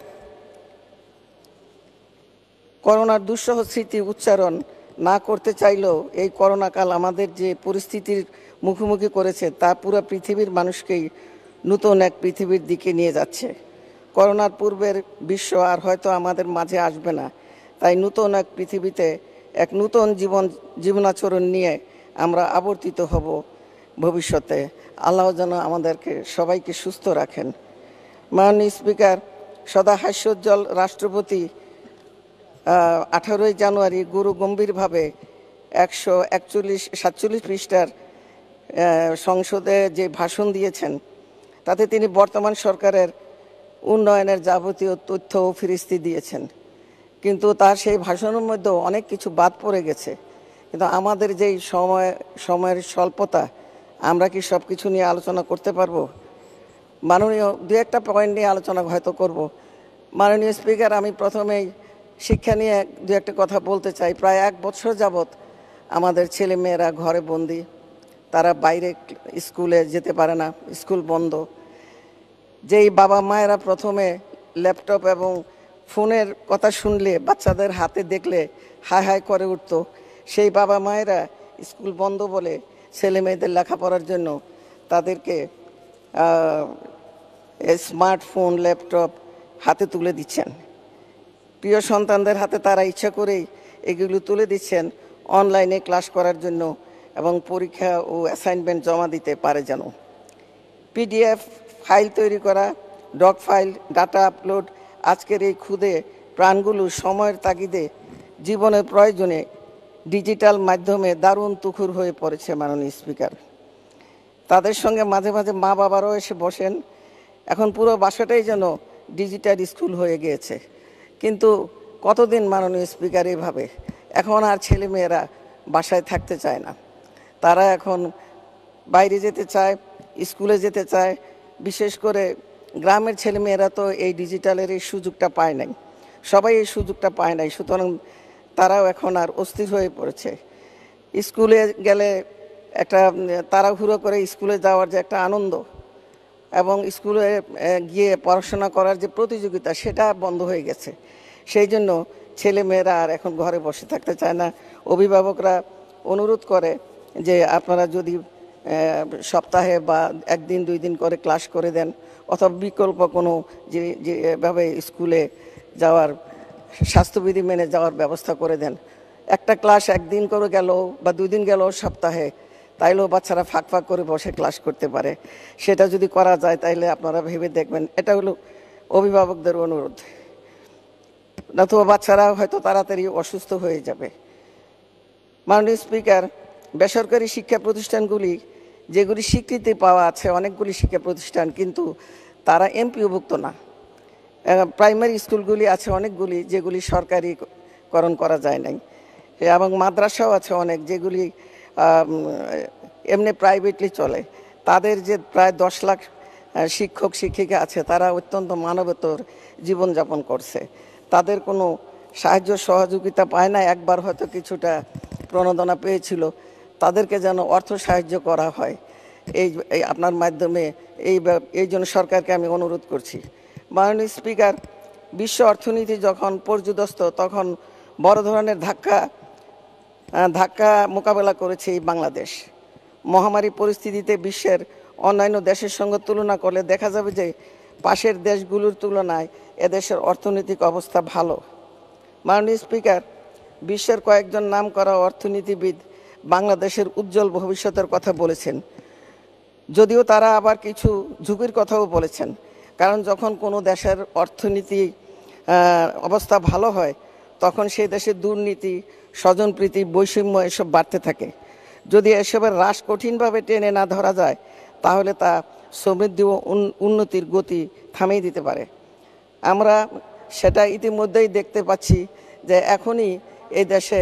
করোনার দুঃসহ স্মৃতি উচ্চারণ না করতে চাইলেও এই করোনাকাল আমাদের যে পরিস্থিতির মুখোমুখি করেছে তা পুরো পৃথিবীর মানুষকেই নতুন এক পৃথিবীর দিকে নিয়ে যাচ্ছে। করোনার পূর্বের বিশ্ব আর হয়তো আমাদের মাঝে আসবে না। তাই নতুন এক পৃথিবীতে এক নতুন জীবন, জীবনাচরণ নিয়ে আমরা আবর্তিত হব ভবিষ্যতে। আল্লাহ যেন আমাদেরকে সবাইকে সুস্থ রাখেন। মাননীয় স্পিকার সদা হাস্যোজ্জ্বল রাষ্ট্রপতি আঠারোই জানুয়ারি গুরু গম্ভীরভাবে একশো একচল্লিশ, সাতচল্লিশ পৃষ্ঠার সংসদে যে ভাষণ দিয়েছেন, তাতে তিনি বর্তমান সরকারের উন্নয়নের যাবতীয় তথ্য ও ফিরিস্তি দিয়েছেন। কিন্তু তার সেই ভাষণের মধ্যেও অনেক কিছু বাদ পড়ে গেছে। কিন্তু আমাদের যেই সময়, সময়ের স্বল্পতা, আমরা কি সব কিছু নিয়ে আলোচনা করতে পারব? মাননীয় দু একটা পয়েন্ট নিয়ে আলোচনা হয়তো করব। মাননীয় স্পিকার আমি প্রথমেই শিক্ষা নিয়ে দু একটা কথা বলতে চাই। প্রায় এক বছর যাবৎ আমাদের ছেলে মেয়েরা ঘরে বন্দি। তারা বাইরে স্কুলে যেতে পারে না, স্কুল বন্ধ। যেই বাবা মায়েরা প্রথমে ল্যাপটপ এবং ফোনের কথা শুনলে, বাচ্চাদের হাতে দেখলে হাই হাই করে উঠত। সেই বাবা মায়েরা স্কুল বন্ধ বলে ছেলে মেয়েদের লেখাপড়ার জন্য তাদেরকে স্মার্টফোন, ল্যাপটপ হাতে তুলে দিচ্ছেন। প্রিয় সন্তানদের হাতে তারা ইচ্ছা করেই এগুলো তুলে দিচ্ছেন অনলাইনে ক্লাস করার জন্য এবং পরীক্ষা ও অ্যাসাইনমেন্ট জমা দিতে পারে যেন। পিডিএফ ফাইল তৈরি করা ডক ফাইল ডাটা আপলোড আজকের এই খুদে প্রাণগুলো সময়ের তাগিদে, জীবনের প্রয়োজনে ডিজিটাল মাধ্যমে দারুণ তুখুর হয়ে পড়েছে মাননীয় স্পিকার তাদের সঙ্গে মাঝে মাঝে মা বাবারাও এসে বসেন। এখন পুরো বাসাটাই যেন ডিজিটাল স্কুল হয়ে গিয়েছে। কিন্তু কতদিন মাননীয় স্পিকার এভাবে? এখন আর ছেলে মেয়েরা বাসায় থাকতে চায় না। তারা এখন বাইরে যেতে চায়, স্কুলে যেতে চায়। বিশেষ করে গ্রামের ছেলেমেয়েরা তো এই ডিজিটালের এই সুযোগটা পায় নাই। সবাই এই সুযোগটা পায় নাই। সুতরাং তারাও এখন আর অস্থির হয়ে পড়েছে। স্কুলে গেলে একটা তাড়াহুড়ো করে স্কুলে যাওয়ার যে একটা আনন্দ এবং স্কুলে গিয়ে পড়াশোনা করার যে প্রতিযোগিতা, সেটা বন্ধ হয়ে গেছে। সেই জন্য ছেলে মেয়েরা আর এখন ঘরে বসে থাকতে চায় না। অভিভাবকরা অনুরোধ করে যে আপনারা যদি সপ্তাহে বা একদিন, দুই দিন করে ক্লাস করে দেন, অথবা বিকল্প কোনো যে যেভাবে স্কুলে যাওয়ার, স্বাস্থ্যবিধি মেনে যাওয়ার ব্যবস্থা করে দেন। একটা ক্লাস একদিন করে গেল বা দুই দিন গেল সপ্তাহে তাইলেও বাচ্চারা ফাঁক ফাঁক করে বসে ক্লাস করতে পারে। সেটা যদি করা যায় তাইলে আপনারা ভেবে দেখবেন। এটা হলো অভিভাবকদের অনুরোধ। নতুবা বাচ্চারা হয়তো তাড়াতাড়ি অসুস্থ হয়ে যাবে। মাননীয় স্পিকার বেসরকারি শিক্ষা প্রতিষ্ঠানগুলি যেগুলি স্বীকৃতি পাওয়া আছে, অনেকগুলি শিক্ষা প্রতিষ্ঠান, কিন্তু তারা এমপিওভুক্ত না। প্রাইমারি স্কুলগুলি আছে অনেকগুলি যেগুলি সরকারিকরণ করা যায় নাই। এবং মাদ্রাসাও আছে অনেক যেগুলি এমনি প্রাইভেটলি চলে। তাদের যে প্রায় দশ লাখ শিক্ষক, শিক্ষিকা আছে, তারা অত্যন্ত মানবতর জীবনযাপন করছে। তাদের কোনো সাহায্য, সহযোগিতা পায় না, একবার হয়তো কিছুটা প্রণোদনা পেয়েছিল। তাদেরকে যেন অর্থ সাহায্য করা হয়। এই আপনার মাধ্যমে এই এই জন্য সরকারকে আমি অনুরোধ করছি। মাননীয় স্পিকার, বিশ্ব অর্থনীতি যখন পর্যুদস্ত, তখন বড় ধরনের ধাক্কা ধাক্কা মোকাবেলা করেছে এই বাংলাদেশ। মহামারী পরিস্থিতিতে বিশ্বের অন্যান্য দেশের সঙ্গে তুলনা করলে দেখা যাবে যে পাশের দেশগুলোর তুলনায় এদেশের অর্থনৈতিক অবস্থা ভালো। মাননীয় স্পিকার, বিশ্বের কয়েকজন নামকরা অর্থনীতিবিদ বাংলাদেশের উজ্জ্বল ভবিষ্যতের কথা বলেছেন। যদিও তারা আবার কিছু ঝুঁকির কথাও বলেছেন, কারণ যখন কোনো দেশের অর্থনীতি অবস্থা ভালো হয়, তখন সেই দেশের দুর্নীতি স্বজনপ্রীতি বৈষম্য এসব বাড়তে থাকে। যদি এসবের হ্রাস কঠিনভাবে টেনে না ধরা যায়, তাহলে তা সমৃদ্ধি ও উন্নতির গতি থামিয়ে দিতে পারে। আমরা সেটা ইতিমধ্যেই দেখতে পাচ্ছি যে এখনই এই দেশে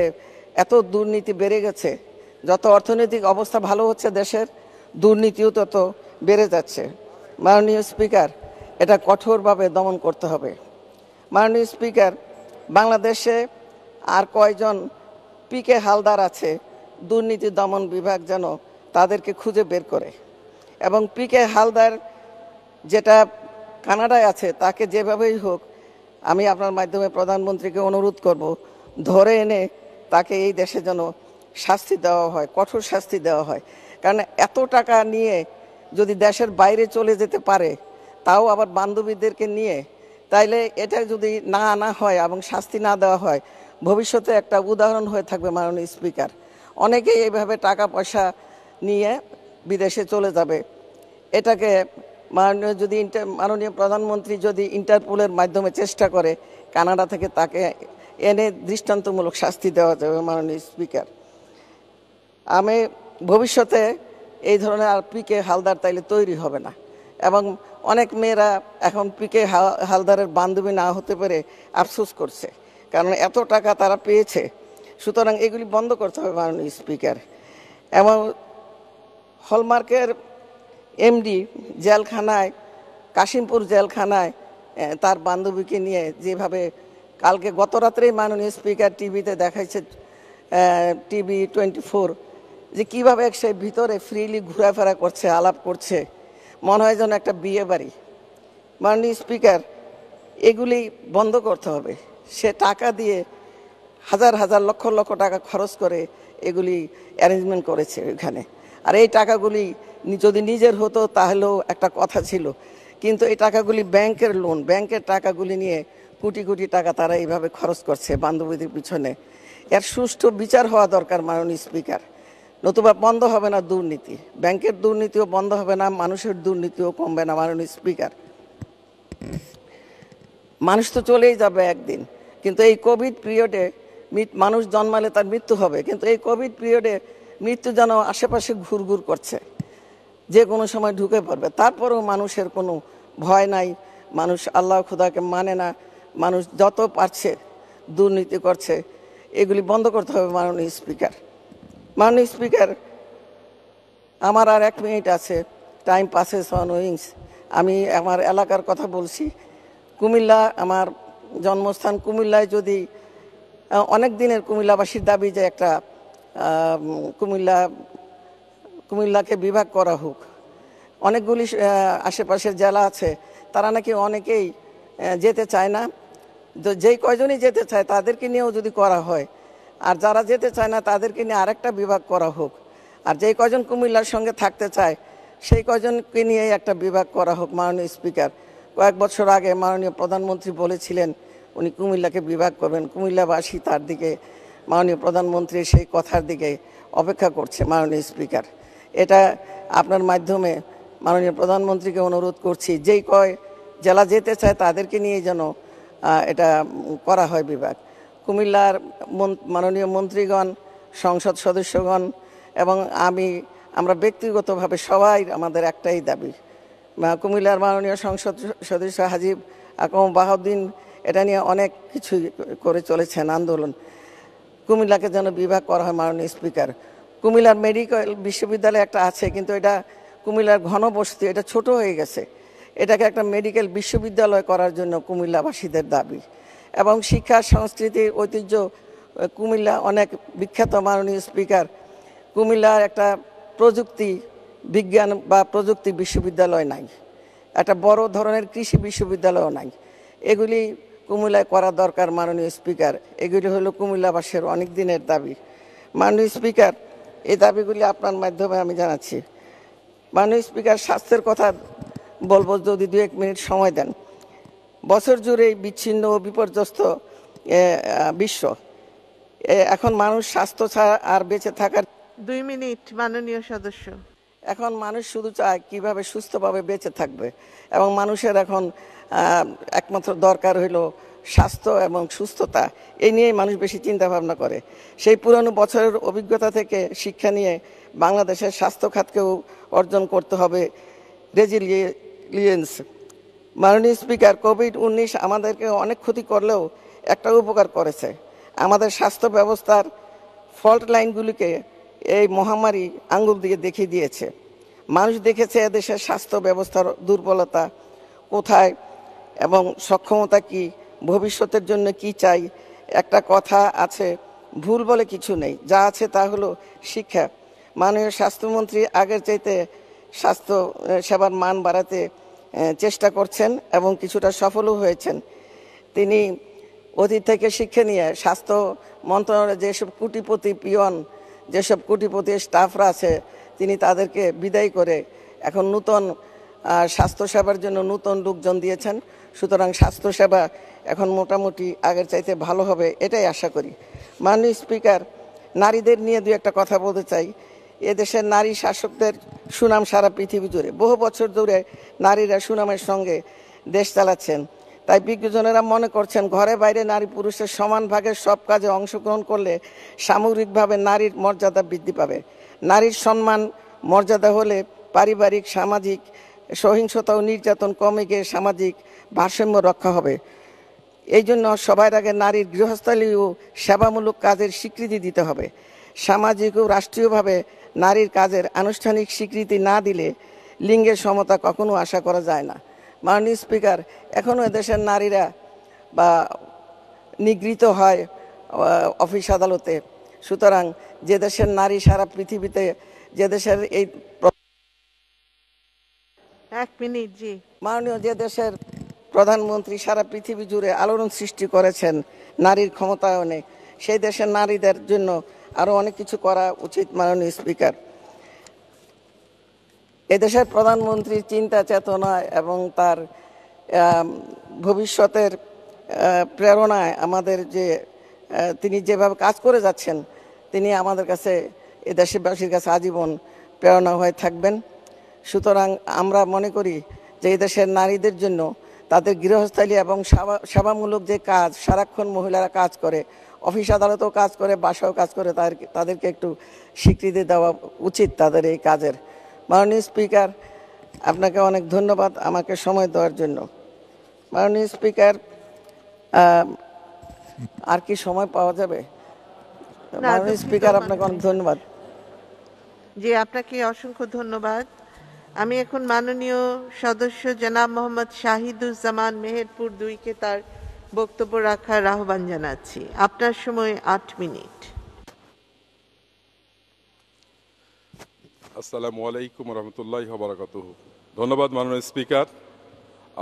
এত দুর্নীতি বেড়ে গেছে। যত অর্থনৈতিক অবস্থা ভালো হচ্ছে দেশের, দুর্নীতিও তত বেড়ে যাচ্ছে। মাননীয় স্পিকার, এটা কঠোরভাবে দমন করতে হবে। মাননীয় স্পিকার, বাংলাদেশে আর কয়জন পিকে হালদার আছে, দুর্নীতি দমন বিভাগ যেন তাদেরকে খুঁজে বের করে। এবং পিকে হালদার যেটা কানাডায় আছে, তাকে যেভাবেই হোক, আমি আপনার মাধ্যমে প্রধানমন্ত্রীকে অনুরোধ করব, ধরে এনে তাকে এই দেশে যেন শাস্তি দেওয়া হয়, কঠোর শাস্তি দেওয়া হয়। কারণ এত টাকা নিয়ে যদি দেশের বাইরে চলে যেতে পারে, তাও আবার বান্ধবীদেরকে নিয়ে, তাইলে এটা যদি না আনা হয় এবং শাস্তি না দেওয়া হয় ভবিষ্যতে একটা উদাহরণ হয়ে থাকবে মাননীয় স্পিকার। অনেকেই এইভাবে টাকা পয়সা নিয়ে বিদেশে চলে যাবে। এটাকে মাননীয় যদি মাননীয় প্রধানমন্ত্রী যদি ইন্টারপোলের মাধ্যমে চেষ্টা করে, কানাডা থেকে তাকে এনে দৃষ্টান্তমূলক শাস্তি দেওয়া যাবে মাননীয় স্পিকার। আমি ভবিষ্যতে এই ধরনের আর পিকে হালদার তাইলে তৈরি হবে না। এবং অনেক মেয়েরা এখন পিকে হালদারের বান্ধবী না হতে পেরে আফসোস করছে। কারণ এত টাকা তারা পেয়েছে। সুতরাং এগুলি বন্ধ করতে হবে মাননীয় স্পিকার। এবং হলমার্কের এমডি জেলখানায়, কাশিমপুর জেলখানায় তার বান্ধবীকে নিয়ে যেভাবে কালকে গত রাত্রেই মাননীয় স্পিকার টিভিতে দেখাইছে টিভি টোয়েন্টি ফোর যে কীভাবে সে ভিতরে ফ্রিলি ঘোরাফেরা করছে, আলাপ করছে। মনে হয় যেন একটা বিয়ে বাড়ি। মাননীয় স্পিকার, এগুলি বন্ধ করতে হবে। সে টাকা দিয়ে হাজার হাজার, লক্ষ লক্ষ টাকা খরচ করে এগুলি অ্যারেঞ্জমেন্ট করেছে ওইখানে আর এই টাকাগুলি যদি নিজের হতো তাহলেও একটা কথা ছিল। কিন্তু এই টাকাগুলি ব্যাংকের লোন ব্যাংকের টাকাগুলি নিয়ে কোটি কোটি টাকা তারা এইভাবে খরচ করছে বান্ধবীদের পিছনে। এর সুষ্ঠু বিচার হওয়া দরকার মাননীয় স্পিকার নতুবা বন্ধ হবে না দুর্নীতি। ব্যাংকের দুর্নীতিও বন্ধ হবে না, মানুষের দুর্নীতিও কমবে না মাননীয় স্পিকার মানুষ তো চলেই যাবে একদিন। কিন্তু এই কোভিড পিরিয়ডে মানুষ জন্মালে তার মৃত্যু হবে। কিন্তু এই কোভিড পিরিয়ডে মৃত্যু যেন আশেপাশে ঘুরঘুর করছে, যে কোনো সময় ঢুকে পড়বে। তারপরেও মানুষের কোনো ভয় নাই। মানুষ আল্লাহ খুদাকে মানে না। মানুষ যত পারছে দুর্নীতি করছে, এগুলি বন্ধ করতে হবে মাননীয় স্পিকার। মাননীয় স্পিকার, আমার আর এক মিনিট আছে। টাইম পাসেস অন উইংস আমি আমার এলাকার কথা বলছি। কুমিল্লা আমার জন্মস্থান কুমিল্লায় যদি অনেক দিনের কুমিল্লাবাসীর দাবি যে একটা কুমিল্লা, কুমিল্লাকে বিভাগ করা হোক। অনেকগুলি আশেপাশের জেলা আছে, তারা নাকি অনেকেই যেতে চায় না। তো যেই কয়জনই যেতে চায়, তাদেরকে নিয়েও যদি করা হয়, আর যারা যেতে চায় না, তাদেরকে নিয়ে আরেকটা বিভাগ করা হোক। আর যেই কয়জন কুমিল্লার সঙ্গে থাকতে চায়, সেই কয়জনকে নিয়েই একটা বিভাগ করা হোক, মাননীয় স্পিকার। কয়েক বছর আগে মাননীয় প্রধানমন্ত্রী বলেছিলেন উনি কুমিল্লাকে বিভাগ করবেন। কুমিল্লাবাসী তার দিকে, মাননীয় প্রধানমন্ত্রীর সেই কথার দিকে অপেক্ষা করছে মাননীয় স্পিকার। এটা আপনার মাধ্যমে মাননীয় প্রধানমন্ত্রীকে অনুরোধ করছি, যেই কয় জেলা যেতে চায় তাদেরকে নিয়ে যেন এটা করা হয় বিভাগ। কুমিল্লার মাননীয় মন্ত্রীগণ, সংসদ সদস্যগণ এবং আমি, আমরা ব্যক্তিগতভাবে সবাই আমাদের একটাই দাবি। কুমিল্লার মাননীয় সংসদ সদস্য হাজিব আকম বাহাউদ্দিন এটা নিয়ে অনেক কিছু করে চলেছেন আন্দোলন। কুমিল্লাকে যেন বিভাগ করা হয় মাননীয় স্পিকার। কুমিল্লার মেডিকেল বিশ্ববিদ্যালয় একটা আছে, কিন্তু এটা কুমিল্লার ঘনবসতি, এটা ছোট হয়ে গেছে। এটাকে একটা মেডিকেল বিশ্ববিদ্যালয় করার জন্য কুমিল্লাবাসীদের দাবি। এবং শিক্ষা, সংস্কৃতি, ঐতিহ্য, কুমিল্লা অনেক বিখ্যাত মাননীয় স্পিকার। কুমিল্লার একটা প্রযুক্তি বিজ্ঞান বা প্রযুক্তি বিশ্ববিদ্যালয় নাই। একটা বড় ধরনের কৃষি বিশ্ববিদ্যালয়ও নাই। এগুলি কুমিল্লায় করা দরকার মাননীয় স্পিকার। এগুলি হলো কুমিল্লাবাসীর অনেক দিনের দাবি। মাননীয় স্পিকার এই দাবিগুলি আপনার মাধ্যমে আমি জানাচ্ছি। মাননীয় স্পিকার স্বাস্থ্যের কথা বলব যদি দু এক মিনিট সময় দেন। বছর জুড়ে এই বিচ্ছিন্ন ও বিপর্যস্ত বিশ্ব। এখন মানুষ স্বাস্থ্য ছাড়া আর বেঁচে থাকার দুই মিনিট মাননীয় সদস্য। এখন মানুষ শুধু চায় কীভাবে সুস্থভাবে বেঁচে থাকবে। এবং মানুষের এখন একমাত্র দরকার হইল স্বাস্থ্য এবং সুস্থতা। এই নিয়েই মানুষ বেশি চিন্তা ভাবনা করে। সেই পুরনো বছরের অভিজ্ঞতা থেকে শিক্ষা নিয়ে বাংলাদেশের স্বাস্থ্য খাতকেও অর্জন করতে হবে রেজিলিয়েন্স। মাননীয় স্পিকার কোভিড উনিশ আমাদেরকে অনেক ক্ষতি করলেও একটা উপকার করেছে। আমাদের স্বাস্থ্য ব্যবস্থার ফল্ট লাইনগুলিকে এই মহামারী আঙ্গুল দিয়ে দেখিয়ে দিয়েছে। মানুষ দেখেছে এদেশের স্বাস্থ্য ব্যবস্থার দুর্বলতা কোথায় এবং সক্ষমতা কি? ভবিষ্যতের জন্য কি চাই? একটা কথা আছে, ভুল বলে কিছু নেই। যা আছে তা হলো শিক্ষা। মাননীয় স্বাস্থ্যমন্ত্রী আগের চাইতে স্বাস্থ্য সেবার মান বাড়াতে চেষ্টা করছেন এবং কিছুটা সফলও হয়েছেন। তিনি অতীত থেকে শিক্ষা নিয়ে স্বাস্থ্য মন্ত্রণালয়ের যেসব কুটিপতি পিয়ন, যেসব কুটিপতি স্টাফরা আছে, তিনি তাদেরকে বিদায় করে এখন নূতন স্বাস্থ্যসেবার জন্য নূতন লোকজন দিয়েছেন। সুতরাং স্বাস্থ্যসেবা এখন মোটামুটি আগের চাইতে ভালো হবে, এটাই আশা করি। মাননীয় স্পিকার, নারীদের নিয়ে দু একটা কথা বলতে চাই। এদেশের নারী শাসকদের সুনাম সারা পৃথিবী জুড়ে। বহু বছর ধরে নারীরা সুনামের সঙ্গে দেশ চালাচ্ছেন। তাই বিজ্ঞজনেরা মনে করছেন, ঘরে বাইরে নারী পুরুষের সমান ভাগের সব কাজে অংশগ্রহণ করলে সামগ্রিকভাবে নারীর মর্যাদা বৃদ্ধি পাবে। নারীর সম্মান, মর্যাদা হলে পারিবারিক, সামাজিক সহিংসতা ও নির্যাতন কমে গিয়ে সামাজিক ভারসাম্য রক্ষা হবে। এই জন্য সবার আগে নারীর গৃহস্থালী ও সেবামূলক কাজের স্বীকৃতি দিতে হবে। সামাজিক ও রাষ্ট্রীয়ভাবে নারীর কাজের আনুষ্ঠানিক স্বীকৃতি না দিলে লিঙ্গের সমতা কখনো আশা করা যায় না। মাননীয় স্পিকার এখনও এদেশের নারীরা বা নিগৃহীত হয় অফিস আদালতে। সুতরাং যে দেশের নারী সারা পৃথিবীতে যে দেশের এই এক মিনিট জি। মাননীয় যে দেশের প্রধানমন্ত্রী সারা পৃথিবী জুড়ে আলোড়ন সৃষ্টি করেছেন নারীর ক্ষমতায়নে। সেই দেশের নারীদের জন্য আরও অনেক কিছু করা উচিত মাননীয় স্পিকার। এদেশের প্রধানমন্ত্রীর চিন্তা, চেতনা এবং তার ভবিষ্যতের প্রেরণায় আমাদের যে তিনি যেভাবে কাজ করে যাচ্ছেন, তিনি আমাদের কাছে, এ দেশবাসীর কাছে আজীবন প্রেরণা হয়ে থাকবেন। সুতরাং আমরা মনে করি যে এই দেশের নারীদের জন্য তাদের গৃহস্থালী এবং সেবামূলক যে কাজ সারাক্ষণ মহিলারা কাজ করে অফিস আদালতেও কাজ করে বাসাও কাজ করে তাদেরকে তাদেরকে একটু স্বীকৃতি দেওয়া উচিত তাদের এই কাজের। মাননীয় স্পিকার আপনাকে অনেক ধন্যবাদ আমাকে সময় দেওয়ার জন্য। মাননীয় স্পিকার আর কি সময় পাওয়া যাবে? মাননীয় স্পিকার আপনাকে অনেক ধন্যবাদ। জি আপনাকে অসংখ্য ধন্যবাদ। আমি এখন মাননীয় সদস্য জনাব মোহাম্মদ শাহিদুজ্জামান মেহেরপুর দুইকে তার বক্তব্য রাখার আহ্বান জানাচ্ছি। আপনার সময় আট মিনিট। আসসালামু আলাইকুম রহমতুল্লাহ বারাকাত ধন্যবাদ মাননীয় স্পিকার।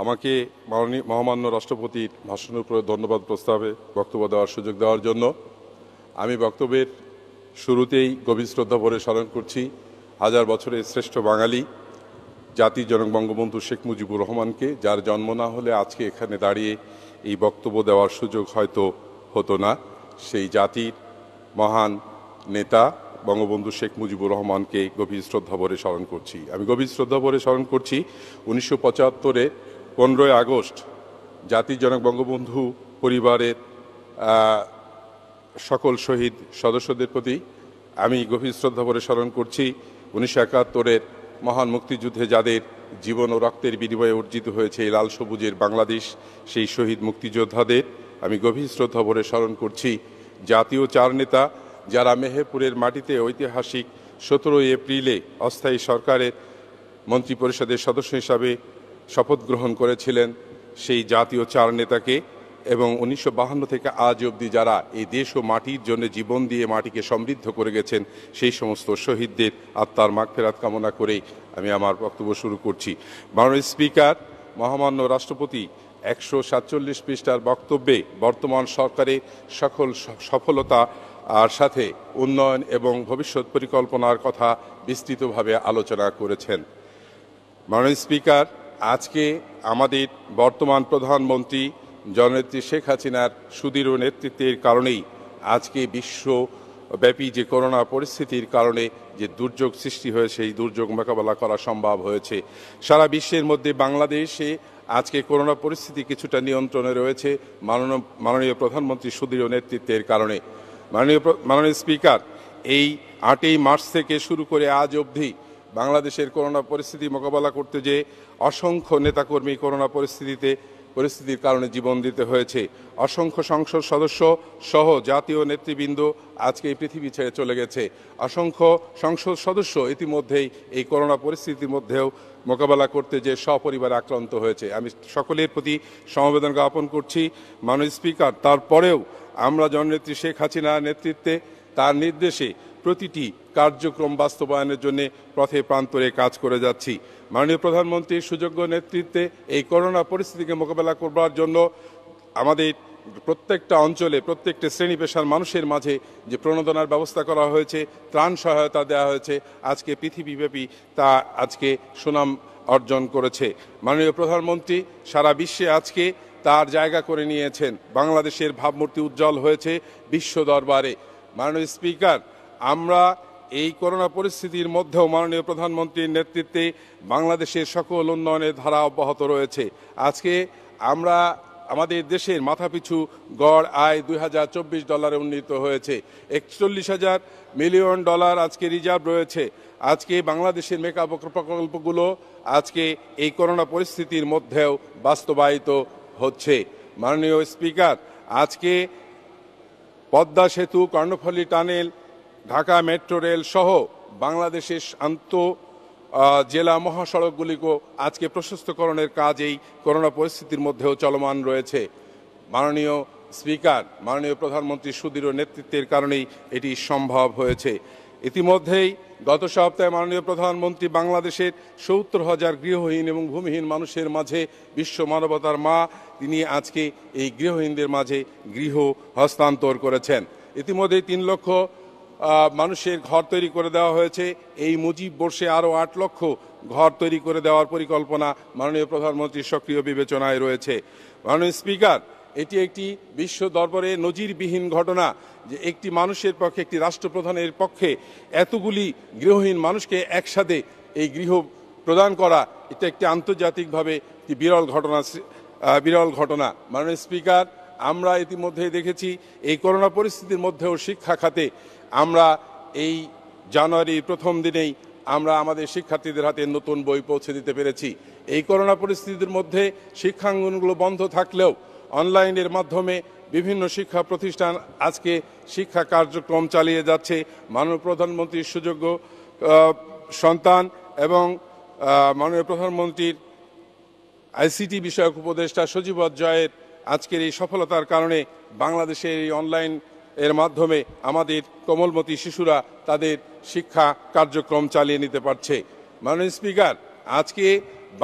আমাকে মাননীয় মহামান্য রাষ্ট্রপতির ভাষণের উপরে ধন্যবাদ প্রস্তাবে বক্তব্য দেওয়ার সুযোগ দেওয়ার জন্য। আমি বক্তব্যের শুরুতেই গভীর শ্রদ্ধা ভরে স্মরণ করছি, হাজার বছরের শ্রেষ্ঠ বাঙালি। জাতির জনক বঙ্গবন্ধু শেখ মুজিবুর রহমানকে, যার জন্ম না হলে আজকে এখানে দাঁড়িয়ে এই বক্তব্য দেওয়ার সুযোগ হয়তো হতো না, সেই জাতির মহান নেতা বঙ্গবন্ধু শেখ মুজিবুর রহমানকে গভীর শ্রদ্ধা ভরে স্মরণ করছি। আমি গভীর শ্রদ্ধা ভরে স্মরণ করছি, উনিশশো পঁচাত্তরে পনেরোই আগস্ট জাতির জনক বঙ্গবন্ধু পরিবারের সকল শহীদ সদস্যদের প্রতি আমি গভীর শ্রদ্ধা ভরে স্মরণ করছি, উনিশশো একাত্তরের মহান মুক্তিযুদ্ধে যাদের জীবন ও রক্তের বিনিময়ে অর্জিত হয়েছে এই লাল সবুজের বাংলাদেশ, সেই শহীদ মুক্তিযোদ্ধাদের আমি গভীর শ্রদ্ধা ভরে স্মরণ করছি। জাতীয় চার নেতা যারা মেহেরপুরের মাটিতে ঐতিহাসিক সতেরোই এপ্রিলে অস্থায়ী সরকারের মন্ত্রিপরিষদের সদস্য হিসাবে শপথ গ্রহণ করেছিলেন, সেই জাতীয় চার নেতাকে এবং উনিশশো থেকে আজ অবধি যারা এই দেশ ও মাটির জন্য জীবন দিয়ে মাটিকে সমৃদ্ধ করে গেছেন, সেই সমস্ত শহীদদের আত্মার মাগফেরাত কামনা করেই আমি আমার বক্তব্য শুরু করছি। মাননীয় স্পিকার, মহামান্য রাষ্ট্রপতি, একশো সাতচল্লিশ পৃষ্ঠার বক্তব্যে বর্তমান সরকারের সকল সফলতা আর সাথে উন্নয়ন এবং ভবিষ্যৎ পরিকল্পনার কথা বিস্তৃতভাবে আলোচনা করেছেন। মাননীয় স্পিকার, আজকে আমাদের বর্তমান প্রধানমন্ত্রী জননেত্রী শেখ হাসিনার সুদৃঢ় নেতৃত্বের কারণেই আজকে বিশ্বব্যাপী যে করোনা পরিস্থিতির কারণে যে দুর্যোগ সৃষ্টি হয়েছে সেই দুর্যোগ মোকাবেলা করা সম্ভব হয়েছে। সারা বিশ্বের মধ্যে বাংলাদেশে আজকে করোনা পরিস্থিতি কিছুটা নিয়ন্ত্রণে রয়েছে মাননীয় মাননীয় প্রধানমন্ত্রী সুদৃঢ় নেতৃত্বের কারণে। মাননীয় মাননীয় স্পিকার, এই আটই মার্চ থেকে শুরু করে আজ অবধি বাংলাদেশের করোনা পরিস্থিতি মোকাবেলা করতে যে অসংখ্য নেতাকর্মী করোনা পরিস্থিতিতে পরিস্থিতির কারণে জীবন দিতে হয়েছে। অসংখ্য সংসদ সদস্য সহ জাতীয় নেতৃবৃন্দ আজকে এই পৃথিবী ছেড়ে চলে গেছে। অসংখ্য সংসদ সদস্য ইতিমধ্যেই এই করোনা পরিস্থিতির মধ্যেও মোকাবেলা করতে যে সপরিবারে আক্রান্ত হয়েছে। আমি সকলের প্রতি সমবেদন জ্ঞাপন করছি। মাননীয় স্পিকার, তারপরেও আমরা জননেত্রী শেখ হাসিনার নেতৃত্বে তার নির্দেশে প্রতিটি কার্যক্রম বাস্তবায়নের জন্য পথে প্রান্তরে কাজ করে যাচ্ছি। মাননীয় প্রধানমন্ত্রীর সুযোগ্য নেতৃত্বে এই করোনা পরিস্থিতিকে মোকাবেলা করবার জন্য আমাদের প্রত্যেকটা অঞ্চলে, প্রত্যেকটা শ্রেণি পেশার মানুষের মাঝে যে প্রণোদনার ব্যবস্থা করা হয়েছে, ত্রাণ সহায়তা দেওয়া হয়েছে, আজকে পৃথিবীব্যাপী তা আজকে সুনাম অর্জন করেছে। মাননীয় প্রধানমন্ত্রী সারা বিশ্বে আজকে তার জায়গা করে নিয়েছেন। বাংলাদেশের ভাবমূর্তি উজ্জ্বল হয়েছে বিশ্ব দরবারে। মাননীয় স্পিকার আমরা এই করোনা পরিস্থিতির মধ্যেও মাননীয় প্রধানমন্ত্রীর নেতৃত্বে বাংলাদেশের সকল উন্নয়নের ধারা অব্যাহত রয়েছে। আজকে আমরা আমাদের দেশের মাথাপিছু গড় আয় দুই হাজার চব্বিশ ডলারে উন্নীত হয়েছে। একচল্লিশ হাজার মিলিয়ন ডলার আজকে রিজার্ভ রয়েছে। আজকে বাংলাদেশের মেকআপ প্রকল্পগুলো আজকে এই করোনা পরিস্থিতির মধ্যেও বাস্তবায়িত হচ্ছে। মাননীয় স্পিকার, আজকে পদ্মা সেতু, Karnaphuli tunnel Dhaka metro rail সহ বাংলাদেশের আন্ত জেলা মহাসড়কগুলিকেও আজকে প্রশস্তকরণের কাজ এই করোনা পরিস্থিতির মধ্যেও চলমান রয়েছে। মাননীয় স্পিকার, মাননীয় প্রধানমন্ত্রীর সুদৃঢ় নেতৃত্বের কারণেই এটি সম্ভব হয়েছে। ইতিমধ্যেই গত সপ্তাহে মাননীয় প্রধানমন্ত্রী বাংলাদেশের সত্তর হাজার গৃহহীন এবং ভূমিহীন মানুষের মাঝে বিশ্ব মানবতার মা, তিনি আজকে এই গৃহহীনদের মাঝে গৃহ হস্তান্তর করেছেন। ইতিমধ্যেই তিন লক্ষ মানুষের ঘর তৈরি করে দেওয়া হয়েছে। এই মুজিব বর্ষে আরও আট লক্ষ ঘর তৈরি করে দেওয়ার পরিকল্পনা মাননীয় প্রধানমন্ত্রীর সক্রিয় বিবেচনায় রয়েছে। মাননীয় স্পিকার, এটি একটি বিশ্ব দরবারে নজিরবিহীন ঘটনা যে একটি মানুষের পক্ষে, একটি রাষ্ট্রপ্রধানের পক্ষে এতগুলি গৃহহীন মানুষকে একসাথে এই গৃহ প্রদান করা, এটা একটি আন্তর্জাতিকভাবে একটি বিরল ঘটনা বিরল ঘটনা। মাননীয় স্পিকার, আমরা ইতিমধ্যে দেখেছি, এই করোনা পরিস্থিতির মধ্যেও শিক্ষা খাতে আমরা এই জানুয়ারির প্রথম দিনেই আমরা আমাদের শিক্ষার্থীদের হাতে নতুন বই পৌঁছে দিতে পেরেছি। এই করোনা পরিস্থিতির মধ্যে শিক্ষাঙ্গনগুলো বন্ধ থাকলেও অনলাইনের মাধ্যমে বিভিন্ন শিক্ষা প্রতিষ্ঠান আজকে শিক্ষা কার্যক্রম চালিয়ে যাচ্ছে। মাননীয় প্রধানমন্ত্রীর সুযোগ্য সন্তান এবং মাননীয় প্রধানমন্ত্রীর আইসিটি বিষয়ক উপদেষ্টা সজীব জয়ের আজকের এই সফলতার কারণে বাংলাদেশের এই অনলাইন এর মাধ্যমে আমাদের কোমলমতি শিশুরা তাদের শিক্ষা কার্যক্রম চালিয়ে নিতে পারছে। মাননীয় স্পিকার, আজকে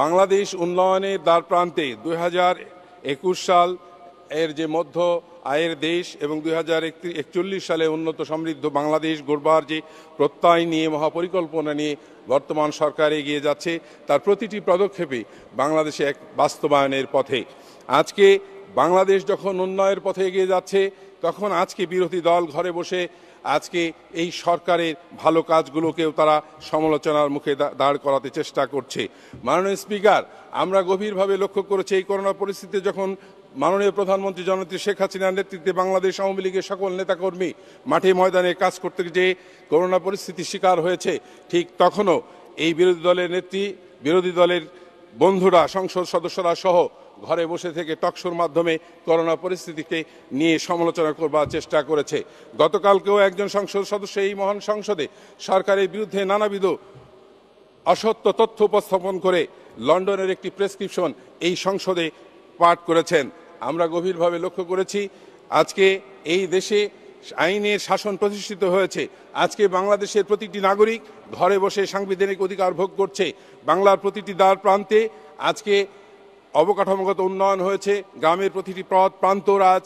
বাংলাদেশ উন্নয়নের দ্বার প্রান্তে দুই হাজার একুশ সাল এর যে মধ্য আয়ের দেশ এবং দুই হাজার একচল্লিশ সালে উন্নত সমৃদ্ধ বাংলাদেশ গড়বার যে প্রত্যয় নিয়ে, মহাপরিকল্পনা নিয়ে বর্তমান সরকার এগিয়ে যাচ্ছে, তার প্রতিটি পদক্ষেপে বাংলাদেশে এক বাস্তবায়নের পথে। আজকে বাংলাদেশ যখন উন্নয়নের পথে এগিয়ে যাচ্ছে, তখন আজকে বিরোধী দল ঘরে বসে আজকে এই সরকারের ভালো কাজগুলোকেও তারা সমালোচনার মুখে দাঁড় করাতে চেষ্টা করছে। মাননীয় স্পিকার, আমরা গভীরভাবে লক্ষ্য করেছি এই করোনা পরিস্থিতিতে যখন মাননীয় প্রধানমন্ত্রী জননেত্রী শেখ হাসিনার নেতৃত্বে বাংলাদেশ আওয়ামী লীগের সকল নেতাকর্মী মাঠে ময়দানে কাজ করতে যে করোনা পরিস্থিতির শিকার হয়েছে, ঠিক তখনও এই বিরোধী দলের নেত্রী, বিরোধী দলের বন্ধুরা, সংসদ সদস্যরা সহ ঘরে বসে থেকে টকশোর মাধ্যমে করোনা পরিস্থিতিকে নিয়ে সমালোচনা করবার চেষ্টা করেছে। গতকালকেও একজন সংসদ সদস্য এই মহান সংসদে সরকারের বিরুদ্ধে নানাবিধ অসত্য তথ্য উপস্থাপন করে লন্ডনের একটি প্রেসক্রিপশন এই সংসদে পাঠ করেছেন। আমরা গভীরভাবে লক্ষ্য করেছি, আজকে এই দেশে আইনের শাসন প্রতিষ্ঠিত হয়েছে। আজকে বাংলাদেশের প্রতিটি নাগরিক ঘরে বসে সাংবিধানিক অধিকার ভোগ করছে। বাংলার প্রতিটি দ্বার প্রান্তে আজকে অবকাঠামোগত উন্নয়ন হয়েছে, গ্রামের প্রতিটি পথ প্রান্তরাজ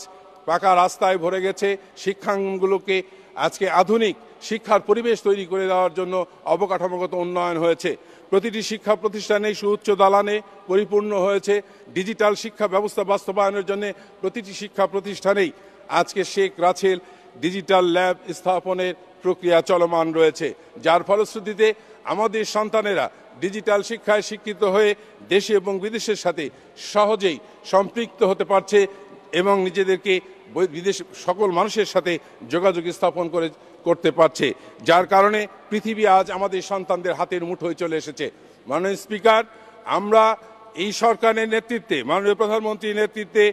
পাকা রাস্তায় ভরে গেছে শিক্ষাঙ্গনগুলোকে আজকে আধুনিক শিক্ষার পরিবেশ তৈরি করে দেওয়ার জন্য অবকাঠামোগত উন্নয়ন হয়েছে। প্রতিটি শিক্ষা প্রতিষ্ঠানে সুউচ্চ দালানে পরিপূর্ণ হয়েছে। ডিজিটাল শিক্ষা ব্যবস্থা বাস্তবায়নের জন্য প্রতিটি শিক্ষা প্রতিষ্ঠানেই আজকে শেখ রাছেল ডিজিটাল ল্যাব স্থাপনের প্রক্রিয়া চলমান রয়েছে। যার ফলশ্রুতিতে আমাদের সন্তানেরা ডিজিটাল শিক্ষায় শিক্ষিত হয়ে দেশে এবং বিদেশের সাথে সহজেই সম্পৃক্ত হতে পারছে এবং নিজেদেরকে বিদেশ সকল মানুষের সাথে যোগাযোগ স্থাপন করে, করতে পারছে। যার কারণে পৃথিবী আজ আমাদের সন্তানদের হাতের মুঠোয় চলে এসেছে। মাননীয় স্পিকার, আমরা এই সরকারের নেতৃত্বে, মাননীয় প্রধানমন্ত্রীর নেতৃত্বে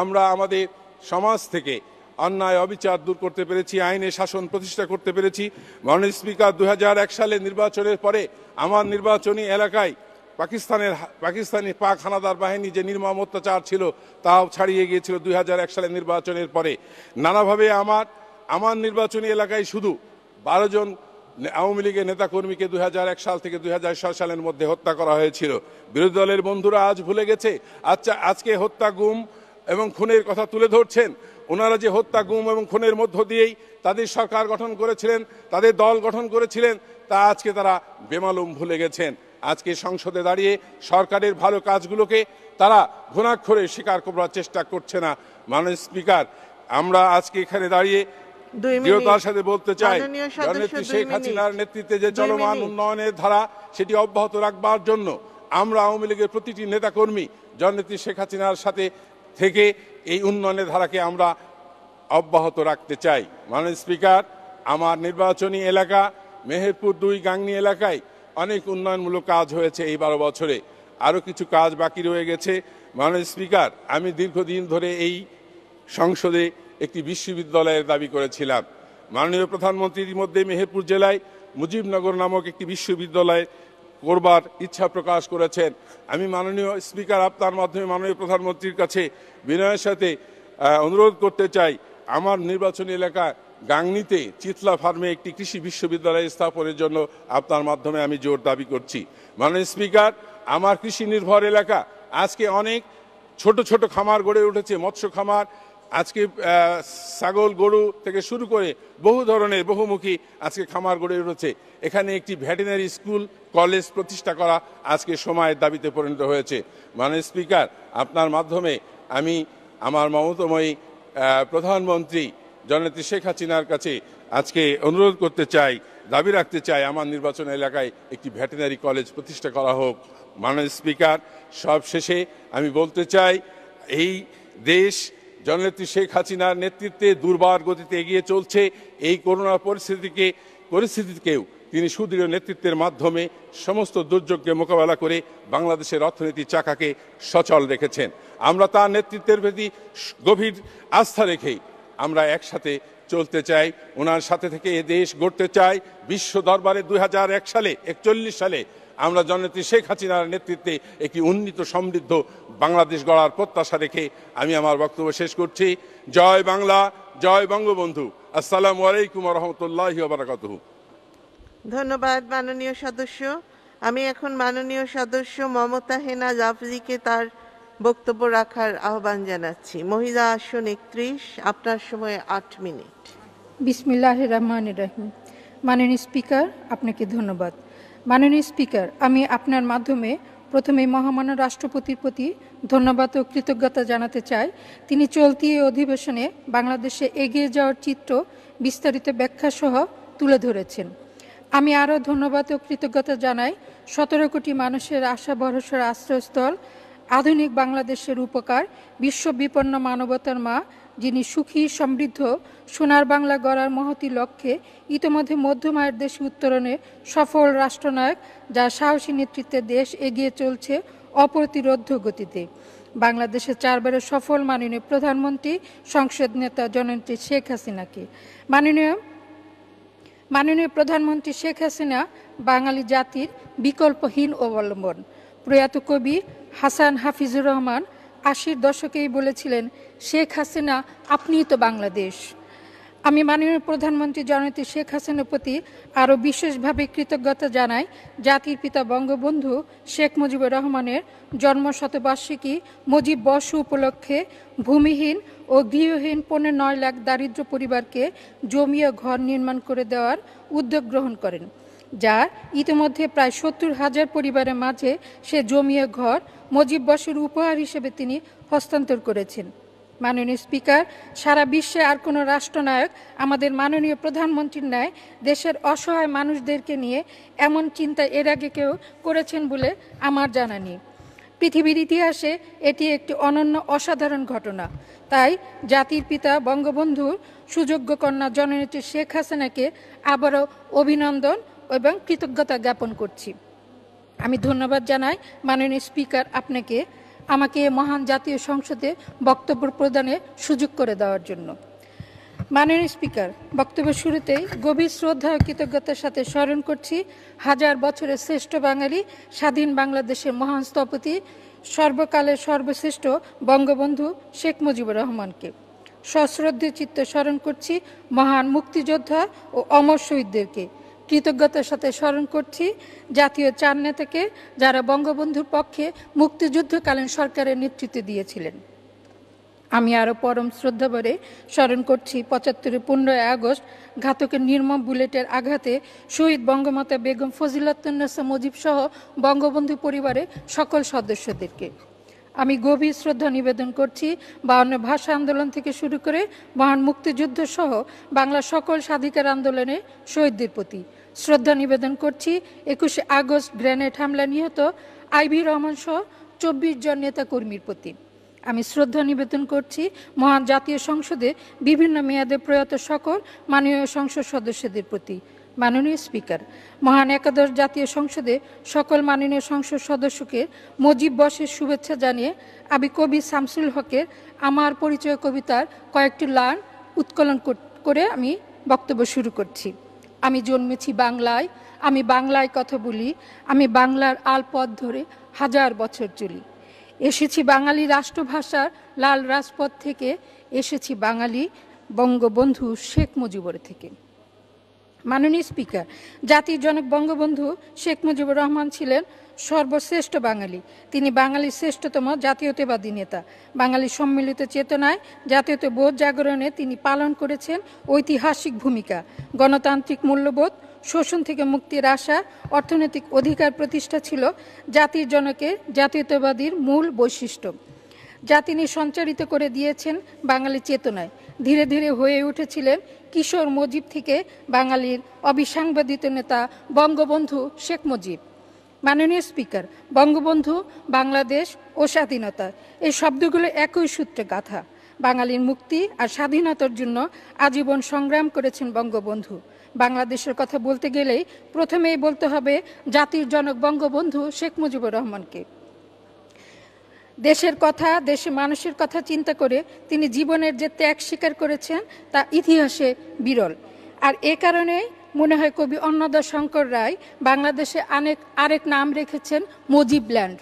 আমরা আমাদের সমাজ থেকে অন্যায় অবিচার দূর করতে পেরেছি, আইনে শাসন প্রতিষ্ঠা করতে পেরেছি। মাননীয় স্পিকার দুই হাজার এক সালে নির্বাচনের পরে আমার নির্বাচনী এলাকায় পাকিস্তানের পাকিস্তানি পাক হানাদার বাহিনী যে নির্মম অত্যাচার ছিল, তাও ছাড়িয়ে গিয়েছিল দুই সালের নির্বাচনের পরে। নানাভাবে আমার আমার নির্বাচনী এলাকায় শুধু বারো জন আওয়ামী লীগের নেতাকর্মীকে দুই হাজার এক সাল থেকে দুই হাজার ছয় সালের মধ্যে হত্যা করা হয়েছিল। বিরোধী দলের বন্ধুরা আজ ভুলে গেছে আচ্ছা আজকে হত্যা গুম এবং খুনের কথা তুলে ধরছেন ওনারা যে হত্যা গুম এবং খুনের মধ্য দিয়েই তাদের সরকার গঠন করেছিলেন তাদের দল গঠন করেছিলেন তা আজকে তারা বেমালুম ভুলে গেছেন। আজকে সংসদে দাঁড়িয়ে সরকারের ভালো কাজগুলোকে তারা ঘুণাক্ষরে স্বীকার করার চেষ্টা করছে না। মাননীয় স্পিকার আমরা আজকে এখানে দাঁড়িয়ে দৃঢ়তার সাথে বলতে চাই জননেত্রী শেখ হাসিনার নেতৃত্বে যে চলমান উন্নয়নের ধারা সেটি অব্যাহত রাখবার জন্য আমরা আওয়ামী লীগের প্রতিটি নেতাকর্মী জননেত্রী শেখ হাসিনার সাথে থেকে এই উন্নয়নের ধারাকে আমরা অব্যাহত রাখতে চাই। মাননীয় স্পিকার, আমার নির্বাচনী এলাকা, মেহেরপুর দুই গাংনী এলাকায় অনেক উন্নয়নমূলক কাজ হয়েছে এই বারো বছরে। আরও কিছু কাজ বাকি রয়ে গেছে। মাননীয় স্পিকার, আমি দীর্ঘদিন ধরে এই সংসদে একটি বিশ্ববিদ্যালয়ের দাবি করেছিলাম। মাননীয় প্রধানমন্ত্রী ইতিমধ্যে মেহেরপুর জেলায় মুজিবনগর নামক একটি বিশ্ববিদ্যালয় করবার ইচ্ছা প্রকাশ করেছেন। আমি মাননীয় স্পিকার আপনার মাধ্যমে মাননীয় প্রধানমন্ত্রীর কাছে বিনয়ের সাথে অনুরোধ করতে চাই, আমার নির্বাচনী এলাকা গাংনীতে চিতলা ফার্মে একটি কৃষি বিশ্ববিদ্যালয় স্থাপনের জন্য আপনার মাধ্যমে আমি জোর দাবি করছি। মাননীয় স্পিকার, আমার কৃষি নির্ভর এলাকা, আজকে অনেক ছোট ছোট খামার গড়ে উঠেছে, মৎস্য খামার আজকে ছাগল গরু থেকে শুরু করে বহু ধরনের, বহুমুখী আজকে খামার গড়ে উঠেছে। এখানে একটি ভেটেনারি স্কুল, কলেজ প্রতিষ্ঠা করা আজকে সময়ের দাবিতে পরিণত হয়েছে। মাননীয় স্পিকার, আপনার মাধ্যমে আমি আমার মমতাময়ী প্রধানমন্ত্রী জননেত্রী শেখ হাসিনার কাছে আজকে অনুরোধ করতে চাই, দাবি রাখতে চাই আমার নির্বাচন এলাকায় একটি ভেটেনারি কলেজ প্রতিষ্ঠা করা হোক। মাননীয় স্পিকার সব শেষে আমি বলতে চাই, এই দেশ জননেত্রী শেখ হাসিনার নেতৃত্বে দুর্বার গতিতে এগিয়ে চলছে এই করোনা পরিস্থিতিকে, পরিস্থিতিকেও তিনি সুদৃঢ় নেতৃত্বের মাধ্যমে সমস্ত দুর্যোগকে মোকাবেলা করে বাংলাদেশের অর্থনীতির চাকাকে সচল রেখেছেন। আমরা তার নেতৃত্বের প্রতি গভীর আস্থা রেখেই আমরা একসাথে চলতে চাই। ওনার সাথে থেকে এ দেশ গড়তে চাই বিশ্ব দরবারে দু হাজার এক সালে, একচল্লিশ সালে আমরা জননেত্রী শেখ হাসিনার নেতৃত্বে একটি উন্নীত সমৃদ্ধ বাংলাদেশ গড়ার প্রত্যাশা রেখে আমি আমার বক্তব্য শেষ করছি। জয় বাংলা জয় বঙ্গবন্ধু। আসসালামু আলাইকুম রহমতুল্লাহ বারাকাতুহু ধন্যবাদ মাননীয় সদস্য। আমি এখন মাননীয় সদস্য মমতা হেনা জাফরিকে তার বক্তব্য রাখার আহ্বান জানাচ্ছি। মহিলা আসন একত্রিশ আপনার সময় আট মিনিট। বিসমিল্লাহ রহমান রাহিম। মাননীয় স্পিকার আপনাকে ধন্যবাদ। মাননীয় স্পিকার, আমি আপনার মাধ্যমে প্রথমে মহামান্য রাষ্ট্রপতির প্রতি ধন্যবাদ ও কৃতজ্ঞতা জানাতে চাই। তিনি চলতি অধিবেশনে বাংলাদেশে এগিয়ে যাওয়ার চিত্র বিস্তারিত ব্যাখ্যা সহ তুলে ধরেছেন। আমি আরও ধন্যবাদ ও কৃতজ্ঞতা জানাই সতেরো কোটি মানুষের আশা, ভরসার আশ্রয়স্থল, আধুনিক বাংলাদেশের উপকার, বিশ্ব বিপন্ন মানবতার মা যিনি সুখী, সমৃদ্ধ, সোনার বাংলা গড়ার মহতি লক্ষ্যে ইতোমধ্যে মধ্যম আয়ের দেশে উত্তরণে সফল রাষ্ট্রনায়ক যার সাহসী নেতৃত্বে দেশ এগিয়ে চলছে অপ্রতিরোধ গতিতে। বাংলাদেশের চারবারের সফল মাননীয় প্রধানমন্ত্রী, সংসদ নেতা জননেত্রী শেখ হাসিনাকে। মাননীয় মাননীয় প্রধানমন্ত্রী শেখ হাসিনা বাঙালি জাতির বিকল্পহীন অবলম্বন। প্রয়াত কবি হাসান হাফিজুর রহমান আশির দশকেই বলেছিলেন, শেখ হাসিনা, আপনিই তো বাংলাদেশ। আমি মাননীয় প্রধানমন্ত্রী জননেত্রী শেখ হাসিনার প্রতি আরও বিশেষভাবে কৃতজ্ঞতা জানাই। জাতির পিতা বঙ্গবন্ধু শেখ মুজিবুর রহমানের জন্ম শতবার্ষিকী মুজিব বর্ষ উপলক্ষে ভূমিহীন ও গৃহহীন পৌনে নয় লাখ দারিদ্র পরিবারকে জমিয়ে ঘর নির্মাণ করে দেওয়ার উদ্যোগ গ্রহণ করেন। যা ইতিমধ্যে প্রায় সত্তর হাজার পরিবারের মাঝে সে জমিয়ে ঘর মুজিব বর্ষের উপহার হিসেবে তিনি হস্তান্তর করেছেন। মাননীয় স্পিকার, সারা বিশ্বে আর কোনো রাষ্ট্রনায়ক আমাদের মাননীয় প্রধানমন্ত্রীর ন্যায় দেশের অসহায় মানুষদেরকে নিয়ে এমন চিন্তা এর আগে কেউ করেছেন বলে আমার জানা নেই। পৃথিবীর ইতিহাসে এটি একটি অনন্য অসাধারণ ঘটনা। তাই জাতির পিতা বঙ্গবন্ধুর সুযোগ্য কন্যা জননেত্রী শেখ হাসিনাকে আবারও অভিনন্দন এবং কৃতজ্ঞতা জ্ঞাপন করছি। আমি ধন্যবাদ জানাই মাননীয় স্পিকার আপনাকে আমাকে মহান জাতীয় সংসদে বক্তব্য প্রদানের সুযোগ করে দেওয়ার জন্য। মাননীয় স্পিকার বক্তব্যের শুরুতেই গভীর শ্রদ্ধা ও কৃতজ্ঞতার সাথে স্মরণ করছি, হাজার বছরের শ্রেষ্ঠ বাঙালি, স্বাধীন বাংলাদেশের মহান স্থপতি, সর্বকালের সর্বশ্রেষ্ঠ বঙ্গবন্ধু শেখ মুজিবুর রহমানকে। সশ্রদ্ধে চিত্ত স্মরণ করছি মহান মুক্তিযোদ্ধা ও অমর শহীদদেরকে। কৃতজ্ঞতার সাথে স্মরণ করছি, জাতীয় চার নেতাকে যারা বঙ্গবন্ধুর পক্ষে মুক্তিযুদ্ধকালীন সরকারের নেতৃত্ব দিয়েছিলেন। আমি আরও পরম শ্রদ্ধাভরে স্মরণ করছি, পঁচাত্তরের পনেরোই আগস্ট ঘাতকের নির্মম বুলেটের আঘাতে শহীদ বঙ্গমাতা বেগম ফজিলাতুন্নেসা মুজিব সহ বঙ্গবন্ধু পরিবারের সকল সদস্যদেরকে। আমি গভীর শ্রদ্ধা নিবেদন করছি বাউন্ন ভাষা আন্দোলন থেকে শুরু করে মহান মুক্তিযুদ্ধ সহ বাংলার সকল স্বাধিকার আন্দোলনে শহীদদের প্রতি। শ্রদ্ধা নিবেদন করছি, একুশে আগস্ট গ্রেনেড হামলা নিহত আইভি রহমান সহ চব্বিশ জন নেতাকর্মীর প্রতি। আমি শ্রদ্ধা নিবেদন করছি মহান জাতীয় সংসদে বিভিন্ন মেয়াদে প্রয়াত সকল মাননীয় সংসদ সদস্যদের প্রতি। মাননীয় স্পিকার, মহান একাদশ জাতীয় সংসদে সকল মাননীয় সংসদ সদস্যকে মুজিব বসের শুভেচ্ছা জানিয়ে আমি কবি শামসুল হকের আমার পরিচয় কবিতার কয়েকটি লান উৎকলন করে আমি বক্তব্য শুরু করছি। আমি জন্মেছি বাংলায়, আমি বাংলায় কথা বলি, আমি বাংলার আলপথ ধরে হাজার বছর চলি। এসেছি বাঙালি রাষ্ট্রভাষার লাল রাজপথ থেকে, এসেছি বাঙালি বঙ্গবন্ধু শেখ মুজিবুর থেকে। মাননীয় স্পিকার, জাতির জনক বঙ্গবন্ধু শেখ মুজিবুর রহমান ছিলেন সর্বশ্রেষ্ঠ বাঙালি। তিনি বাঙালির শ্রেষ্ঠতম জাতীয়তাবাদী নেতা। বাঙালি সম্মিলিত চেতনায়, জাতীয়ত বোধ জাগরণে তিনি পালন করেছেন ঐতিহাসিক ভূমিকা। গণতান্ত্রিক মূল্যবোধ, শোষণ থেকে মুক্তির আশা, অর্থনৈতিক অধিকার প্রতিষ্ঠা ছিল জাতির জনকের জাতীয়তাবাদীর মূল বৈশিষ্ট্য। যা তিনি সঞ্চারিত করে দিয়েছেন বাঙালি চেতনায়। ধীরে ধীরে হয়ে উঠেছিলেন কিশোর মুজিব থেকে বাঙালির অবিসাংবাদিত নেতা বঙ্গবন্ধু শেখ মুজিব। মাননীয় স্পিকার, বঙ্গবন্ধু, বাংলাদেশ ও স্বাধীনতা, এই শব্দগুলো একই সূত্রে গাথা। বাঙালির মুক্তি আর স্বাধীনতার জন্য আজীবন সংগ্রাম করেছেন বঙ্গবন্ধু। বাংলাদেশের কথা বলতে গেলেই প্রথমেই বলতে হবে জাতির জনক বঙ্গবন্ধু শেখ মুজিবুর রহমানকে। দেশের কথা, দেশে মানুষের কথা চিন্তা করে তিনি জীবনের যে ত্যাগ স্বীকার করেছেন, তা ইতিহাসে বিরল। আর এ কারণে মনে হয় কবি অন্নদা শঙ্কর রায় বাংলাদেশে অনেক আরেক নাম রেখেছেন মুজিবল্যান্ড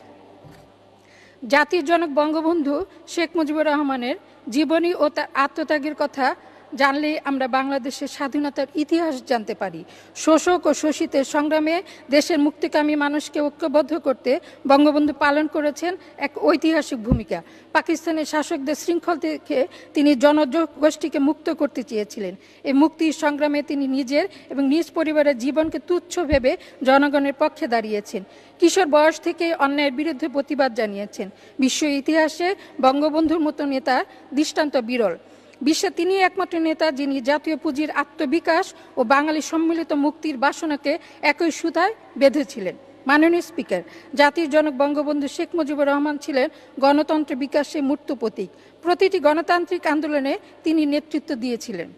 জাতির জনক বঙ্গবন্ধু শেখ মুজিবুর রহমানের জীবনী ও তার আত্মত্যাগের কথা জানলেই আমরা বাংলাদেশের স্বাধীনতার ইতিহাস জানতে পারি। শোষক ও শোষিতের সংগ্রামে দেশের মুক্তিকামী মানুষকে ঐক্যবদ্ধ করতে বঙ্গবন্ধু পালন করেছেন এক ঐতিহাসিক ভূমিকা। পাকিস্তানের শাসকদের শৃঙ্খল থেকে তিনি জনগোষ্ঠীকে মুক্ত করতে চেয়েছিলেন। এই মুক্তির সংগ্রামে তিনি নিজের এবং নিজ পরিবারের জীবনকে তুচ্ছ ভেবে জনগণের পক্ষে দাঁড়িয়েছেন। কিশোর বয়স থেকে অন্যায়ের বিরুদ্ধে প্রতিবাদ জানিয়েছেন। বিশ্ব ইতিহাসে বঙ্গবন্ধুর মতো নেতা দৃষ্টান্ত বিরল। বিশ্বে তিনি একমাত্র নেতা যিনি জাতীয় পুঁজির আত্মবিকাশ ও বাঙালি সম্মিলিত মুক্তির বাসনাকে একই সুতায় বেঁধেছিলেন। মাননীয় স্পিকার, জাতির জনক বঙ্গবন্ধু শেখ মুজিবুর রহমান ছিলেন গণতন্ত্র বিকাশে মূর্ত প্রতীক। প্রতিটি গণতান্ত্রিক আন্দোলনে তিনি নেতৃত্ব দিয়েছিলেন।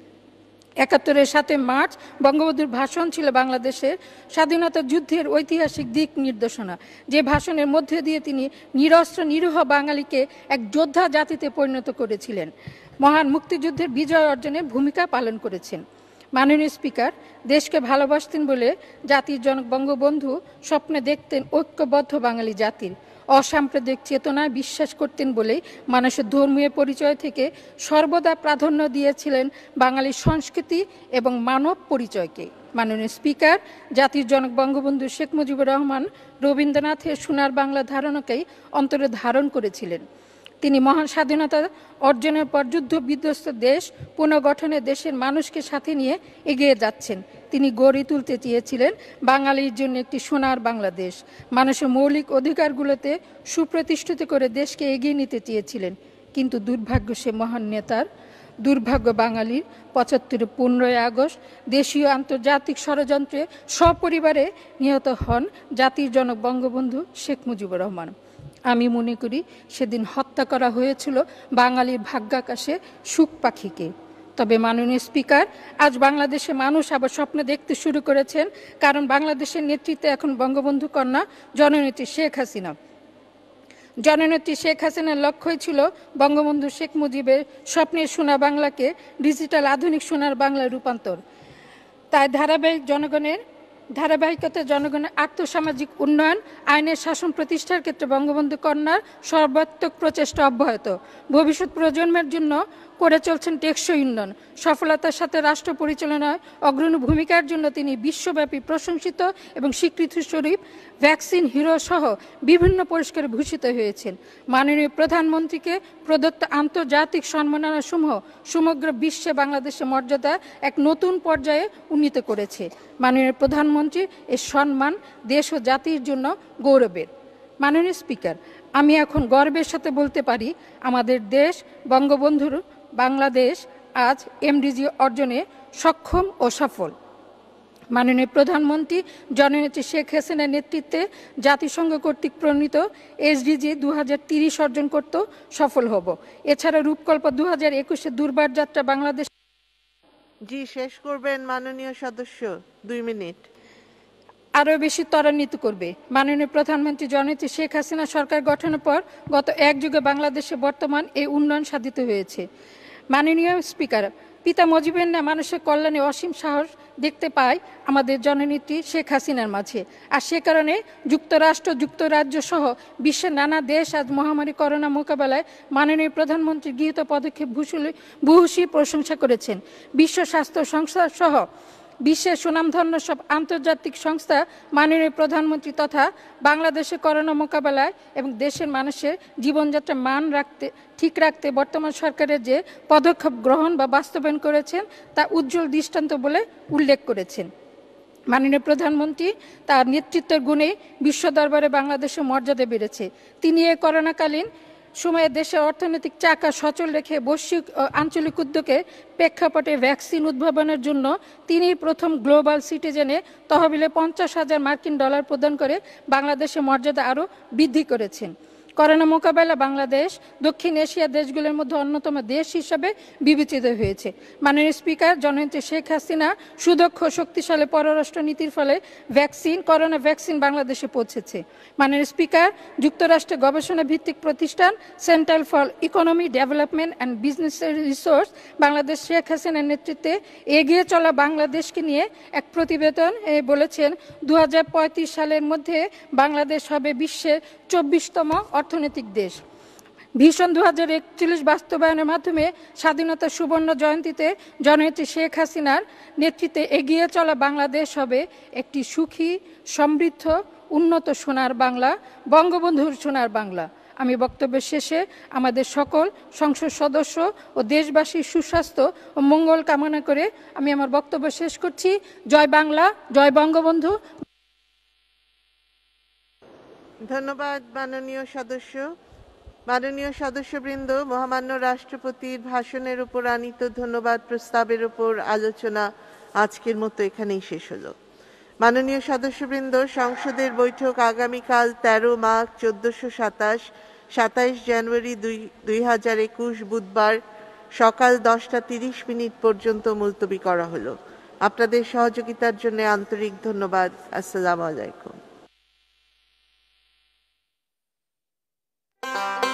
একাত্তরের সাথে মার্চ বঙ্গবন্ধুর ভাষণ ছিল বাংলাদেশের স্বাধীনতা যুদ্ধের ঐতিহাসিক দিক নির্দেশনা। যে ভাষণের মধ্যে দিয়ে তিনি নিরস্ত্র নিরীহ বাঙালিকে এক যোদ্ধা জাতিতে পরিণত করেছিলেন। মহান মুক্তিযুদ্ধের বিজয় অর্জনে ভূমিকা পালন করেছেন। মাননীয় স্পিকার, দেশকে ভালোবাসতেন বলে জাতির জনক বঙ্গবন্ধু স্বপ্নে দেখতেন ঐক্যবদ্ধ বাঙালি জাতির। অসাম্প্রদায়িক চেতনায় বিশ্বাস করতেন বলেই মানুষের ধর্মীয় পরিচয় থেকে সর্বদা প্রাধান্য দিয়েছিলেন বাঙালির সংস্কৃতি এবং মানব পরিচয়কে। মাননীয় স্পিকার, জাতির জনক বঙ্গবন্ধু শেখ মুজিবুর রহমান রবীন্দ্রনাথের সোনার বাংলা ধারণাকেই অন্তরে ধারণ করেছিলেন। তিনি মহান স্বাধীনতা অর্জনের পর যুদ্ধ বিধ্বস্ত দেশ পুনর্গঠনে দেশের মানুষকে সাথে নিয়ে এগিয়ে যাচ্ছেন। তিনি গড়ে তুলতে চেয়েছিলেন বাঙালির জন্য একটি সোনার বাংলাদেশ। মানুষের মৌলিক অধিকারগুলোতে সুপ্রতিষ্ঠিত করে দেশকে এগিয়ে নিতে চেয়েছিলেন। কিন্তু দুর্ভাগ্য সে মহান নেতার, দুর্ভাগ্য বাঙালির পঁচাত্তরে পনেরোই আগস্ট দেশীয় আন্তর্জাতিক ষড়যন্ত্রে সপরিবারে নিহত হন জাতির জনক বঙ্গবন্ধু শেখ মুজিবুর রহমান। আমি মনে করি সেদিন হত্যা করা হয়েছিল বাঙালির ভাগ্যাকাশে সুখ পাখিকে। তবে মাননীয় স্পিকার, আজ বাংলাদেশে মানুষ আবার স্বপ্ন দেখতে শুরু করেছেন, কারণ বাংলাদেশের নেতৃত্বে এখন বঙ্গবন্ধু কন্যা জননেত্রী শেখ হাসিনা। জননেত্রী শেখ হাসিনার লক্ষ্যই ছিল বঙ্গবন্ধু শেখ মুজিবের স্বপ্নের সোনা বাংলাকে ডিজিটাল আধুনিক সোনার বাংলায় রূপান্তর। তাই ধারাবাহিক জনগণের ধারাবাহিকতা, জনগণের আর্থসামাজিক উন্নয়ন, আইনের শাসন প্রতিষ্ঠার ক্ষেত্রে বঙ্গবন্ধু কন্যার সর্বাত্মক প্রচেষ্টা অব্যাহত। ভবিষ্যৎ প্রজন্মের জন্য করে চলছেন টেকসই উন্নয়ন সফলতার সাথে রাষ্ট্র পরিচালনায় অগ্রণী ভূমিকার জন্য তিনি বিশ্বব্যাপী প্রশংসিত এবং স্বীকৃতি স্বরূপ ভ্যাকসিন হিরো সহ বিভিন্ন পুরস্কারে ভূষিত হয়েছেন। মাননীয় প্রধানমন্ত্রীকে প্রদত্ত আন্তর্জাতিক সম্মাননাসমূহ সমগ্র বিশ্বে বাংলাদেশের মর্যাদা এক নতুন পর্যায়ে উন্নীত করেছে। মাননীয় প্রধানমন্ত্রী এ সম্মান দেশ ও জাতির জন্য গৌরবের। মাননীয় স্পিকার, আমি এখন গর্বের সাথে বলতে পারি, আমাদের দেশ বঙ্গবন্ধুর বাংলাদেশ আজ এমডিজি অর্জনে সক্ষম ও সফল। মাননীয় প্রধানমন্ত্রী জননেত্রী শেখ হাসিনার নেতৃত্বে জাতিসংঘ কর্তৃক প্রণীত এসডিজি দু অর্জন করতে সফল হব। এছাড়া রূপকল্প দু হাজার একুশে দুর্বার যাত্রা বাংলাদেশ জি শেষ করবেন মাননীয় সদস্য। দুই মিনিট। আরও বেশি ত্বরান্বিত করবে। মাননীয় প্রধানমন্ত্রী জননেত্রী শেখ হাসিনা সরকার গঠনের পর গত এক যুগে বাংলাদেশে বর্তমান এই উন্নয়ন সাধিত হয়েছে। মাননীয় স্পিকার, পিতা মজিবের না মানুষের কল্যাণে অসীম সাহস দেখতে পাই আমাদের জননেত্রী শেখ হাসিনার মাঝে। আর সে কারণে যুক্তরাষ্ট্র যুক্তরাজ্য সহ বিশ্বের নানা দেশ আজ মহামারী করোনা মোকাবেলায় মাননীয় প্রধানমন্ত্রী গৃহীত পদক্ষেপ ভূষুলি ভূষী প্রশংসা করেছেন। বিশ্ব স্বাস্থ্য সংস্থা সহ বিশ্বের সুনামধন্য সব আন্তর্জাতিক সংস্থা, মাননীয় প্রধানমন্ত্রী তথা বাংলাদেশে করোনা মোকাবেলায় এবং দেশের মানুষের জীবনযাত্রার মান রাখতে, ঠিক রাখতে বর্তমান সরকারের যে পদক্ষেপ গ্রহণ বা বাস্তবায়ন করেছেন, তা উজ্জ্বল দৃষ্টান্ত বলে উল্লেখ করেছেন। মাননীয় প্রধানমন্ত্রী তার নেতৃত্বের গুণে বিশ্ব দরবারে বাংলাদেশের মর্যাদা বেড়েছে। তিনি এ করোনাকালীন সময়ে দেশের অর্থনৈতিক চাকা সচল রেখে বৈশ্বিক আঞ্চলিক উদ্যোগে প্রেক্ষাপটে ভ্যাকসিন উদ্ভাবনের জন্য তিনি প্রথম গ্লোবাল সিটিজেনে তহবিলে পঞ্চাশ হাজার মার্কিন ডলার প্রদান করে বাংলাদেশের মর্যাদা আরও বৃদ্ধি করেছেন। করোনা মোকাবেলা বাংলাদেশ, দক্ষিণ এশিয়া দেশগুলোর মধ্যে অন্যতম দেশ হিসাবে বিবেচিত হয়েছে। মাননীয় স্পিকার জননেত্রী শেখ হাসিনা সুদক্ষ, শক্তিশালী পররাষ্ট্র নীতির ফলে ভ্যাকসিন, করোনা ভ্যাকসিন বাংলাদেশে পৌঁছেছে। মাননীয় স্পিকার, যুক্তরাষ্ট্রের গবেষণা ভিত্তিক প্রতিষ্ঠান central for economy development and business resource Bangladesh Sheikh হাসিনার নেতৃত্বে এগিয়ে চলা বাংলাদেশকে নিয়ে এক প্রতিবেদন বলেছেন দু হাজার পঁয়ত্রিশ সালের মধ্যে বাংলাদেশ হবে বিশ্বের চব্বিশতম অর্থনৈতিক দেশ। ভীষণ দু হাজার একচল্লিশ বাস্তবায়নের মাধ্যমে স্বাধীনতা সুবর্ণ জয়ন্তীতে জননেত্রী শেখ হাসিনার নেতৃত্বে এগিয়ে চলা বাংলাদেশ হবে একটি সুখী, সমৃদ্ধ, উন্নত সোনার বাংলা, বঙ্গবন্ধুর সোনার বাংলা। আমি বক্তব্যের শেষে আমাদের সকল সংসদ সদস্য ও দেশবাসীর সুস্বাস্থ্য ও মঙ্গল কামনা করে আমি আমার বক্তব্য শেষ করছি। জয় বাংলা, জয় বঙ্গবন্ধু। ধন্যবাদ, মাননীয় সদস্য। মাননীয় সদস্যবৃন্দ, মহামান্য রাষ্ট্রপতির ভাষণের উপর আনিত ধন্যবাদ প্রস্তাবের উপর আলোচনা আজকের মতো এখানেই শেষ হলো। মাননীয় সদস্যবৃন্দ, সংসদের বৈঠক আগামীকাল তেরো মার্চ চোদ্দশো সাতাশ, সাতাইশ জানুয়ারি দুই দুই হাজার একুশ বুধবার সকাল দশটা তিরিশ মিনিট পর্যন্ত মুলতবি করা হলো। আপনাদের সহযোগিতার জন্য আন্তরিক ধন্যবাদ। আসসালামু আলাইকুম। Bye.